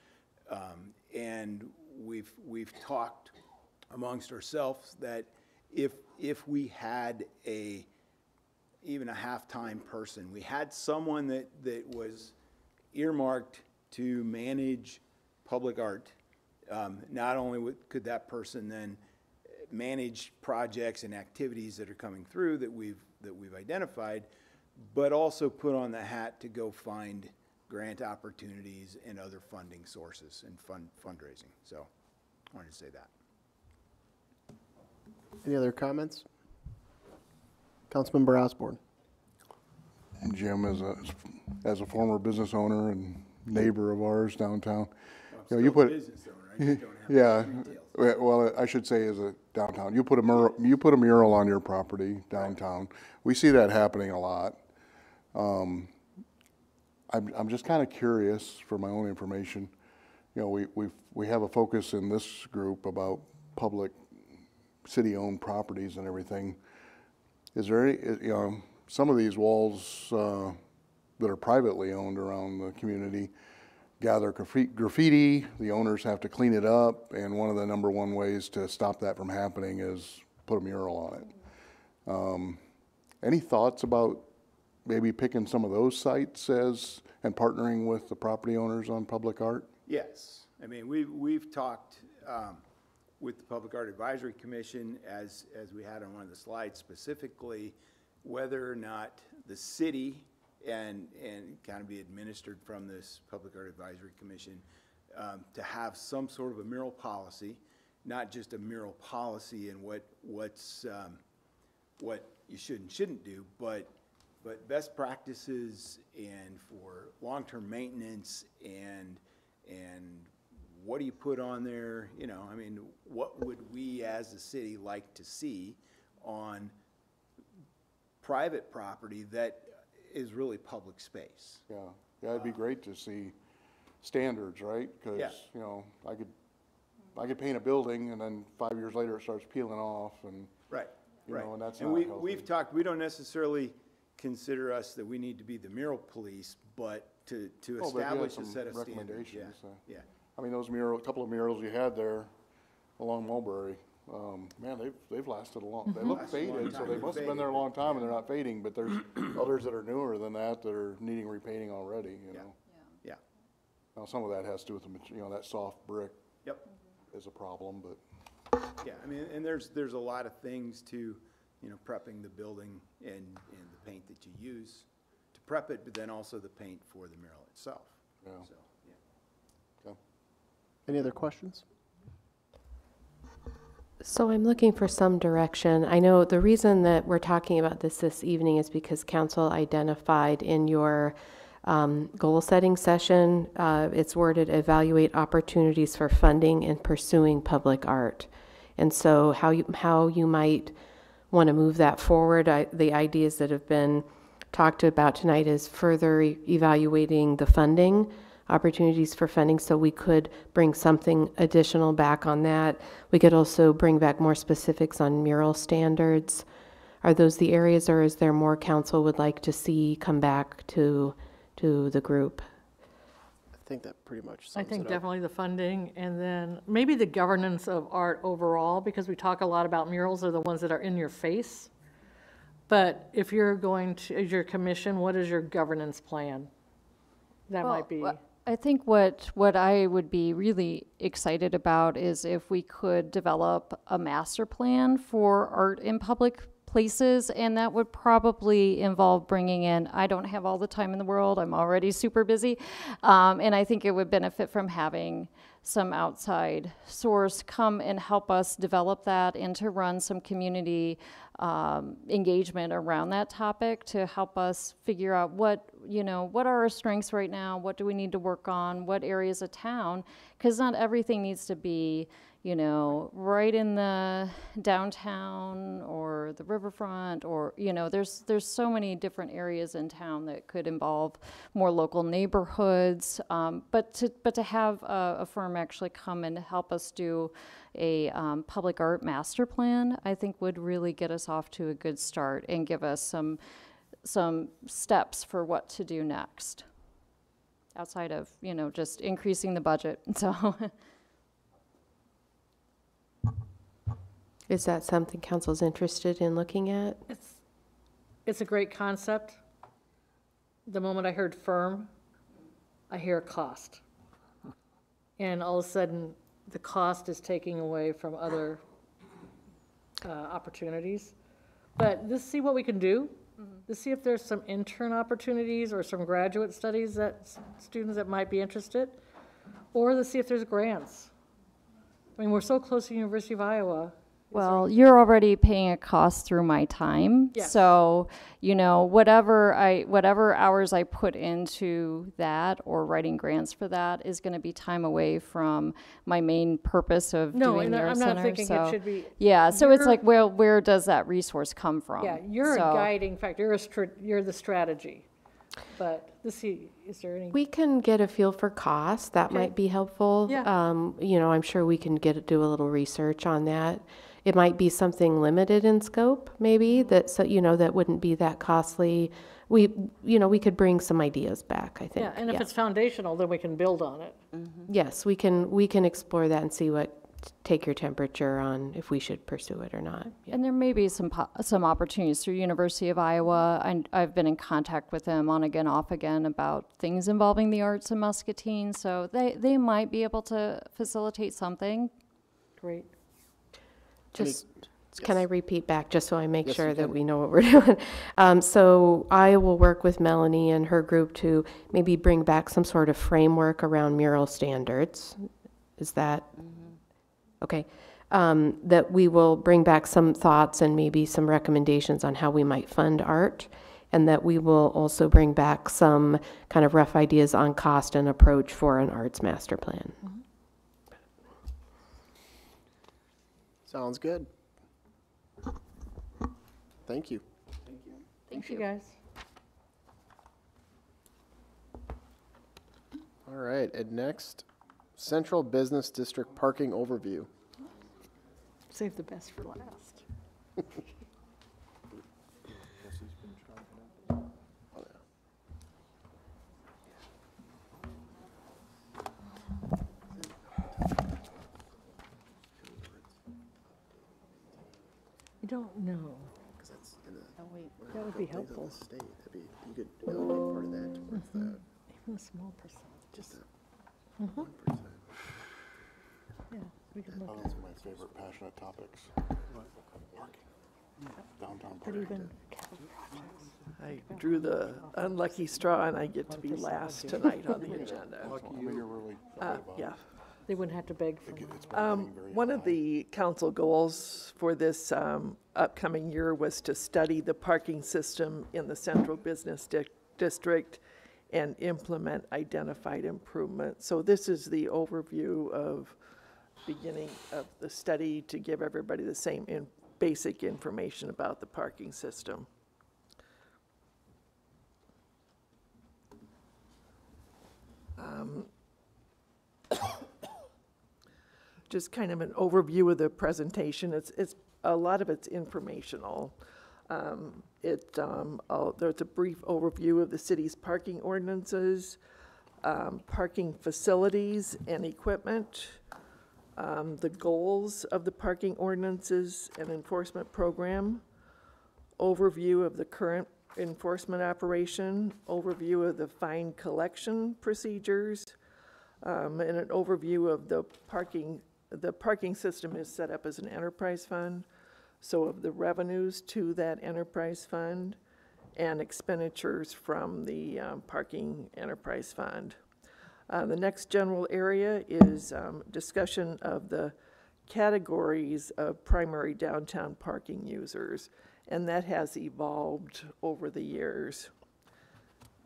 Um, And we've, we've talked amongst ourselves that if, if we had a, even a half-time person, we had someone that, that was earmarked to manage public art, um, not only would- could that person then manage projects and activities that are coming through that we've, that we've identified, but also put on the hat to go find grant opportunities and other funding sources and fund, fundraising. So, I wanted to say that. Any other comments? Councilmember Osborne? Jim, as a, as a former business owner and neighbor of ours downtown, you know, you put, owner. I just don't have Yeah, details. well, I should say as a downtown, you put a mural, you put a mural on your property downtown. We see that happening a lot. Um, I'm, I'm just kind of curious for my own information. You know, we, we, we have a focus in this group about public, city-owned properties and everything. Is there any, you know, some of these walls, uh, that are privately owned around the community gather graffiti, the owners have to clean it up, and one of the number one ways to stop that from happening is put a mural on it. Um, Any thoughts about maybe picking some of those sites as, and partnering with the property owners on public art? Yes, I mean, we've, we've talked, um, with the Public Art Advisory Commission, as, as we had on one of the slides specifically, whether or not the city and, and kind of be administered from this Public Art Advisory Commission, um, to have some sort of a mural policy, not just a mural policy and what, what's, um, what you should and shouldn't do, but, but best practices and for long-term maintenance and, and what do you put on there, you know, I mean, what would we as a city like to see on private property that is really public space? Yeah, yeah, it'd be great to see standards, right? Because, Yeah. you know, I could, I could paint a building, and then five years later, it starts peeling off, and, Right, you right. know, and that's And not we, healthy. we've talked, we don't necessarily consider us that we need to be the mural police, but to, to Oh, but you had establish a some set of standards, yeah, recommendations, uh, yeah. I mean, those mural, a couple of murals you had there along Mulberry, um, man, they've, they've lasted a long, they look Lasted a long faded, so time. they must have been there a long time, and they're not fading, but there's others that are newer than that that are needing repainting already, you know? Yeah, Now, some of that has to do with the, mat- you know, that soft brick yep. is a problem, but, Yeah, I mean, and there's, there's a lot of things to, you know, prepping the building and, and the paint that you use to prep it, but then also the paint for the mural itself. Yeah. So, yeah. Any other questions? So I'm looking for some direction. I know the reason that we're talking about this this evening is because council identified in your um, goal-setting session, uh, it's worded evaluate opportunities for funding and pursuing public art. And so how you, how you might want to move that forward, I, the ideas that have been talked about tonight is further evaluating the funding, opportunities for funding, so we could bring something additional back on that. We could also bring back more specifics on mural standards. Are those the areas, or is there more council would like to see come back to, to the group? I think that pretty much I sums think it up. definitely the funding, and then maybe the governance of art overall, because we talk a lot about murals are the ones that are in your face. But if you're going to, as your commission, what is your governance plan? That Well, might be, wha- I think what, what I would be really excited about is if we could develop a master plan for art in public places, and that would probably involve bringing in, I don't have all the time in the world, I'm already super busy, um, and I think it would benefit from having some outside source come and help us develop that and to run some community um, engagement around that topic to help us figure out what you know what are our strengths right now what do we need to work on what areas of town because not everything needs to be you know right in the downtown or the riverfront or you know there's there's so many different areas in town that could involve more local neighborhoods. Um, but to but to have a, a firm actually come and help us do a um, public art master plan i think would really get us off to a good start and give us some some steps for what to do next outside of you know just increasing the budget. So Is that something council's interested in looking at? it's, it's a great concept. The moment I heard firm, I hear cost. And all of a sudden, the cost is taking away from other uh, opportunities. But let's see what we can do. Let's see if there's some intern opportunities or some graduate studies that, s- students that might be interested. Or let's see if there's grants. I mean, we're so close to University of Iowa, Well, you're already paying a cost through my time. Yes. So, you know, whatever I, whatever hours I put into that or writing grants for that is gonna be time away from my main purpose of No, doing and the I'm Arts not Center, thinking it should be- Yeah, so it's like, well, where does that resource come from? Yeah, you're a So- guiding factor, you're a, str- you're the strategy. But the see, is there any? We can get a feel for cost, that Okay. might be helpful. Yeah. Um, you know, I'm sure we can get, do a little research on that. It might be something limited in scope, maybe, that, so, you know, that wouldn't be that costly. We, you know, we could bring some ideas back, I think. Yeah, and if it's foundational, then we can build on it. Mm-hmm. Yes, we can, we can explore that and see what, take your temperature on if we should pursue it or not. And there may be some, po- some opportunities through University of Iowa. I, I've been in contact with them on again, off again about things involving the arts in Muscatine. So they, they might be able to facilitate something. Great. Just, can I repeat back, just so I make Yes, sure you that can. we know what we're doing? Um, so I will work with Melanie and her group to maybe bring back some sort of framework around mural standards. Is that? Okay. Um, that we will bring back some thoughts and maybe some recommendations on how we might fund art. And that we will also bring back some kind of rough ideas on cost and approach for an arts master plan. Sounds good. Thank you. Thank you, Thank you guys. All right, and next, Central Business District Parking Overview. Save the best for last. don't know. That would be helpful. State, that'd be, you could allocate part of that towards that. Even a small percent, just. Mm-hmm. Mhm. Yeah, we could look Oh, at Those are my favorite passionate topics. Parking. Downtown But parking. even capital projects. I drew the unlucky straw and I get to be last tonight on the agenda. Uh, Yeah. They wouldn't have to beg for. Um, One of the council goals for this um, upcoming year was to study the parking system in the central business di- district and implement identified improvements. So this is the overview of beginning of the study to give everybody the same in, basic information about the parking system. Just kind of an overview of the presentation. It's, it's, a lot of it's informational. Um, It, um, there's a brief overview of the city's parking ordinances, um, parking facilities and equipment, um, the goals of the parking ordinances and enforcement program, overview of the current enforcement operation, overview of the fine collection procedures, um, and an overview of the parking, the parking system is set up as an enterprise fund, so of the revenues to that enterprise fund and expenditures from the um, parking enterprise fund. Uh, The next general area is um, discussion of the categories of primary downtown parking users, and that has evolved over the years.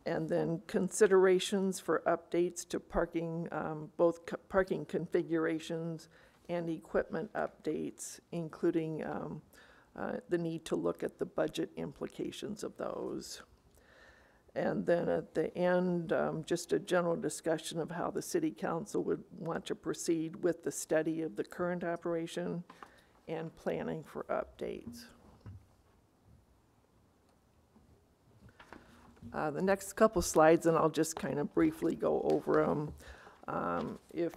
And then considerations for updates to parking, um, both co- parking configurations and equipment updates, including um, uh, the need to look at the budget implications of those. And then at the end, um, just a general discussion of how the city council would want to proceed with the study of the current operation and planning for updates. Uh, The next couple slides, and I'll just kind of briefly go over them. If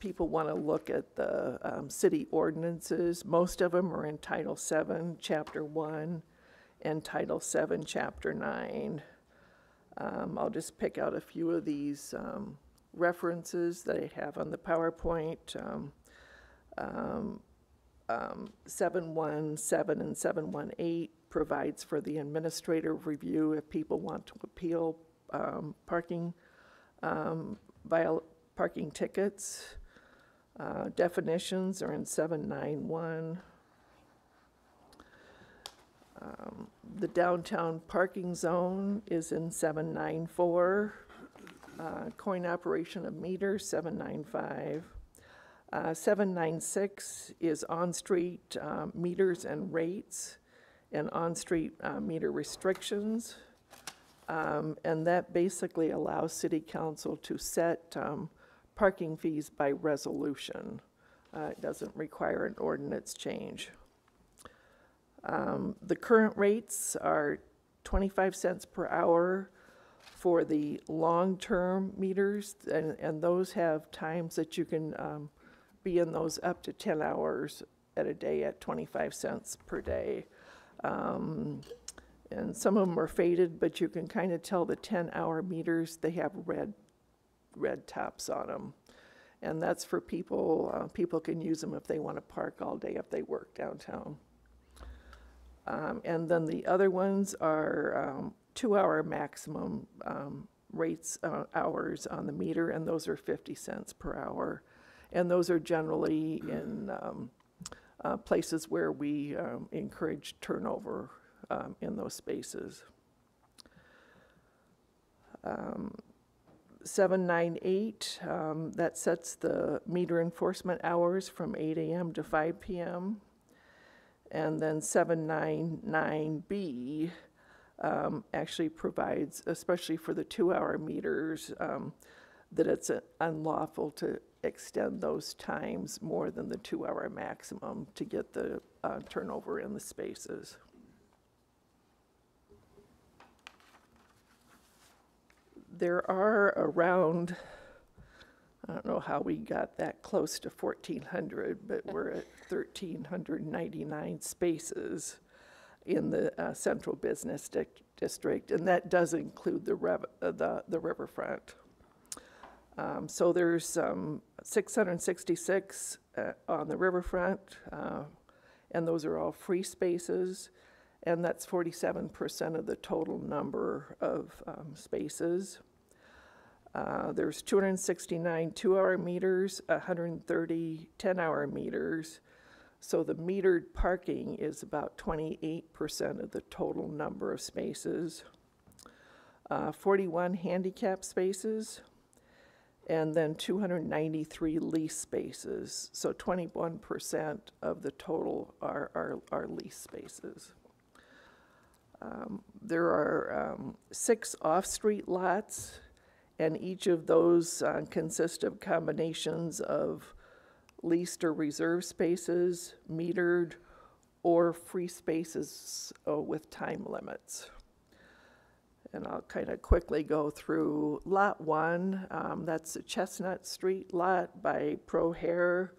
people want to look at the um, city ordinances, most of them are in Title VII, Chapter 1, and Title VII, Chapter 9. Um, I'll just pick out a few of these um, references that I have on the PowerPoint. Um, um, um, 717 and 718 provides for the administrative review if people want to appeal um, parking, um, viol, parking tickets. Uh, Definitions are in 791. Um, The downtown parking zone is in 794. Uh, Coin operation of meters, 795. Uh, 796 is on-street um, meters and rates and on-street uh, meter restrictions. Um, And that basically allows city council to set um, parking fees by resolution. Uh, It doesn't require an ordinance change. Um, The current rates are 25 cents per hour for the long-term meters, and, and those have times that you can um, be in those up to 10 hours at a day at 25 cents per day. Um, And some of them are faded, but you can kind of tell the 10-hour meters, they have red, red tops on them. And that's for people, uh, people can use them if they want to park all day if they work downtown. Um, and then the other ones are, um, two-hour maximum, um, rates, uh, hours on the meter, and those are fifty cents per hour. And those are generally in, um, uh, places where we, um, encourage turnover, um, in those spaces. Um, 798, um, that sets the meter enforcement hours from 8 AM to 5 PM. And then 799B um, actually provides, especially for the two-hour meters, um, that it's unlawful to extend those times more than the two-hour maximum to get the uh, turnover in the spaces. There are around, I don't know how we got that close to 1,400, but we're at 1,399 spaces in the uh, central business district, and that does include the rev, uh, the, the riverfront. Um, so there's, um, 666, uh, on the riverfront, uh, and those are all free spaces, and that's 47% of the total number of, um, spaces. Uh, there's 269 two-hour meters, 130 10-hour meters. So the metered parking is about 28% of the total number of spaces. Uh, 41 handicap spaces, and then 293 lease spaces. So 21% of the total are, are, are lease spaces. Um, There are um, six off-street lots, and each of those uh, consist of combinations of leased or reserved spaces, metered, or free spaces uh, with time limits. And I'll kind of quickly go through Lot 1, um, that's the Chestnut Street lot by Pro Hair.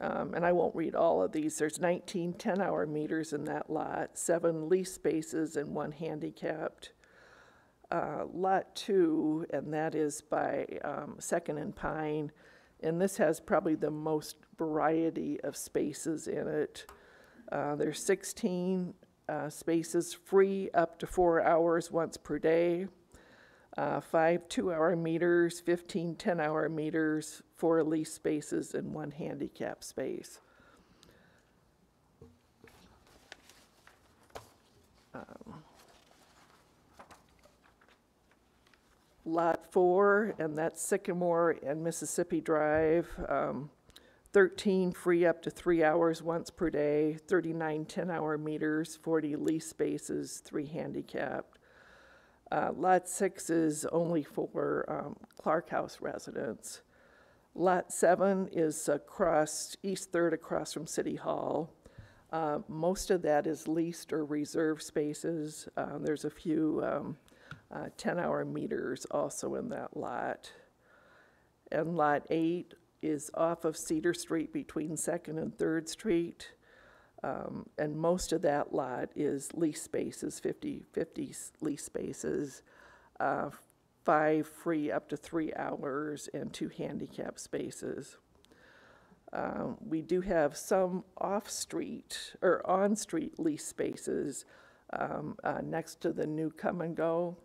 Um, and I won't read all of these. There's 19 10-hour meters in that lot, seven lease spaces and one handicapped. Uh, Lot 2, and that is by um, Second and Pine, and this has probably the most variety of spaces in it. Uh, There's 16 uh, spaces free up to four hours once per day, uh, five two-hour meters, 15 10-hour meters, four lease spaces, and one handicap space. Um, Lot 4, and that's Sycamore and Mississippi Drive. um, 13 free up to three hours once per day, 39 10-hour meters, 40 lease spaces, three handicapped. Uh, Lot 6 is only for um, Clark House residents. Lot 7 is across, East Third across from City Hall. Uh, Most of that is leased or reserved spaces. Uh, There's a few um, uh, 10-hour meters also in that lot. And Lot 8 is off of Cedar Street between Second and Third Street. Um, And most of that lot is lease spaces, 50, 50 lease spaces, uh, five free up to three hours, and two handicap spaces. Um, We do have some off-street, or on-street lease spaces um, uh, next to the new Kum & Go.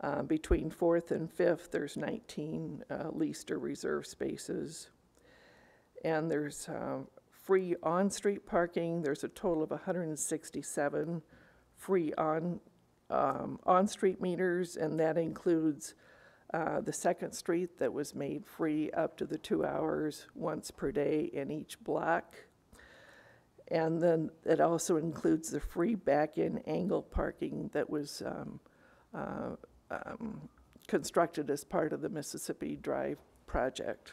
Uh, Between Fourth and Fifth, there's 19 uh, leased or reserved spaces. And there's um, free on-street parking. There's a total of 167 free on, um, on-street meters, and that includes uh, the Second Street that was made free up to the two hours once per day in each block. And then it also includes the free back-in angle parking that was um, uh, um, constructed as part of the Mississippi Drive project.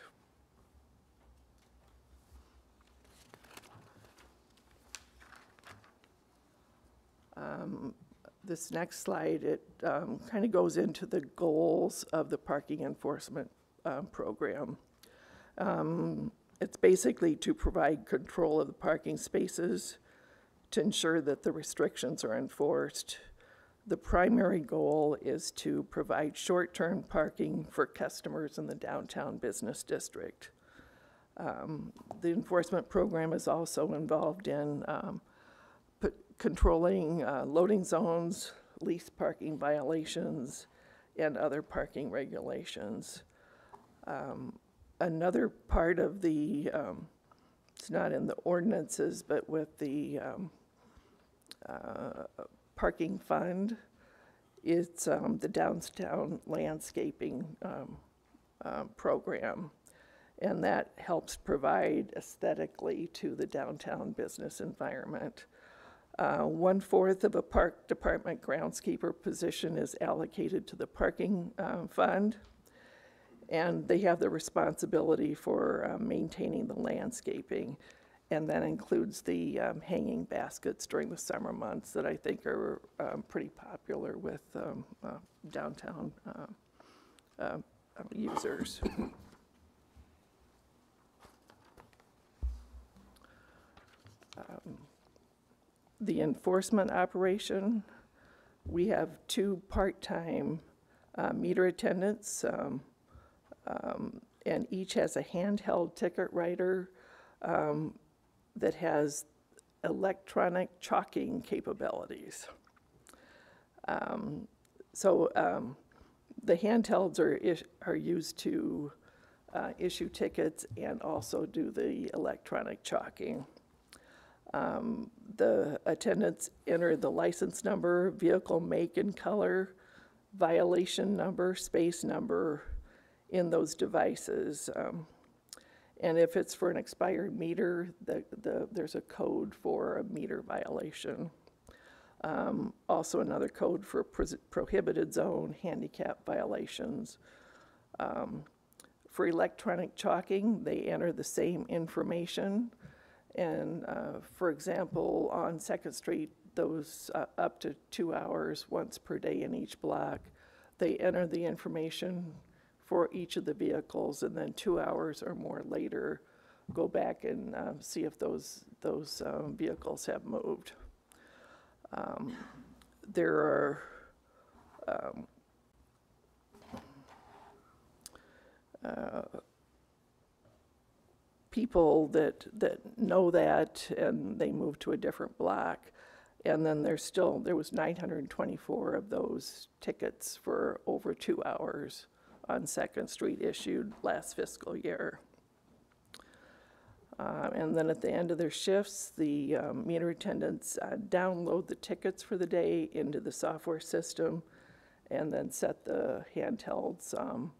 Um, This next slide, it kind of goes into the goals of the parking enforcement um, program. Um, It's basically to provide control of the parking spaces, to ensure that the restrictions are enforced. The primary goal is to provide short-term parking for customers in the downtown business district. Um, The enforcement program is also involved in um, controlling uh, loading zones, lease parking violations, and other parking regulations. Um, Another part of the, um, it's not in the ordinances, but with the um, uh, parking fund, it's um, the downtown landscaping um, uh, program. And that helps provide aesthetically to the downtown business environment. Uh, One-fourth of a park department groundskeeper position is allocated to the parking uh, fund. And they have the responsibility for uh, maintaining the landscaping. And that includes the um, hanging baskets during the summer months that I think are um, pretty popular with um, uh, downtown uh, uh, users. Um, The enforcement operation, we have two part-time uh, meter attendants, um, um, and each has a handheld ticket writer um, that has electronic chalking capabilities. Um, So um, the handhelds are, are used to uh, issue tickets and also do the electronic chalking. Um, The attendants enter the license number, vehicle make and color, violation number, space number in those devices. Um, And if it's for an expired meter, the, the, there's a code for a meter violation. Um, Also another code for pres- prohibited zone, handicap violations. Um, For electronic chalking, they enter the same information. And, uh, for example, on Second Street, those uh, up to two hours, once per day in each block, they enter the information for each of the vehicles, and then two hours or more later, go back and uh, see if those, those um, vehicles have moved. Um, There are um, uh, people that, that know that and they move to a different block. And then there's still, there was 924 of those tickets for over two hours on Second Street issued last fiscal year. Uh, And then at the end of their shifts, the um, meter attendants uh, download the tickets for the day into the software system and then set the handhelds um,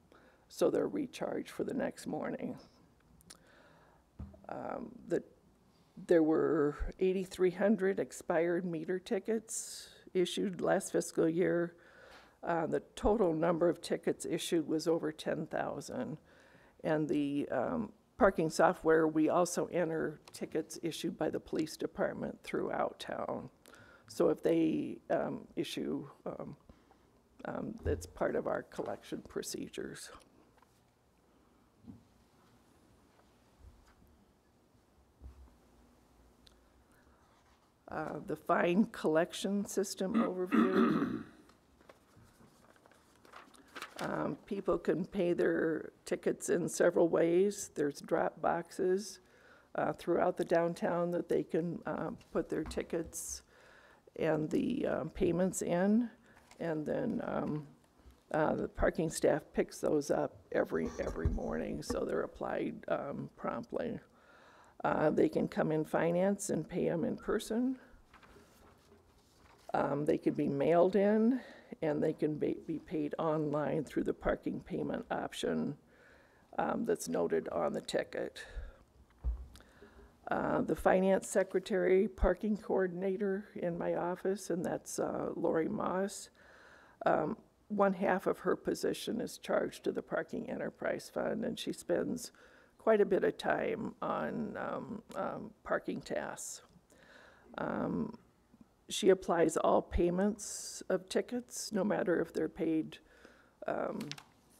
so they're recharged for the next morning. Um, The, there were 8,300 expired meter tickets issued last fiscal year. Uh, The total number of tickets issued was over 10,000. And the um, parking software, we also enter tickets issued by the police department throughout town. So if they um, issue, um, um, that's part of our collection procedures. Uh, The fine collection system overview. Um, People can pay their tickets in several ways. There's drop boxes uh, throughout the downtown that they can uh, put their tickets and the um, payments in. And then um, uh, the parking staff picks those up every, every morning, so they're applied um, promptly. Uh, They can come in finance and pay them in person. Um, They can be mailed in, and they can be be paid online through the parking payment option um, that's noted on the ticket. Uh, The finance secretary, parking coordinator in my office, and that's uh, Lori Moss. Um, One half of her position is charged to the Parking Enterprise Fund, and she spends quite a bit of time on um, um, parking tasks. Um, She applies all payments of tickets, no matter if they're paid um,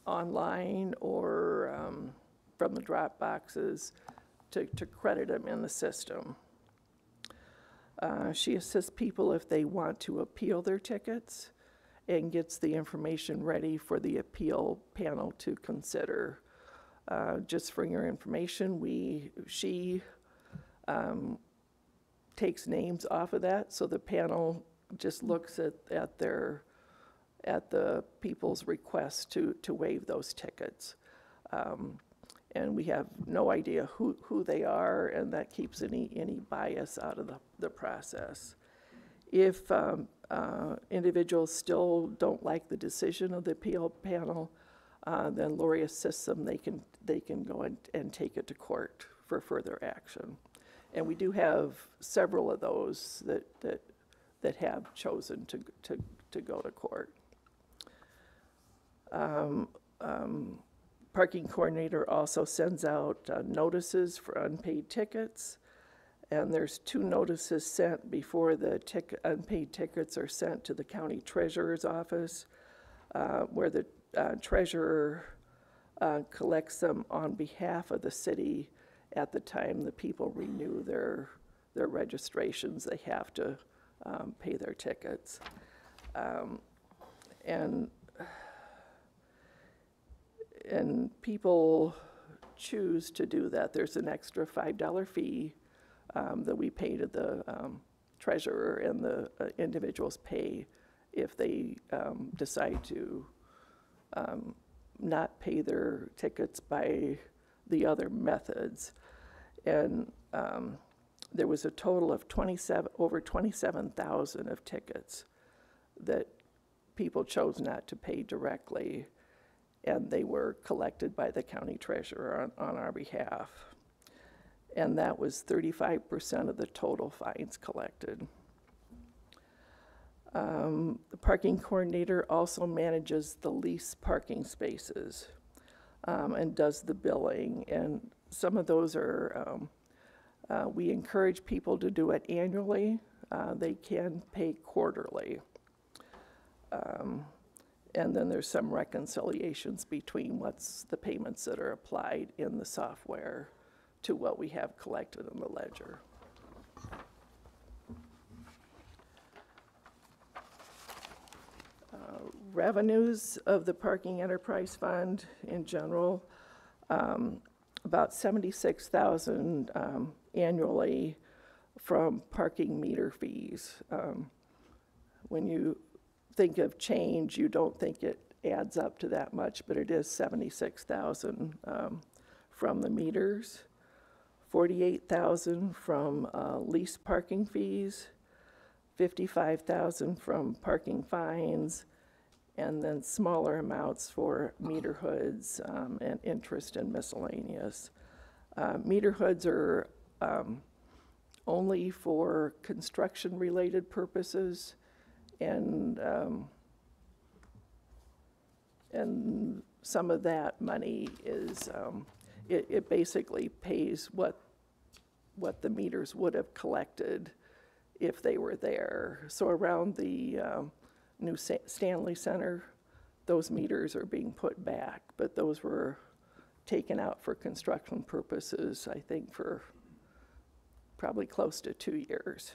online or um, from the drop boxes, to, to credit them in the system. Uh, She assists people if they want to appeal their tickets and gets the information ready for the appeal panel to consider. Uh, Just for your information, we, she um, takes names off of that, so the panel just looks at, at their, at the people's request to, to waive those tickets. Um, And we have no idea who, who they are, and that keeps any, any bias out of the, the process. If um, uh, individuals still don't like the decision of the appeal panel, uh, then Lori assists them, they can, they can go and, and take it to court for further action. And we do have several of those that, that, that have chosen to, to, to go to court. Um, um, Parking coordinator also sends out uh, notices for unpaid tickets. And there's two notices sent before the tick, unpaid tickets are sent to the county treasurer's office, uh, where the uh, treasurer uh, collects them on behalf of the city at the time the people renew their, their registrations. They have to um, pay their tickets. Um, And and people choose to do that. There's an extra $5 fee um, that we pay to the um, treasurer and the uh, individuals pay if they um, decide to um, not pay their tickets by the other methods. And um, there was a total of 27, over 27,000 of tickets that people chose not to pay directly and they were collected by the county treasurer on, on our behalf. And that was 35% of the total fines collected. Um, the parking coordinator also manages the lease parking spaces um, and does the billing. And some of those are, um, uh, we encourage people to do it annually. Uh, they can pay quarterly. Um, and then there's some reconciliations between what's the payments that are applied in the software to what we have collected in the ledger. Revenues of the Parking Enterprise Fund in general, um, about 76,000 um, annually from parking meter fees. Um, When you think of change, you don't think it adds up to that much, but it is 76,000 um, from the meters, 48,000 from uh, lease parking fees, 55,000 from parking fines, and then smaller amounts for meter hoods um, and interest and miscellaneous. Uh, Meter hoods are um, only for construction-related purposes, and, um, and some of that money is, um, it, it basically pays what, what the meters would have collected if they were there. So around the, um, new Sa- Stanley Center, those meters are being put back, but those were taken out for construction purposes, I think, for probably close to two years.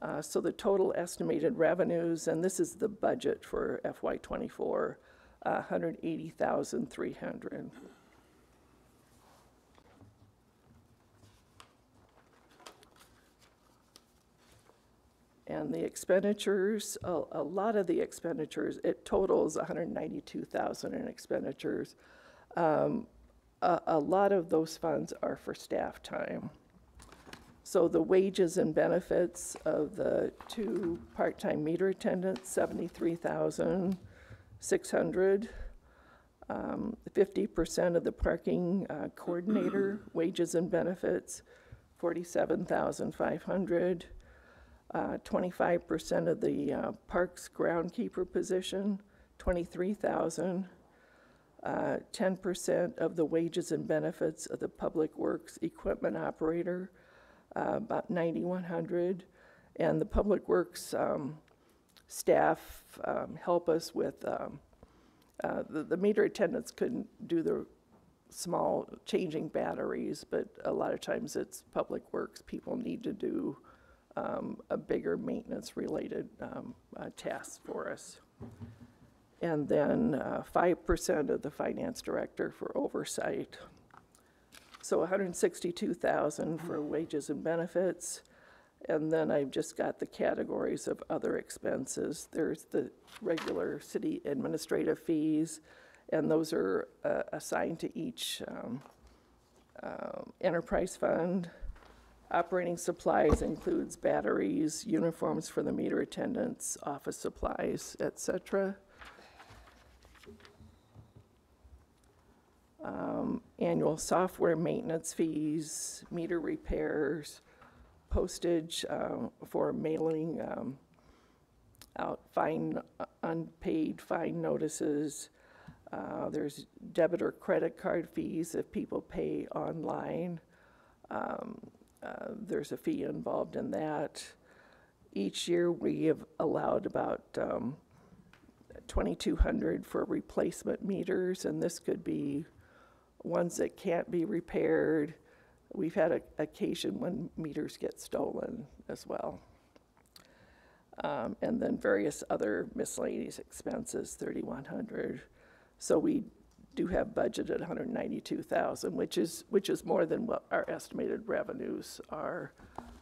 Uh, So the total estimated revenues, and this is the budget for FY '24, uh, 180,300. And the expenditures, a, a lot of the expenditures, it totals 192,000 in expenditures. Um, a, a lot of those funds are for staff time. So the wages and benefits of the two part-time meter attendants, 73,600. Um, 50% of the parking uh, coordinator wages and benefits, 47,500. Twenty-five percent of the uh, parks groundkeeper position, twenty-three thousand. Uh, Ten percent of the wages and benefits of the public works equipment operator, uh, about ninety-one hundred. And the public works um, staff um, help us with, um, uh, the, the meter attendants couldn't do the small changing batteries, but a lot of times it's public works, people need to do um, a bigger maintenance-related um, uh, tasks for us. And then uh, five percent of the finance director for oversight. So hundred and sixty-two thousand for wages and benefits. And then I've just got the categories of other expenses. There's the regular city administrative fees, and those are uh, assigned to each um, um, enterprise fund. Operating supplies includes batteries, uniforms for the meter attendants, office supplies, etc. Um, Annual software maintenance fees, meter repairs, postage um, for mailing um, out fine, unpaid fine notices. Uh, There's debit or credit card fees if people pay online. Um, uh, There's a fee involved in that. Each year, we have allowed about um, 2,200 for replacement meters, and this could be ones that can't be repaired. We've had occasion when meters get stolen as well. Um, and then various other miscellaneous expenses, 3,100. So we do have budgeted 192,000, which is, which is more than what our estimated revenues are.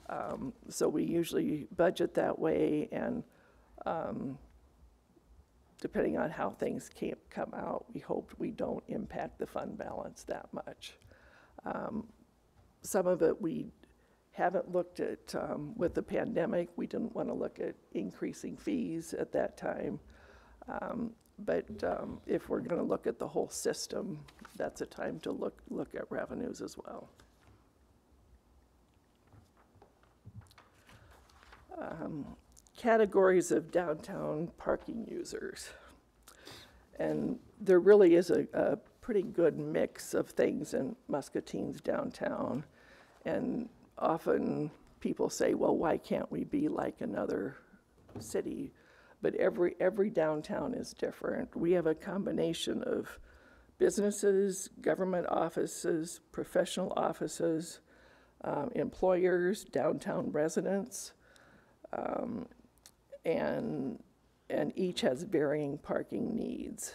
Um, so we usually budget that way and, um, depending on how things can't come out, we hope we don't impact the fund balance that much. Um, Some of it we haven't looked at, um, with the pandemic, we didn't want to look at increasing fees at that time. But um, if we're going to look at the whole system, that's a time to look, look at revenues as well. Um, Categories of downtown parking users. And there really is a, a pretty good mix of things in Muscatine's downtown. And often people say, well, why can't we be like another city? But every, every downtown is different. We have a combination of businesses, government offices, professional offices, um, employers, downtown residents. Um, and, and each has varying parking needs.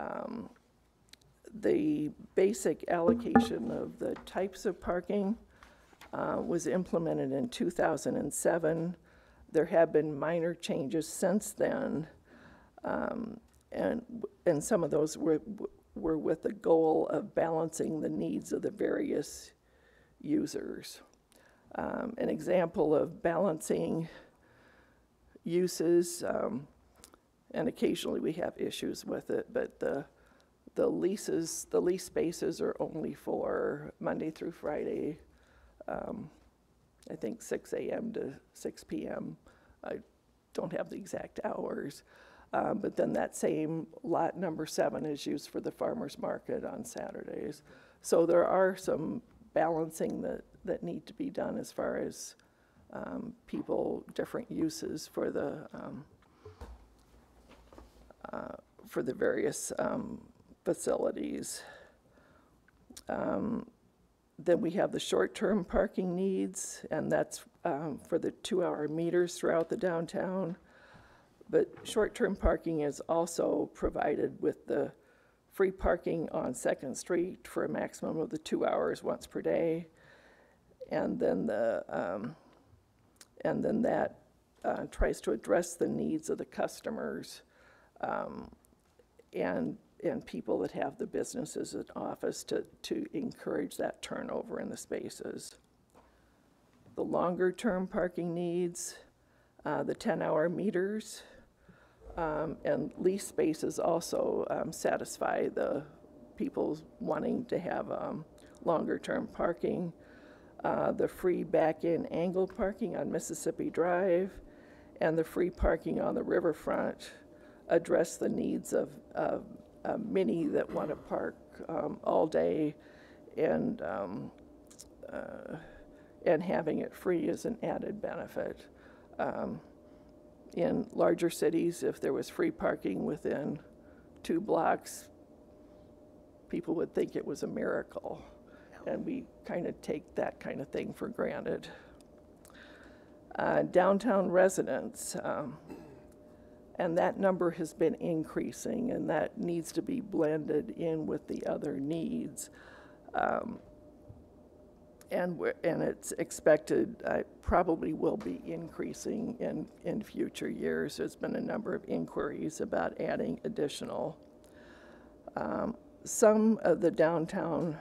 Um, The basic allocation of the types of parking uh, was implemented in 2007. There have been minor changes since then, um, and, and some of those were, were with the goal of balancing the needs of the various users. Um, An example of balancing uses, um, and occasionally we have issues with it, but the, the leases, the lease spaces are only for Monday through Friday, um, I think six AM to six PM. I don't have the exact hours. Um, but then that same lot number seven is used for the farmer's market on Saturdays. So there are some balancing that, that need to be done as far as um, people, different uses for the, um, uh, for the various um, facilities. Um, Then we have the short-term parking needs, and that's um, for the two-hour meters throughout the downtown. But short-term parking is also provided with the free parking on Second Street for a maximum of the two hours once per day. And then the, um, and then that uh, tries to address the needs of the customers um, and, and people that have the businesses and office to, to encourage that turnover in the spaces. The longer-term parking needs, uh, the 10-hour meters, um, and lease spaces also um, satisfy the people wanting to have um, longer-term parking. Uh, The free back-in angle parking on Mississippi Drive and the free parking on the riverfront address the needs of, of many that want to park um, all day and, um, uh, and having it free is an added benefit. Um, in larger cities, if there was free parking within two blocks, people would think it was a miracle. And we kind of take that kind of thing for granted. Uh, downtown residents, um, and that number has been increasing, and that needs to be blended in with the other needs. Um, and and it's expected, uh, probably will be increasing in, in future years. There's been a number of inquiries about adding additional. Um, some of the downtown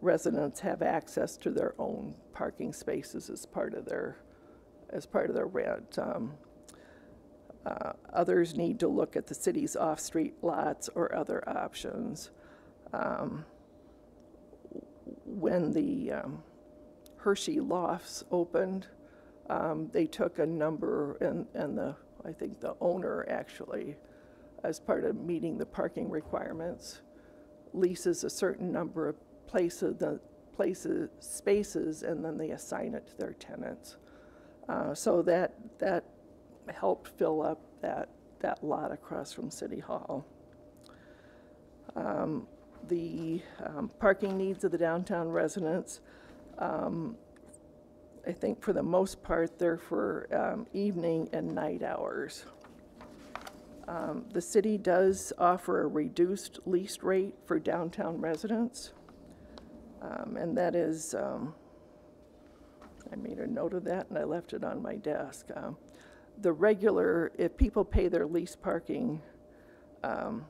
residents have access to their own parking spaces as part of their, as part of their rent. Um, uh, Others need to look at the city's off-street lots or other options. Um, When the um, Hershey Lofts opened, um, they took a number, and, and the, I think the owner actually, as part of meeting the parking requirements, leases a certain number of places, the places, spaces, and then they assign it to their tenants. Uh, So that, that helped fill up that, that lot across from City Hall. Um, The um, parking needs of the downtown residents, um, I think for the most part, they're for um, evening and night hours. Um, The city does offer a reduced lease rate for downtown residents, um, and that is, um, I made a note of that and I left it on my desk. Um, The regular, if people pay their lease parking um,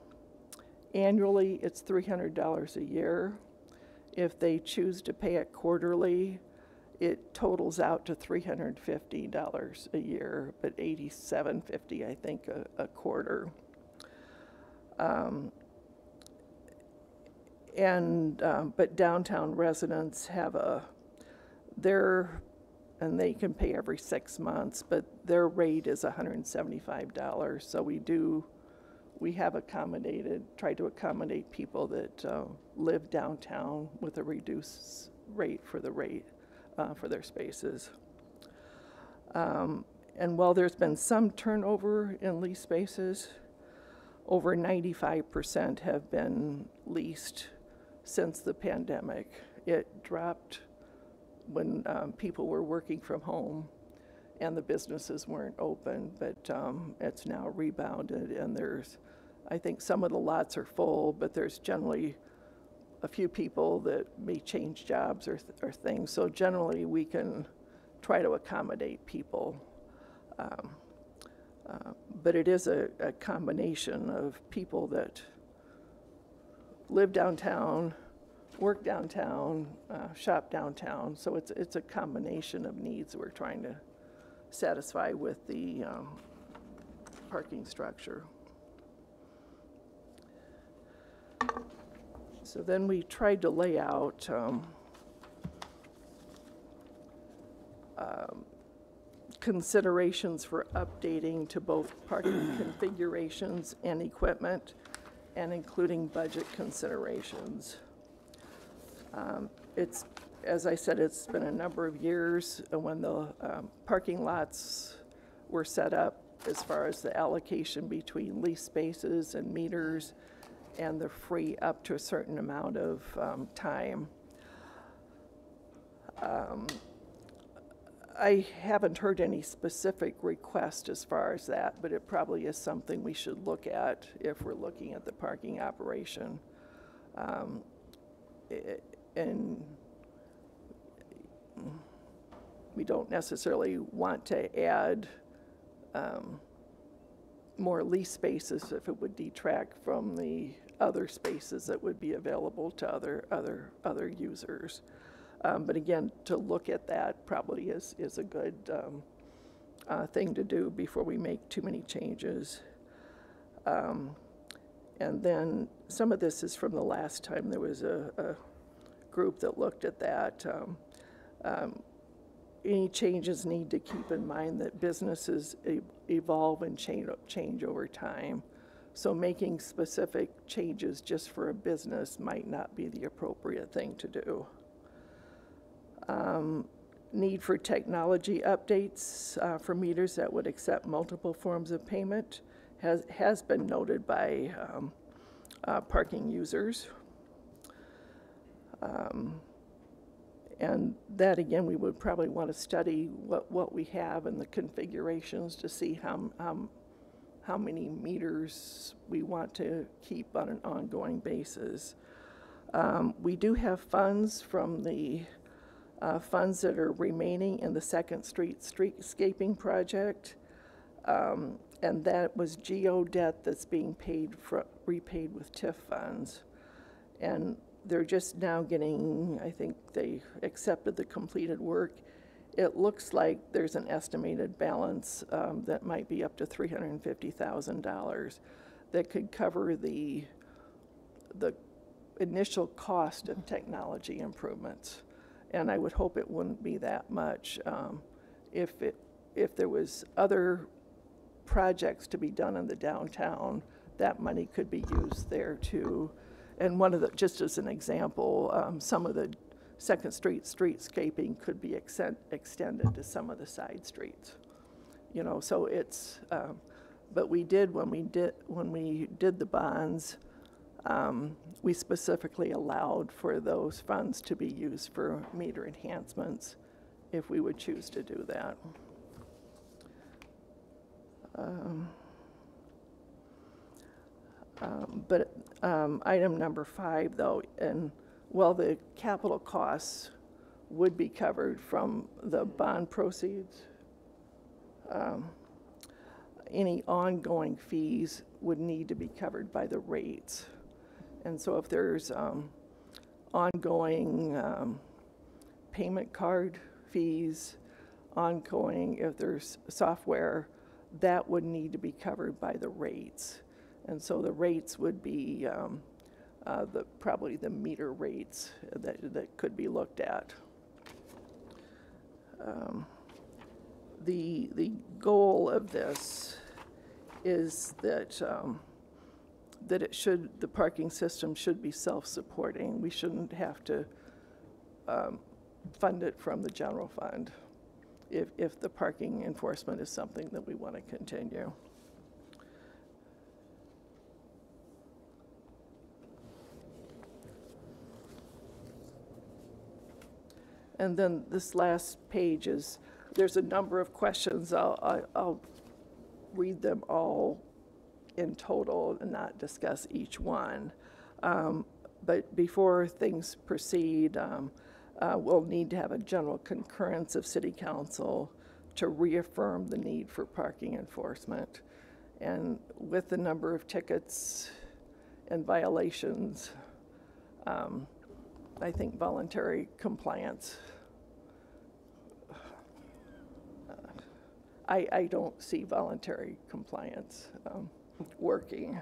annually, it's $300 a year. If they choose to pay it quarterly, it totals out to $350 a year, but $87.50, I think, a, a quarter. Um, And, um, but downtown residents have a, their, and they can pay every six months, but their rate is $175. So we do, we have accommodated, tried to accommodate people that uh, live downtown with a reduced rate for the rate, uh, for their spaces. Um, And while there's been some turnover in lease spaces, over 95% have been leased since the pandemic. It dropped when um, people were working from home and the businesses weren't open, but um, it's now rebounded and there's, I think some of the lots are full, but there's generally a few people that may change jobs or, or things. So generally, we can try to accommodate people. Um, uh, But it is a, a combination of people that live downtown, work downtown, uh, shop downtown. So it's, it's a combination of needs we're trying to satisfy with the um, parking structure. So then we tried to lay out um, um, considerations for updating to both parking configurations and equipment, and including budget considerations. Um, It's, as I said, it's been a number of years when the um, parking lots were set up as far as the allocation between lease spaces and meters and they're free up to a certain amount of um, time. Um, I haven't heard any specific request as far as that, but it probably is something we should look at if we're looking at the parking operation. Um, i- And we don't necessarily want to add um, more lease spaces if it would detract from the other spaces that would be available to other, other, other users. Um, But again, to look at that probably is, is a good um, uh, thing to do before we make too many changes. Um, And then some of this is from the last time there was a, a group that looked at that. Um, um, Any changes need to keep in mind that businesses e- evolve and change, change over time. So making specific changes just for a business might not be the appropriate thing to do. Um, Need for technology updates uh, for meters that would accept multiple forms of payment has, has been noted by um, uh, parking users. Um, And that, again, we would probably want to study what, what we have and the configurations to see how, how, how many meters we want to keep on an ongoing basis. Um, We do have funds from the uh, funds that are remaining in the Second Street Streetscaping Project. Um, And that was GO debt that's being paid, for, repaid with TIF funds. And they're just now getting, I think they accepted the completed work. It looks like there's an estimated balance um, that might be up to $350,000 that could cover the, the initial cost of technology improvements. And I would hope it wouldn't be that much. Um, If it, if there was other projects to be done in the downtown, that money could be used there too. And one of the, just as an example, um, some of the Second Street streetscaping could be extend, extended to some of the side streets. You know, so it's, um, but we did, when we did, when we did the bonds, um, we specifically allowed for those funds to be used for meter enhancements if we would choose to do that. Um, um, But um, item number five, though, and while the capital costs would be covered from the bond proceeds, um, any ongoing fees would need to be covered by the rates. And so if there's um, ongoing um, payment card fees, ongoing, if there's software, that would need to be covered by the rates. And so the rates would be um, uh, the, probably the meter rates that, that could be looked at. Um, The, the goal of this is that, um, that it should, the parking system should be self-supporting. We shouldn't have to um, fund it from the general fund if, if the parking enforcement is something that we want to continue. And then this last page is, there's a number of questions. I'll, I- I'll read them all in total and not discuss each one. Um, But before things proceed, um, uh, we'll need to have a general concurrence of city council to reaffirm the need for parking enforcement. And with the number of tickets and violations, um, I think voluntary compliance. I, I don't see voluntary compliance um, working.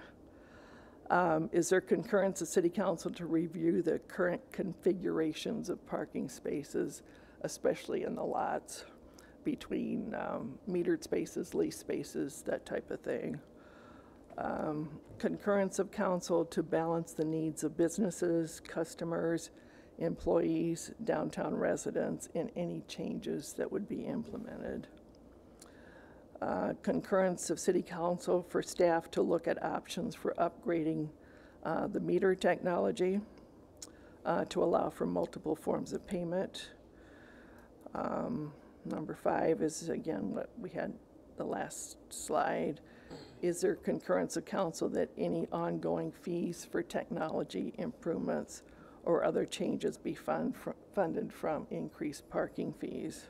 Um, Is there concurrence of city council to review the current configurations of parking spaces, especially in the lots between um, metered spaces, lease spaces, that type of thing? Um, Concurrence of council to balance the needs of businesses, customers, employees, downtown residents, in any changes that would be implemented. Uh, Concurrence of city council for staff to look at options for upgrading uh, the meter technology uh, to allow for multiple forms of payment. Um, Number five is, again, what we had the last slide. Is there concurrence of council that any ongoing fees for technology improvements or other changes be fund, fr- funded from increased parking fees?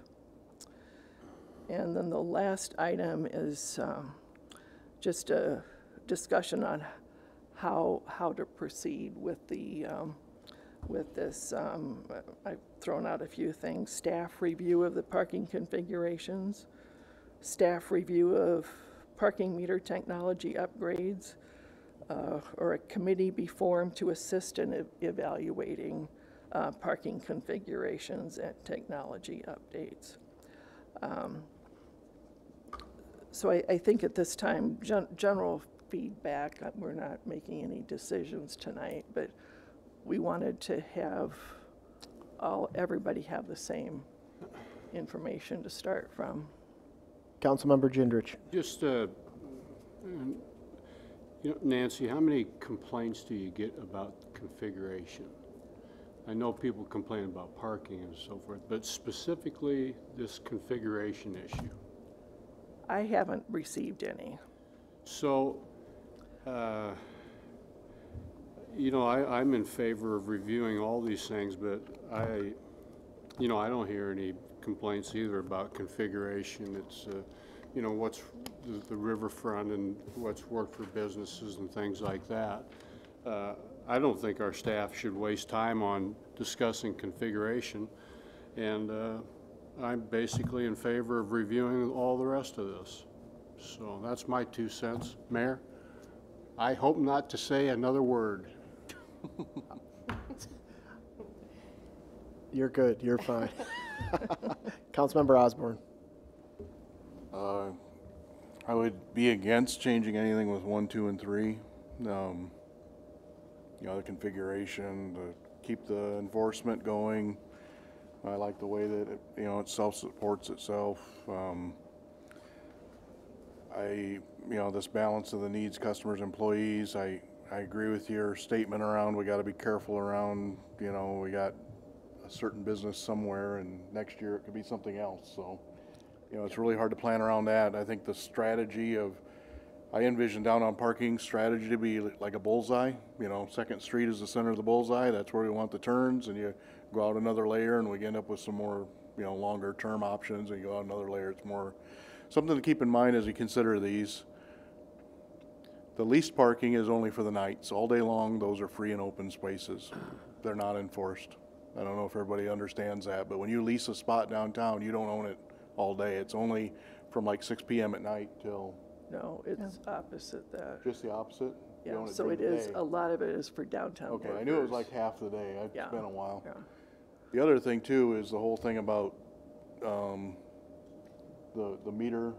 And then the last item is um, just a discussion on how, how to proceed with the, um, with this, um, I've thrown out a few things, staff review of the parking configurations, staff review of parking meter technology upgrades, uh, or a committee be formed to assist in ev- evaluating uh, parking configurations and technology updates. Um, So I, I think at this time, gen- general feedback, uh, we're not making any decisions tonight, but we wanted to have all, everybody have the same information to start from. Councilmember Gendrich. Just, uh, you know, Nancy, how many complaints do you get about configuration? I know people complain about parking and so forth, but specifically this configuration issue. I haven't received any. So, uh, you know, I, I'm in favor of reviewing all these things, but I, you know, I don't hear any complaints either about configuration. It's, uh, you know, what's the, the riverfront and what's worked for businesses and things like that. Uh, I don't think our staff should waste time on discussing configuration. And, uh, I'm basically in favor of reviewing all the rest of this. So that's my two cents. Mayor, I hope not to say another word. You're good, you're fine. Councilmember Osborne. Uh, I would be against changing anything with one, two, and three. Um, You know, the configuration, to keep the enforcement going. I like the way that, it you know, it self-supports itself. Um, I, you know, this balance of the needs, customers, employees, I, I agree with your statement around, we gotta be careful around, you know, we got certain business somewhere and next year it could be something else, so. You know, it's really hard to plan around that. I think the strategy of, I envision downtown parking strategy to be like a bullseye. You know, Second Street is the center of the bullseye. That's where we want the turns and you go out another layer and we end up with some more, you know, longer term options and you go out another layer. It's more, something to keep in mind as you consider these. The leased parking is only for the nights. All day long, those are free and open spaces. They're not enforced. I don't know if everybody understands that, but when you lease a spot downtown, you don't own it all day. It's only from like six PM at night till, No, it's opposite that. just the opposite? You Yeah, own it so during it the is, day. a lot of it is for downtown Okay, I knew it was workers. like half the day. It's Yeah, been a while. yeah. The other thing too is the whole thing about, um, the, the meter,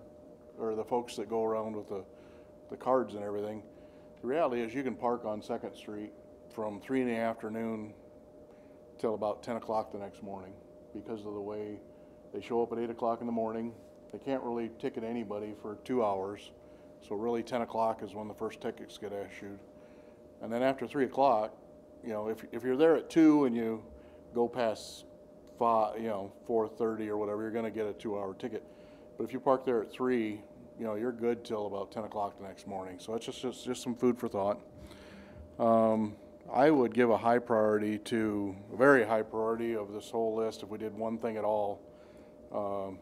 or the folks that go around with the, the cards and everything. The reality is you can park on Second Street from three in the afternoon till about ten o'clock the next morning because of the way they show up at eight o'clock in the morning. They can't really ticket anybody for two hours. So really ten o'clock is when the first tickets get issued. And then after three o'clock, you know, if, if you're there at two and you go past five, you know, four thirty or whatever, you're gonna get a two-hour ticket. But if you park there at three, you know, you're good till about ten o'clock the next morning. So it's just, just, just some food for thought. Um, I would give a high priority to, a very high priority of this whole list, if we did one thing at all, um,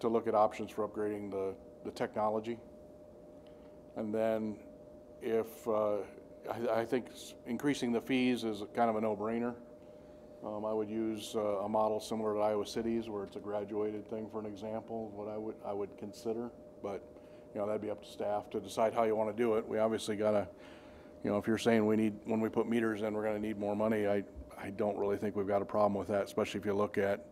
to look at options for upgrading the, the technology. And then if, uh, I, I think increasing the fees is kind of a no-brainer. Um, I would use, uh, a model similar to Iowa Cities where it's a graduated thing for an example, what I would, I would consider. But, you know, that'd be up to staff to decide how you want to do it. We obviously gotta, you know, if you're saying we need, when we put meters in, we're gonna need more money, I, I don't really think we've got a problem with that, especially if you look at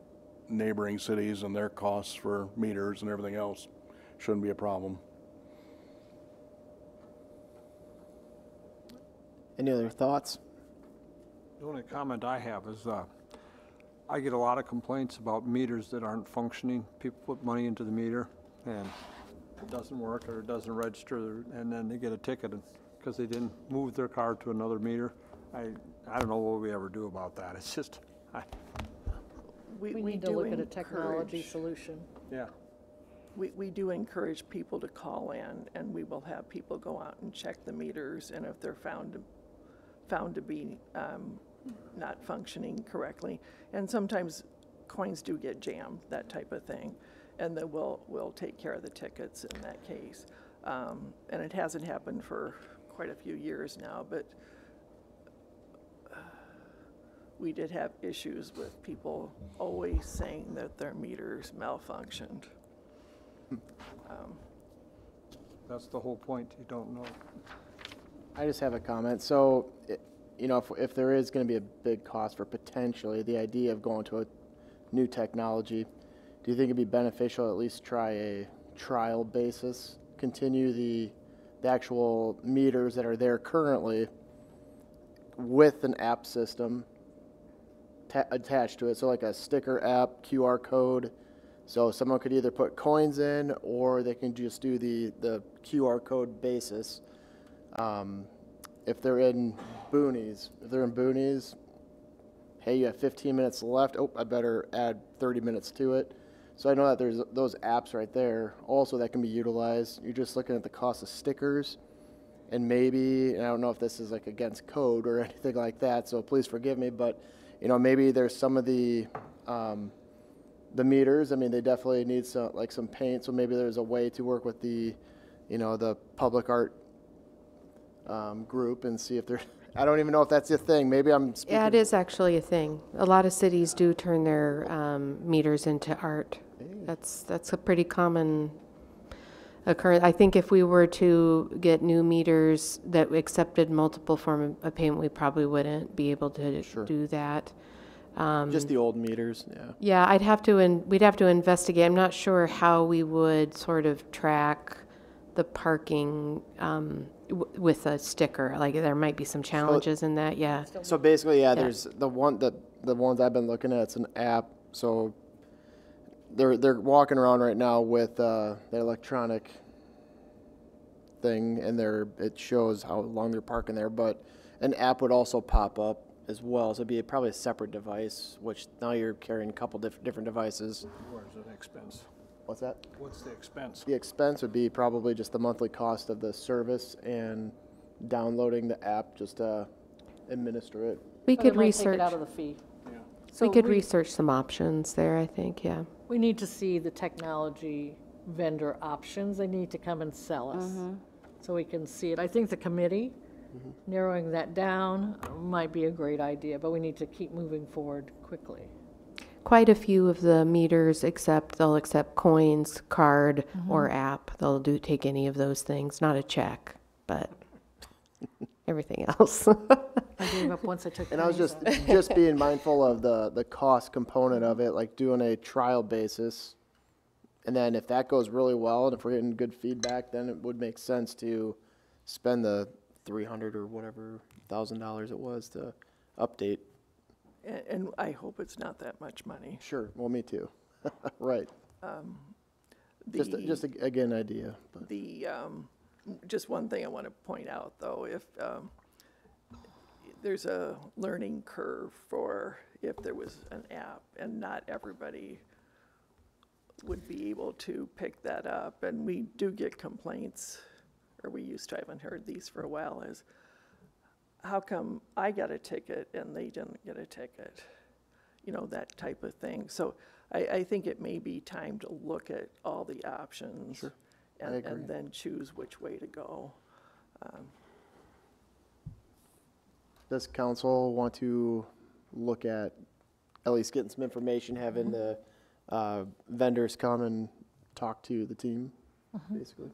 neighboring cities and their costs for meters and everything else. Shouldn't be a problem. Any other thoughts? The only comment I have is, uh, I get a lot of complaints about meters that aren't functioning. People put money into the meter and it doesn't work or it doesn't register and then they get a ticket because they didn't move their car to another meter. I, I don't know what we ever do about that. It's just, I, We, We we need to do look at a technology encourage- solution. yeah. We, we do encourage people to call in, and we will have people go out and check the meters, and if they're found, to- found to be um, not functioning correctly, and sometimes coins do get jammed, that type of thing, and then we'll, we'll take care of the tickets in that case. Um, And it hasn't happened for quite a few years now, but uh, we did have issues with people always saying that their meters malfunctioned. Um, That's the whole point, you don't know. I just have a comment. So, i- you know, if, if there is going to be a big cost for potentially the idea of going to a new technology, do you think it'd be beneficial at least try a trial basis? Continue the, the actual meters that are there currently with an app system ta- attached to it. So, like a sticker app, QR code. So, someone could either put coins in or they can just do the, the QR code basis um, if they're in boonies, if they're in boonies, hey, you have 15 minutes left. Oh, I better add 30 minutes to it. So I know that there's those apps right there also that can be utilized. You're just looking at the cost of stickers, and maybe and I don't know if this is like against code or anything like that. So please forgive me, but you know maybe there's some of the um, the meters. I mean, they definitely need some like some paint. So maybe there's a way to work with the you know the public art um, group and see if there. I don't even know if that's a thing. Maybe I'm speaking. Yeah, it is actually a thing. A lot of cities do turn their um, meters into art. That's, that's a pretty common occurrence. I think if we were to get new meters that accepted multiple form of payment, we probably wouldn't be able to do that. Um, Just the old meters, yeah. Yeah, I'd have to, in- we'd have to investigate. I'm not sure how we would sort of track the parking um, w- with a sticker. Like, there might be some challenges in that, yeah. So basically, yeah, Yeah. there's the one the the ones I've been looking at. It's an app, so they're they're walking around right now with uh, the electronic thing, and they're it shows how long they're parking there. But an app would also pop up as well, so it'd be probably a separate device. Which now you're carrying a couple diff- different devices. Where's the expense? What's that? What's the expense? The expense would be probably just the monthly cost of the service and downloading the app just to administer it. We could might take research. it out of the fee. We So could research some options there, I think, yeah. We need to see the technology vendor options. They need to come and sell us, Mhm. so we can see it. I think the committee, narrowing that down might be a great idea, but we need to keep moving forward quickly. Quite a few of the meters accept, they'll accept coins, card, or Mhm. app. They'll do, take any of those things, not a check, but everything else. I gave up once I took And I was just, just being mindful of the, the cost component of it, like doing a trial basis. And then if that goes really well, and if we're getting good feedback, then it would make sense to spend the three hundred or whatever thousand dollars it was to update. And, and I hope it's not that much money. Sure, well, me too. Right. Um, Just, the- just a- again, idea. but- The, um, just one thing I want to point out, though, if, um, there's a learning curve for if there was an app, and not everybody would be able to pick that up, and we do get complaints, or we used to, I haven't heard these for a while, is how come I got a ticket and they didn't get a ticket? You know, that type of thing. So I, I think it may be time to look at all the options. I And, agree. and then choose which way to go. Um, Does council want to look at, at least getting some information, having the uh, vendors come and talk to the team, basically?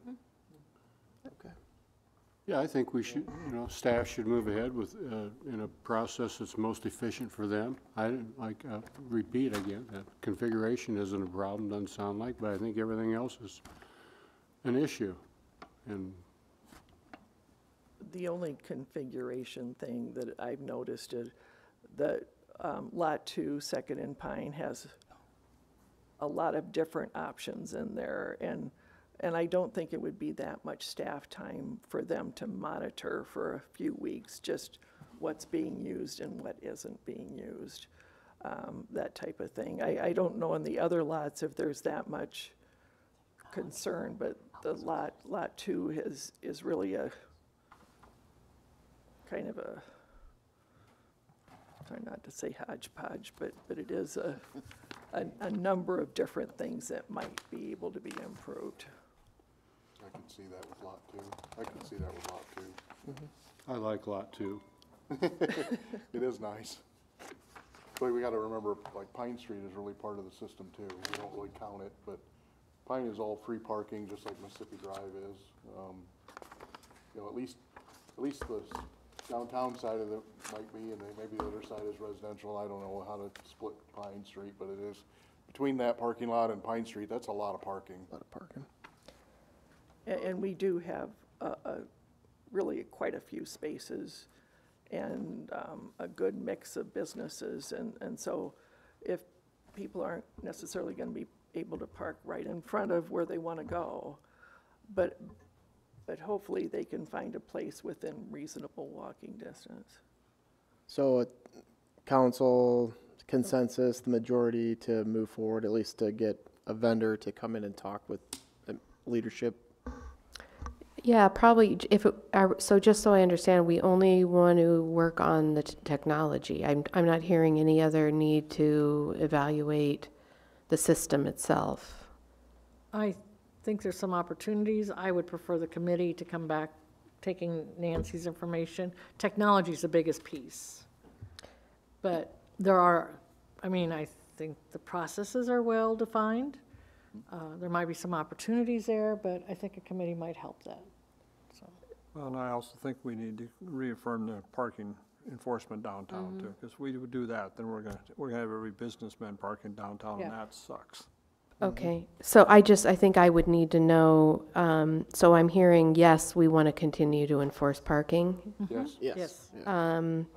Yeah, I think we should, you know, staff should move ahead with, uh, in a process that's most efficient for them. I, like, uh, repeat again, that configuration isn't a problem, doesn't sound like, but I think everything else is an issue. And The only configuration thing that I've noticed is that um, Lot 2, Second and Pine has a lot of different options in there, and, and I don't think it would be that much staff time for them to monitor for a few weeks, just what's being used and what isn't being used, um, that type of thing. I, I don't know in the other lots if there's that much concern, but the lot, Lot 2 is, is really a, kind of a, try not to say hodgepodge, but, but it is a, a, a number of different things that might be able to be improved. I can see that with lot two. I can see that with lot two. I like Lot Two. It is nice. But we gotta remember, like Pine Street is really part of the system too. We don't really count it, but Pine is all free parking, just like Mississippi Drive is. Um, You know, at least, at least the s- downtown side of it might be, and then maybe the other side is residential. I don't know how to split Pine Street, but it is, between that parking lot and Pine Street, that's a lot of parking. Lot of parking. A- And we do have a, a, really quite a few spaces and um, a good mix of businesses. And, and so if people aren't necessarily going to be able to park right in front of where they want to go, but, but hopefully they can find a place within reasonable walking distance. So, council consensus, the majority to move forward, at least to get a vendor to come in and talk with leadership. Yeah, probably, if, it- so just so I understand, we only want to work on the t- technology. I'm, I'm not hearing any other need to evaluate the system itself. I think there's some opportunities. I would prefer the committee to come back, taking Nancy's information. Technology is the biggest piece. But there are, I mean, I think the processes are well-defined. Uh, There might be some opportunities there, but I think a committee might help that. Well, and I also think we need to reaffirm the parking enforcement downtown Mhm. too, because we would do that, then we're gonna, we're gonna have every businessman parking downtown, and Yeah. that sucks. Okay, so I just, I think I would need to know, um, so I'm hearing, yes, we want to continue to enforce parking. Yes. Yes. Yes. Um,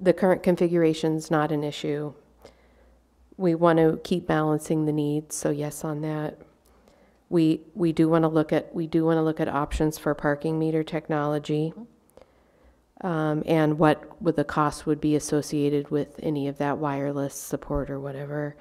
the current configuration's not an issue. We want to keep balancing the needs, so yes on that. We, we do want to look at, we do want to look at options for parking meter technology. Um, and what would the cost would be associated with any of that wireless support or whatever.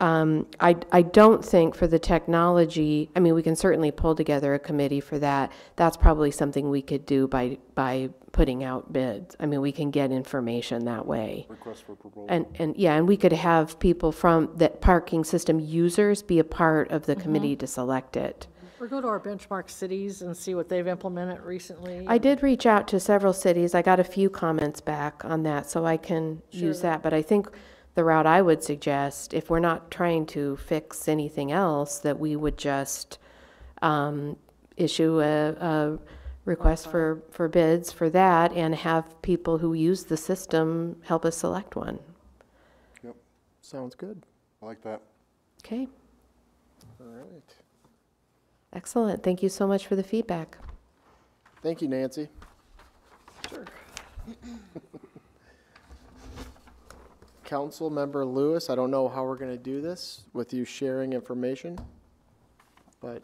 Um, I, I don't think for the technology, I mean, we can certainly pull together a committee for that. That's probably something we could do by, by putting out bids. I mean, we can get information that way. Request for proposal. And, and, yeah, and we could have people from, that parking system users be a part of the committee to select it. Or go to our benchmark cities and see what they've implemented recently. I did reach out to several cities. I got a few comments back on that, so I can use that. But I think the route I would suggest, if we're not trying to fix anything else, that we would just um, issue a, a request for, for bids for that and have people who use the system help us select one. Yep, Sounds good. I like that. Okay, All right. excellent. Thank you so much for the feedback. Thank you, Nancy. Sure. Councilmember Lewis, I don't know how we're going to do this with you sharing information, but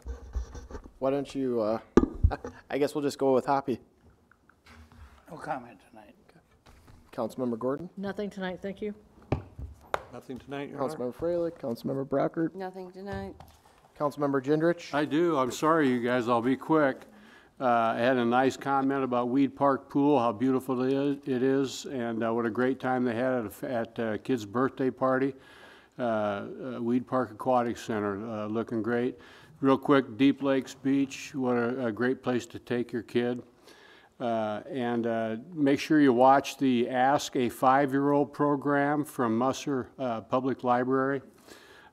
why don't you, uh, I guess we'll just go with Hoppy. No comment tonight. Councilmember Gordon, Nothing tonight, thank you. Nothing tonight, Your Honor? Councilmember Freilich, Councilmember Brockert, Nothing tonight. Councilmember Gendrich. I do. I'm sorry, you guys. I'll be quick. Uh, I had a nice comment about Weed Park Pool, how beautiful it is, it is, and uh, what a great time they had at a, at a kid's birthday party. Uh, uh, Weed Park Aquatic Center, uh, looking great. Real quick, Deep Lakes Beach, what a, a great place to take your kid. Uh, and uh, make sure you watch the Ask a Five-Year-Old program from Musser uh, Public Library,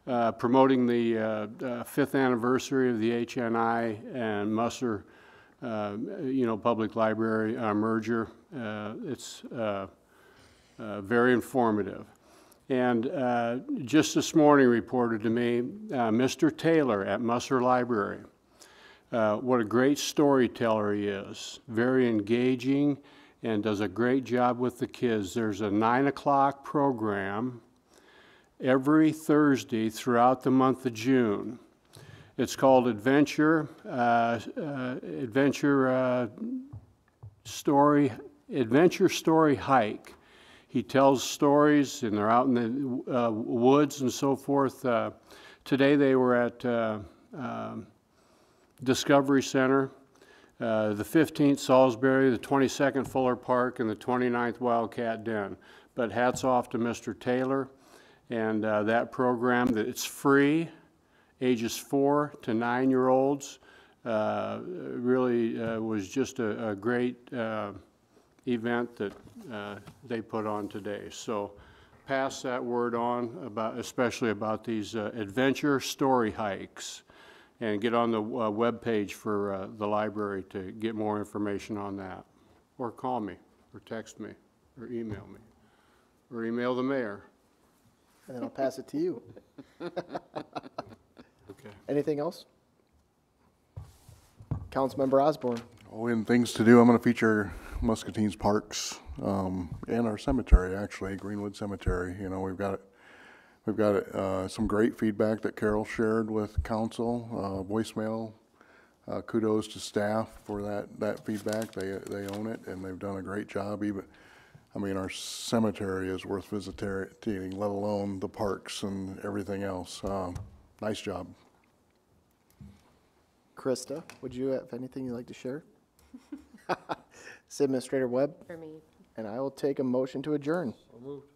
uh, promoting the uh, uh, fifth anniversary of the HNI and Musser, uh, you know, Public Library uh, merger. Uh, It's uh, uh, very informative. And uh, just this morning reported to me, uh, Mr. Taylor at Musser Library, uh, what a great storyteller he is. Very engaging and does a great job with the kids. There's a nine o'clock program every Thursday throughout the month of June. It's called Adventure, uh, uh, Adventure uh, Story, Adventure Story Hike. He tells stories, and they're out in the uh, woods and so forth. Uh, today they were at uh, um, Discovery Center, the 15th Saulsbury, the 22nd Fuller Park, and the 29th Wildcat Den. But hats off to Mr. Taylor and that program. That it's free, ages four to nine-year-olds. Uh, really uh, was just a, a great uh, event that uh, they put on today. So pass that word on about, especially about these uh, adventure story hikes. And get on the uh, webpage for uh, the library to get more information on that. Or call me, or text me, or email me, or email the mayor. And then I'll pass it to you. Okay. Anything else? Councilmember Osborne. Oh, and things to do, I'm gonna feature Muscatine's parks, um, and our cemetery, actually, Greenwood Cemetery. You know, we've got, we've got, uh, some great feedback that Carol shared with council, uh, voicemail. Uh, kudos to staff for that, that feedback. They, they own it and they've done a great job even, I mean, our cemetery is worth visiting, let alone the parks and everything else. Um, nice job. Krista, would you have anything you'd like to share? City Administrator Webb, For me. and I will take a motion to adjourn. So moved.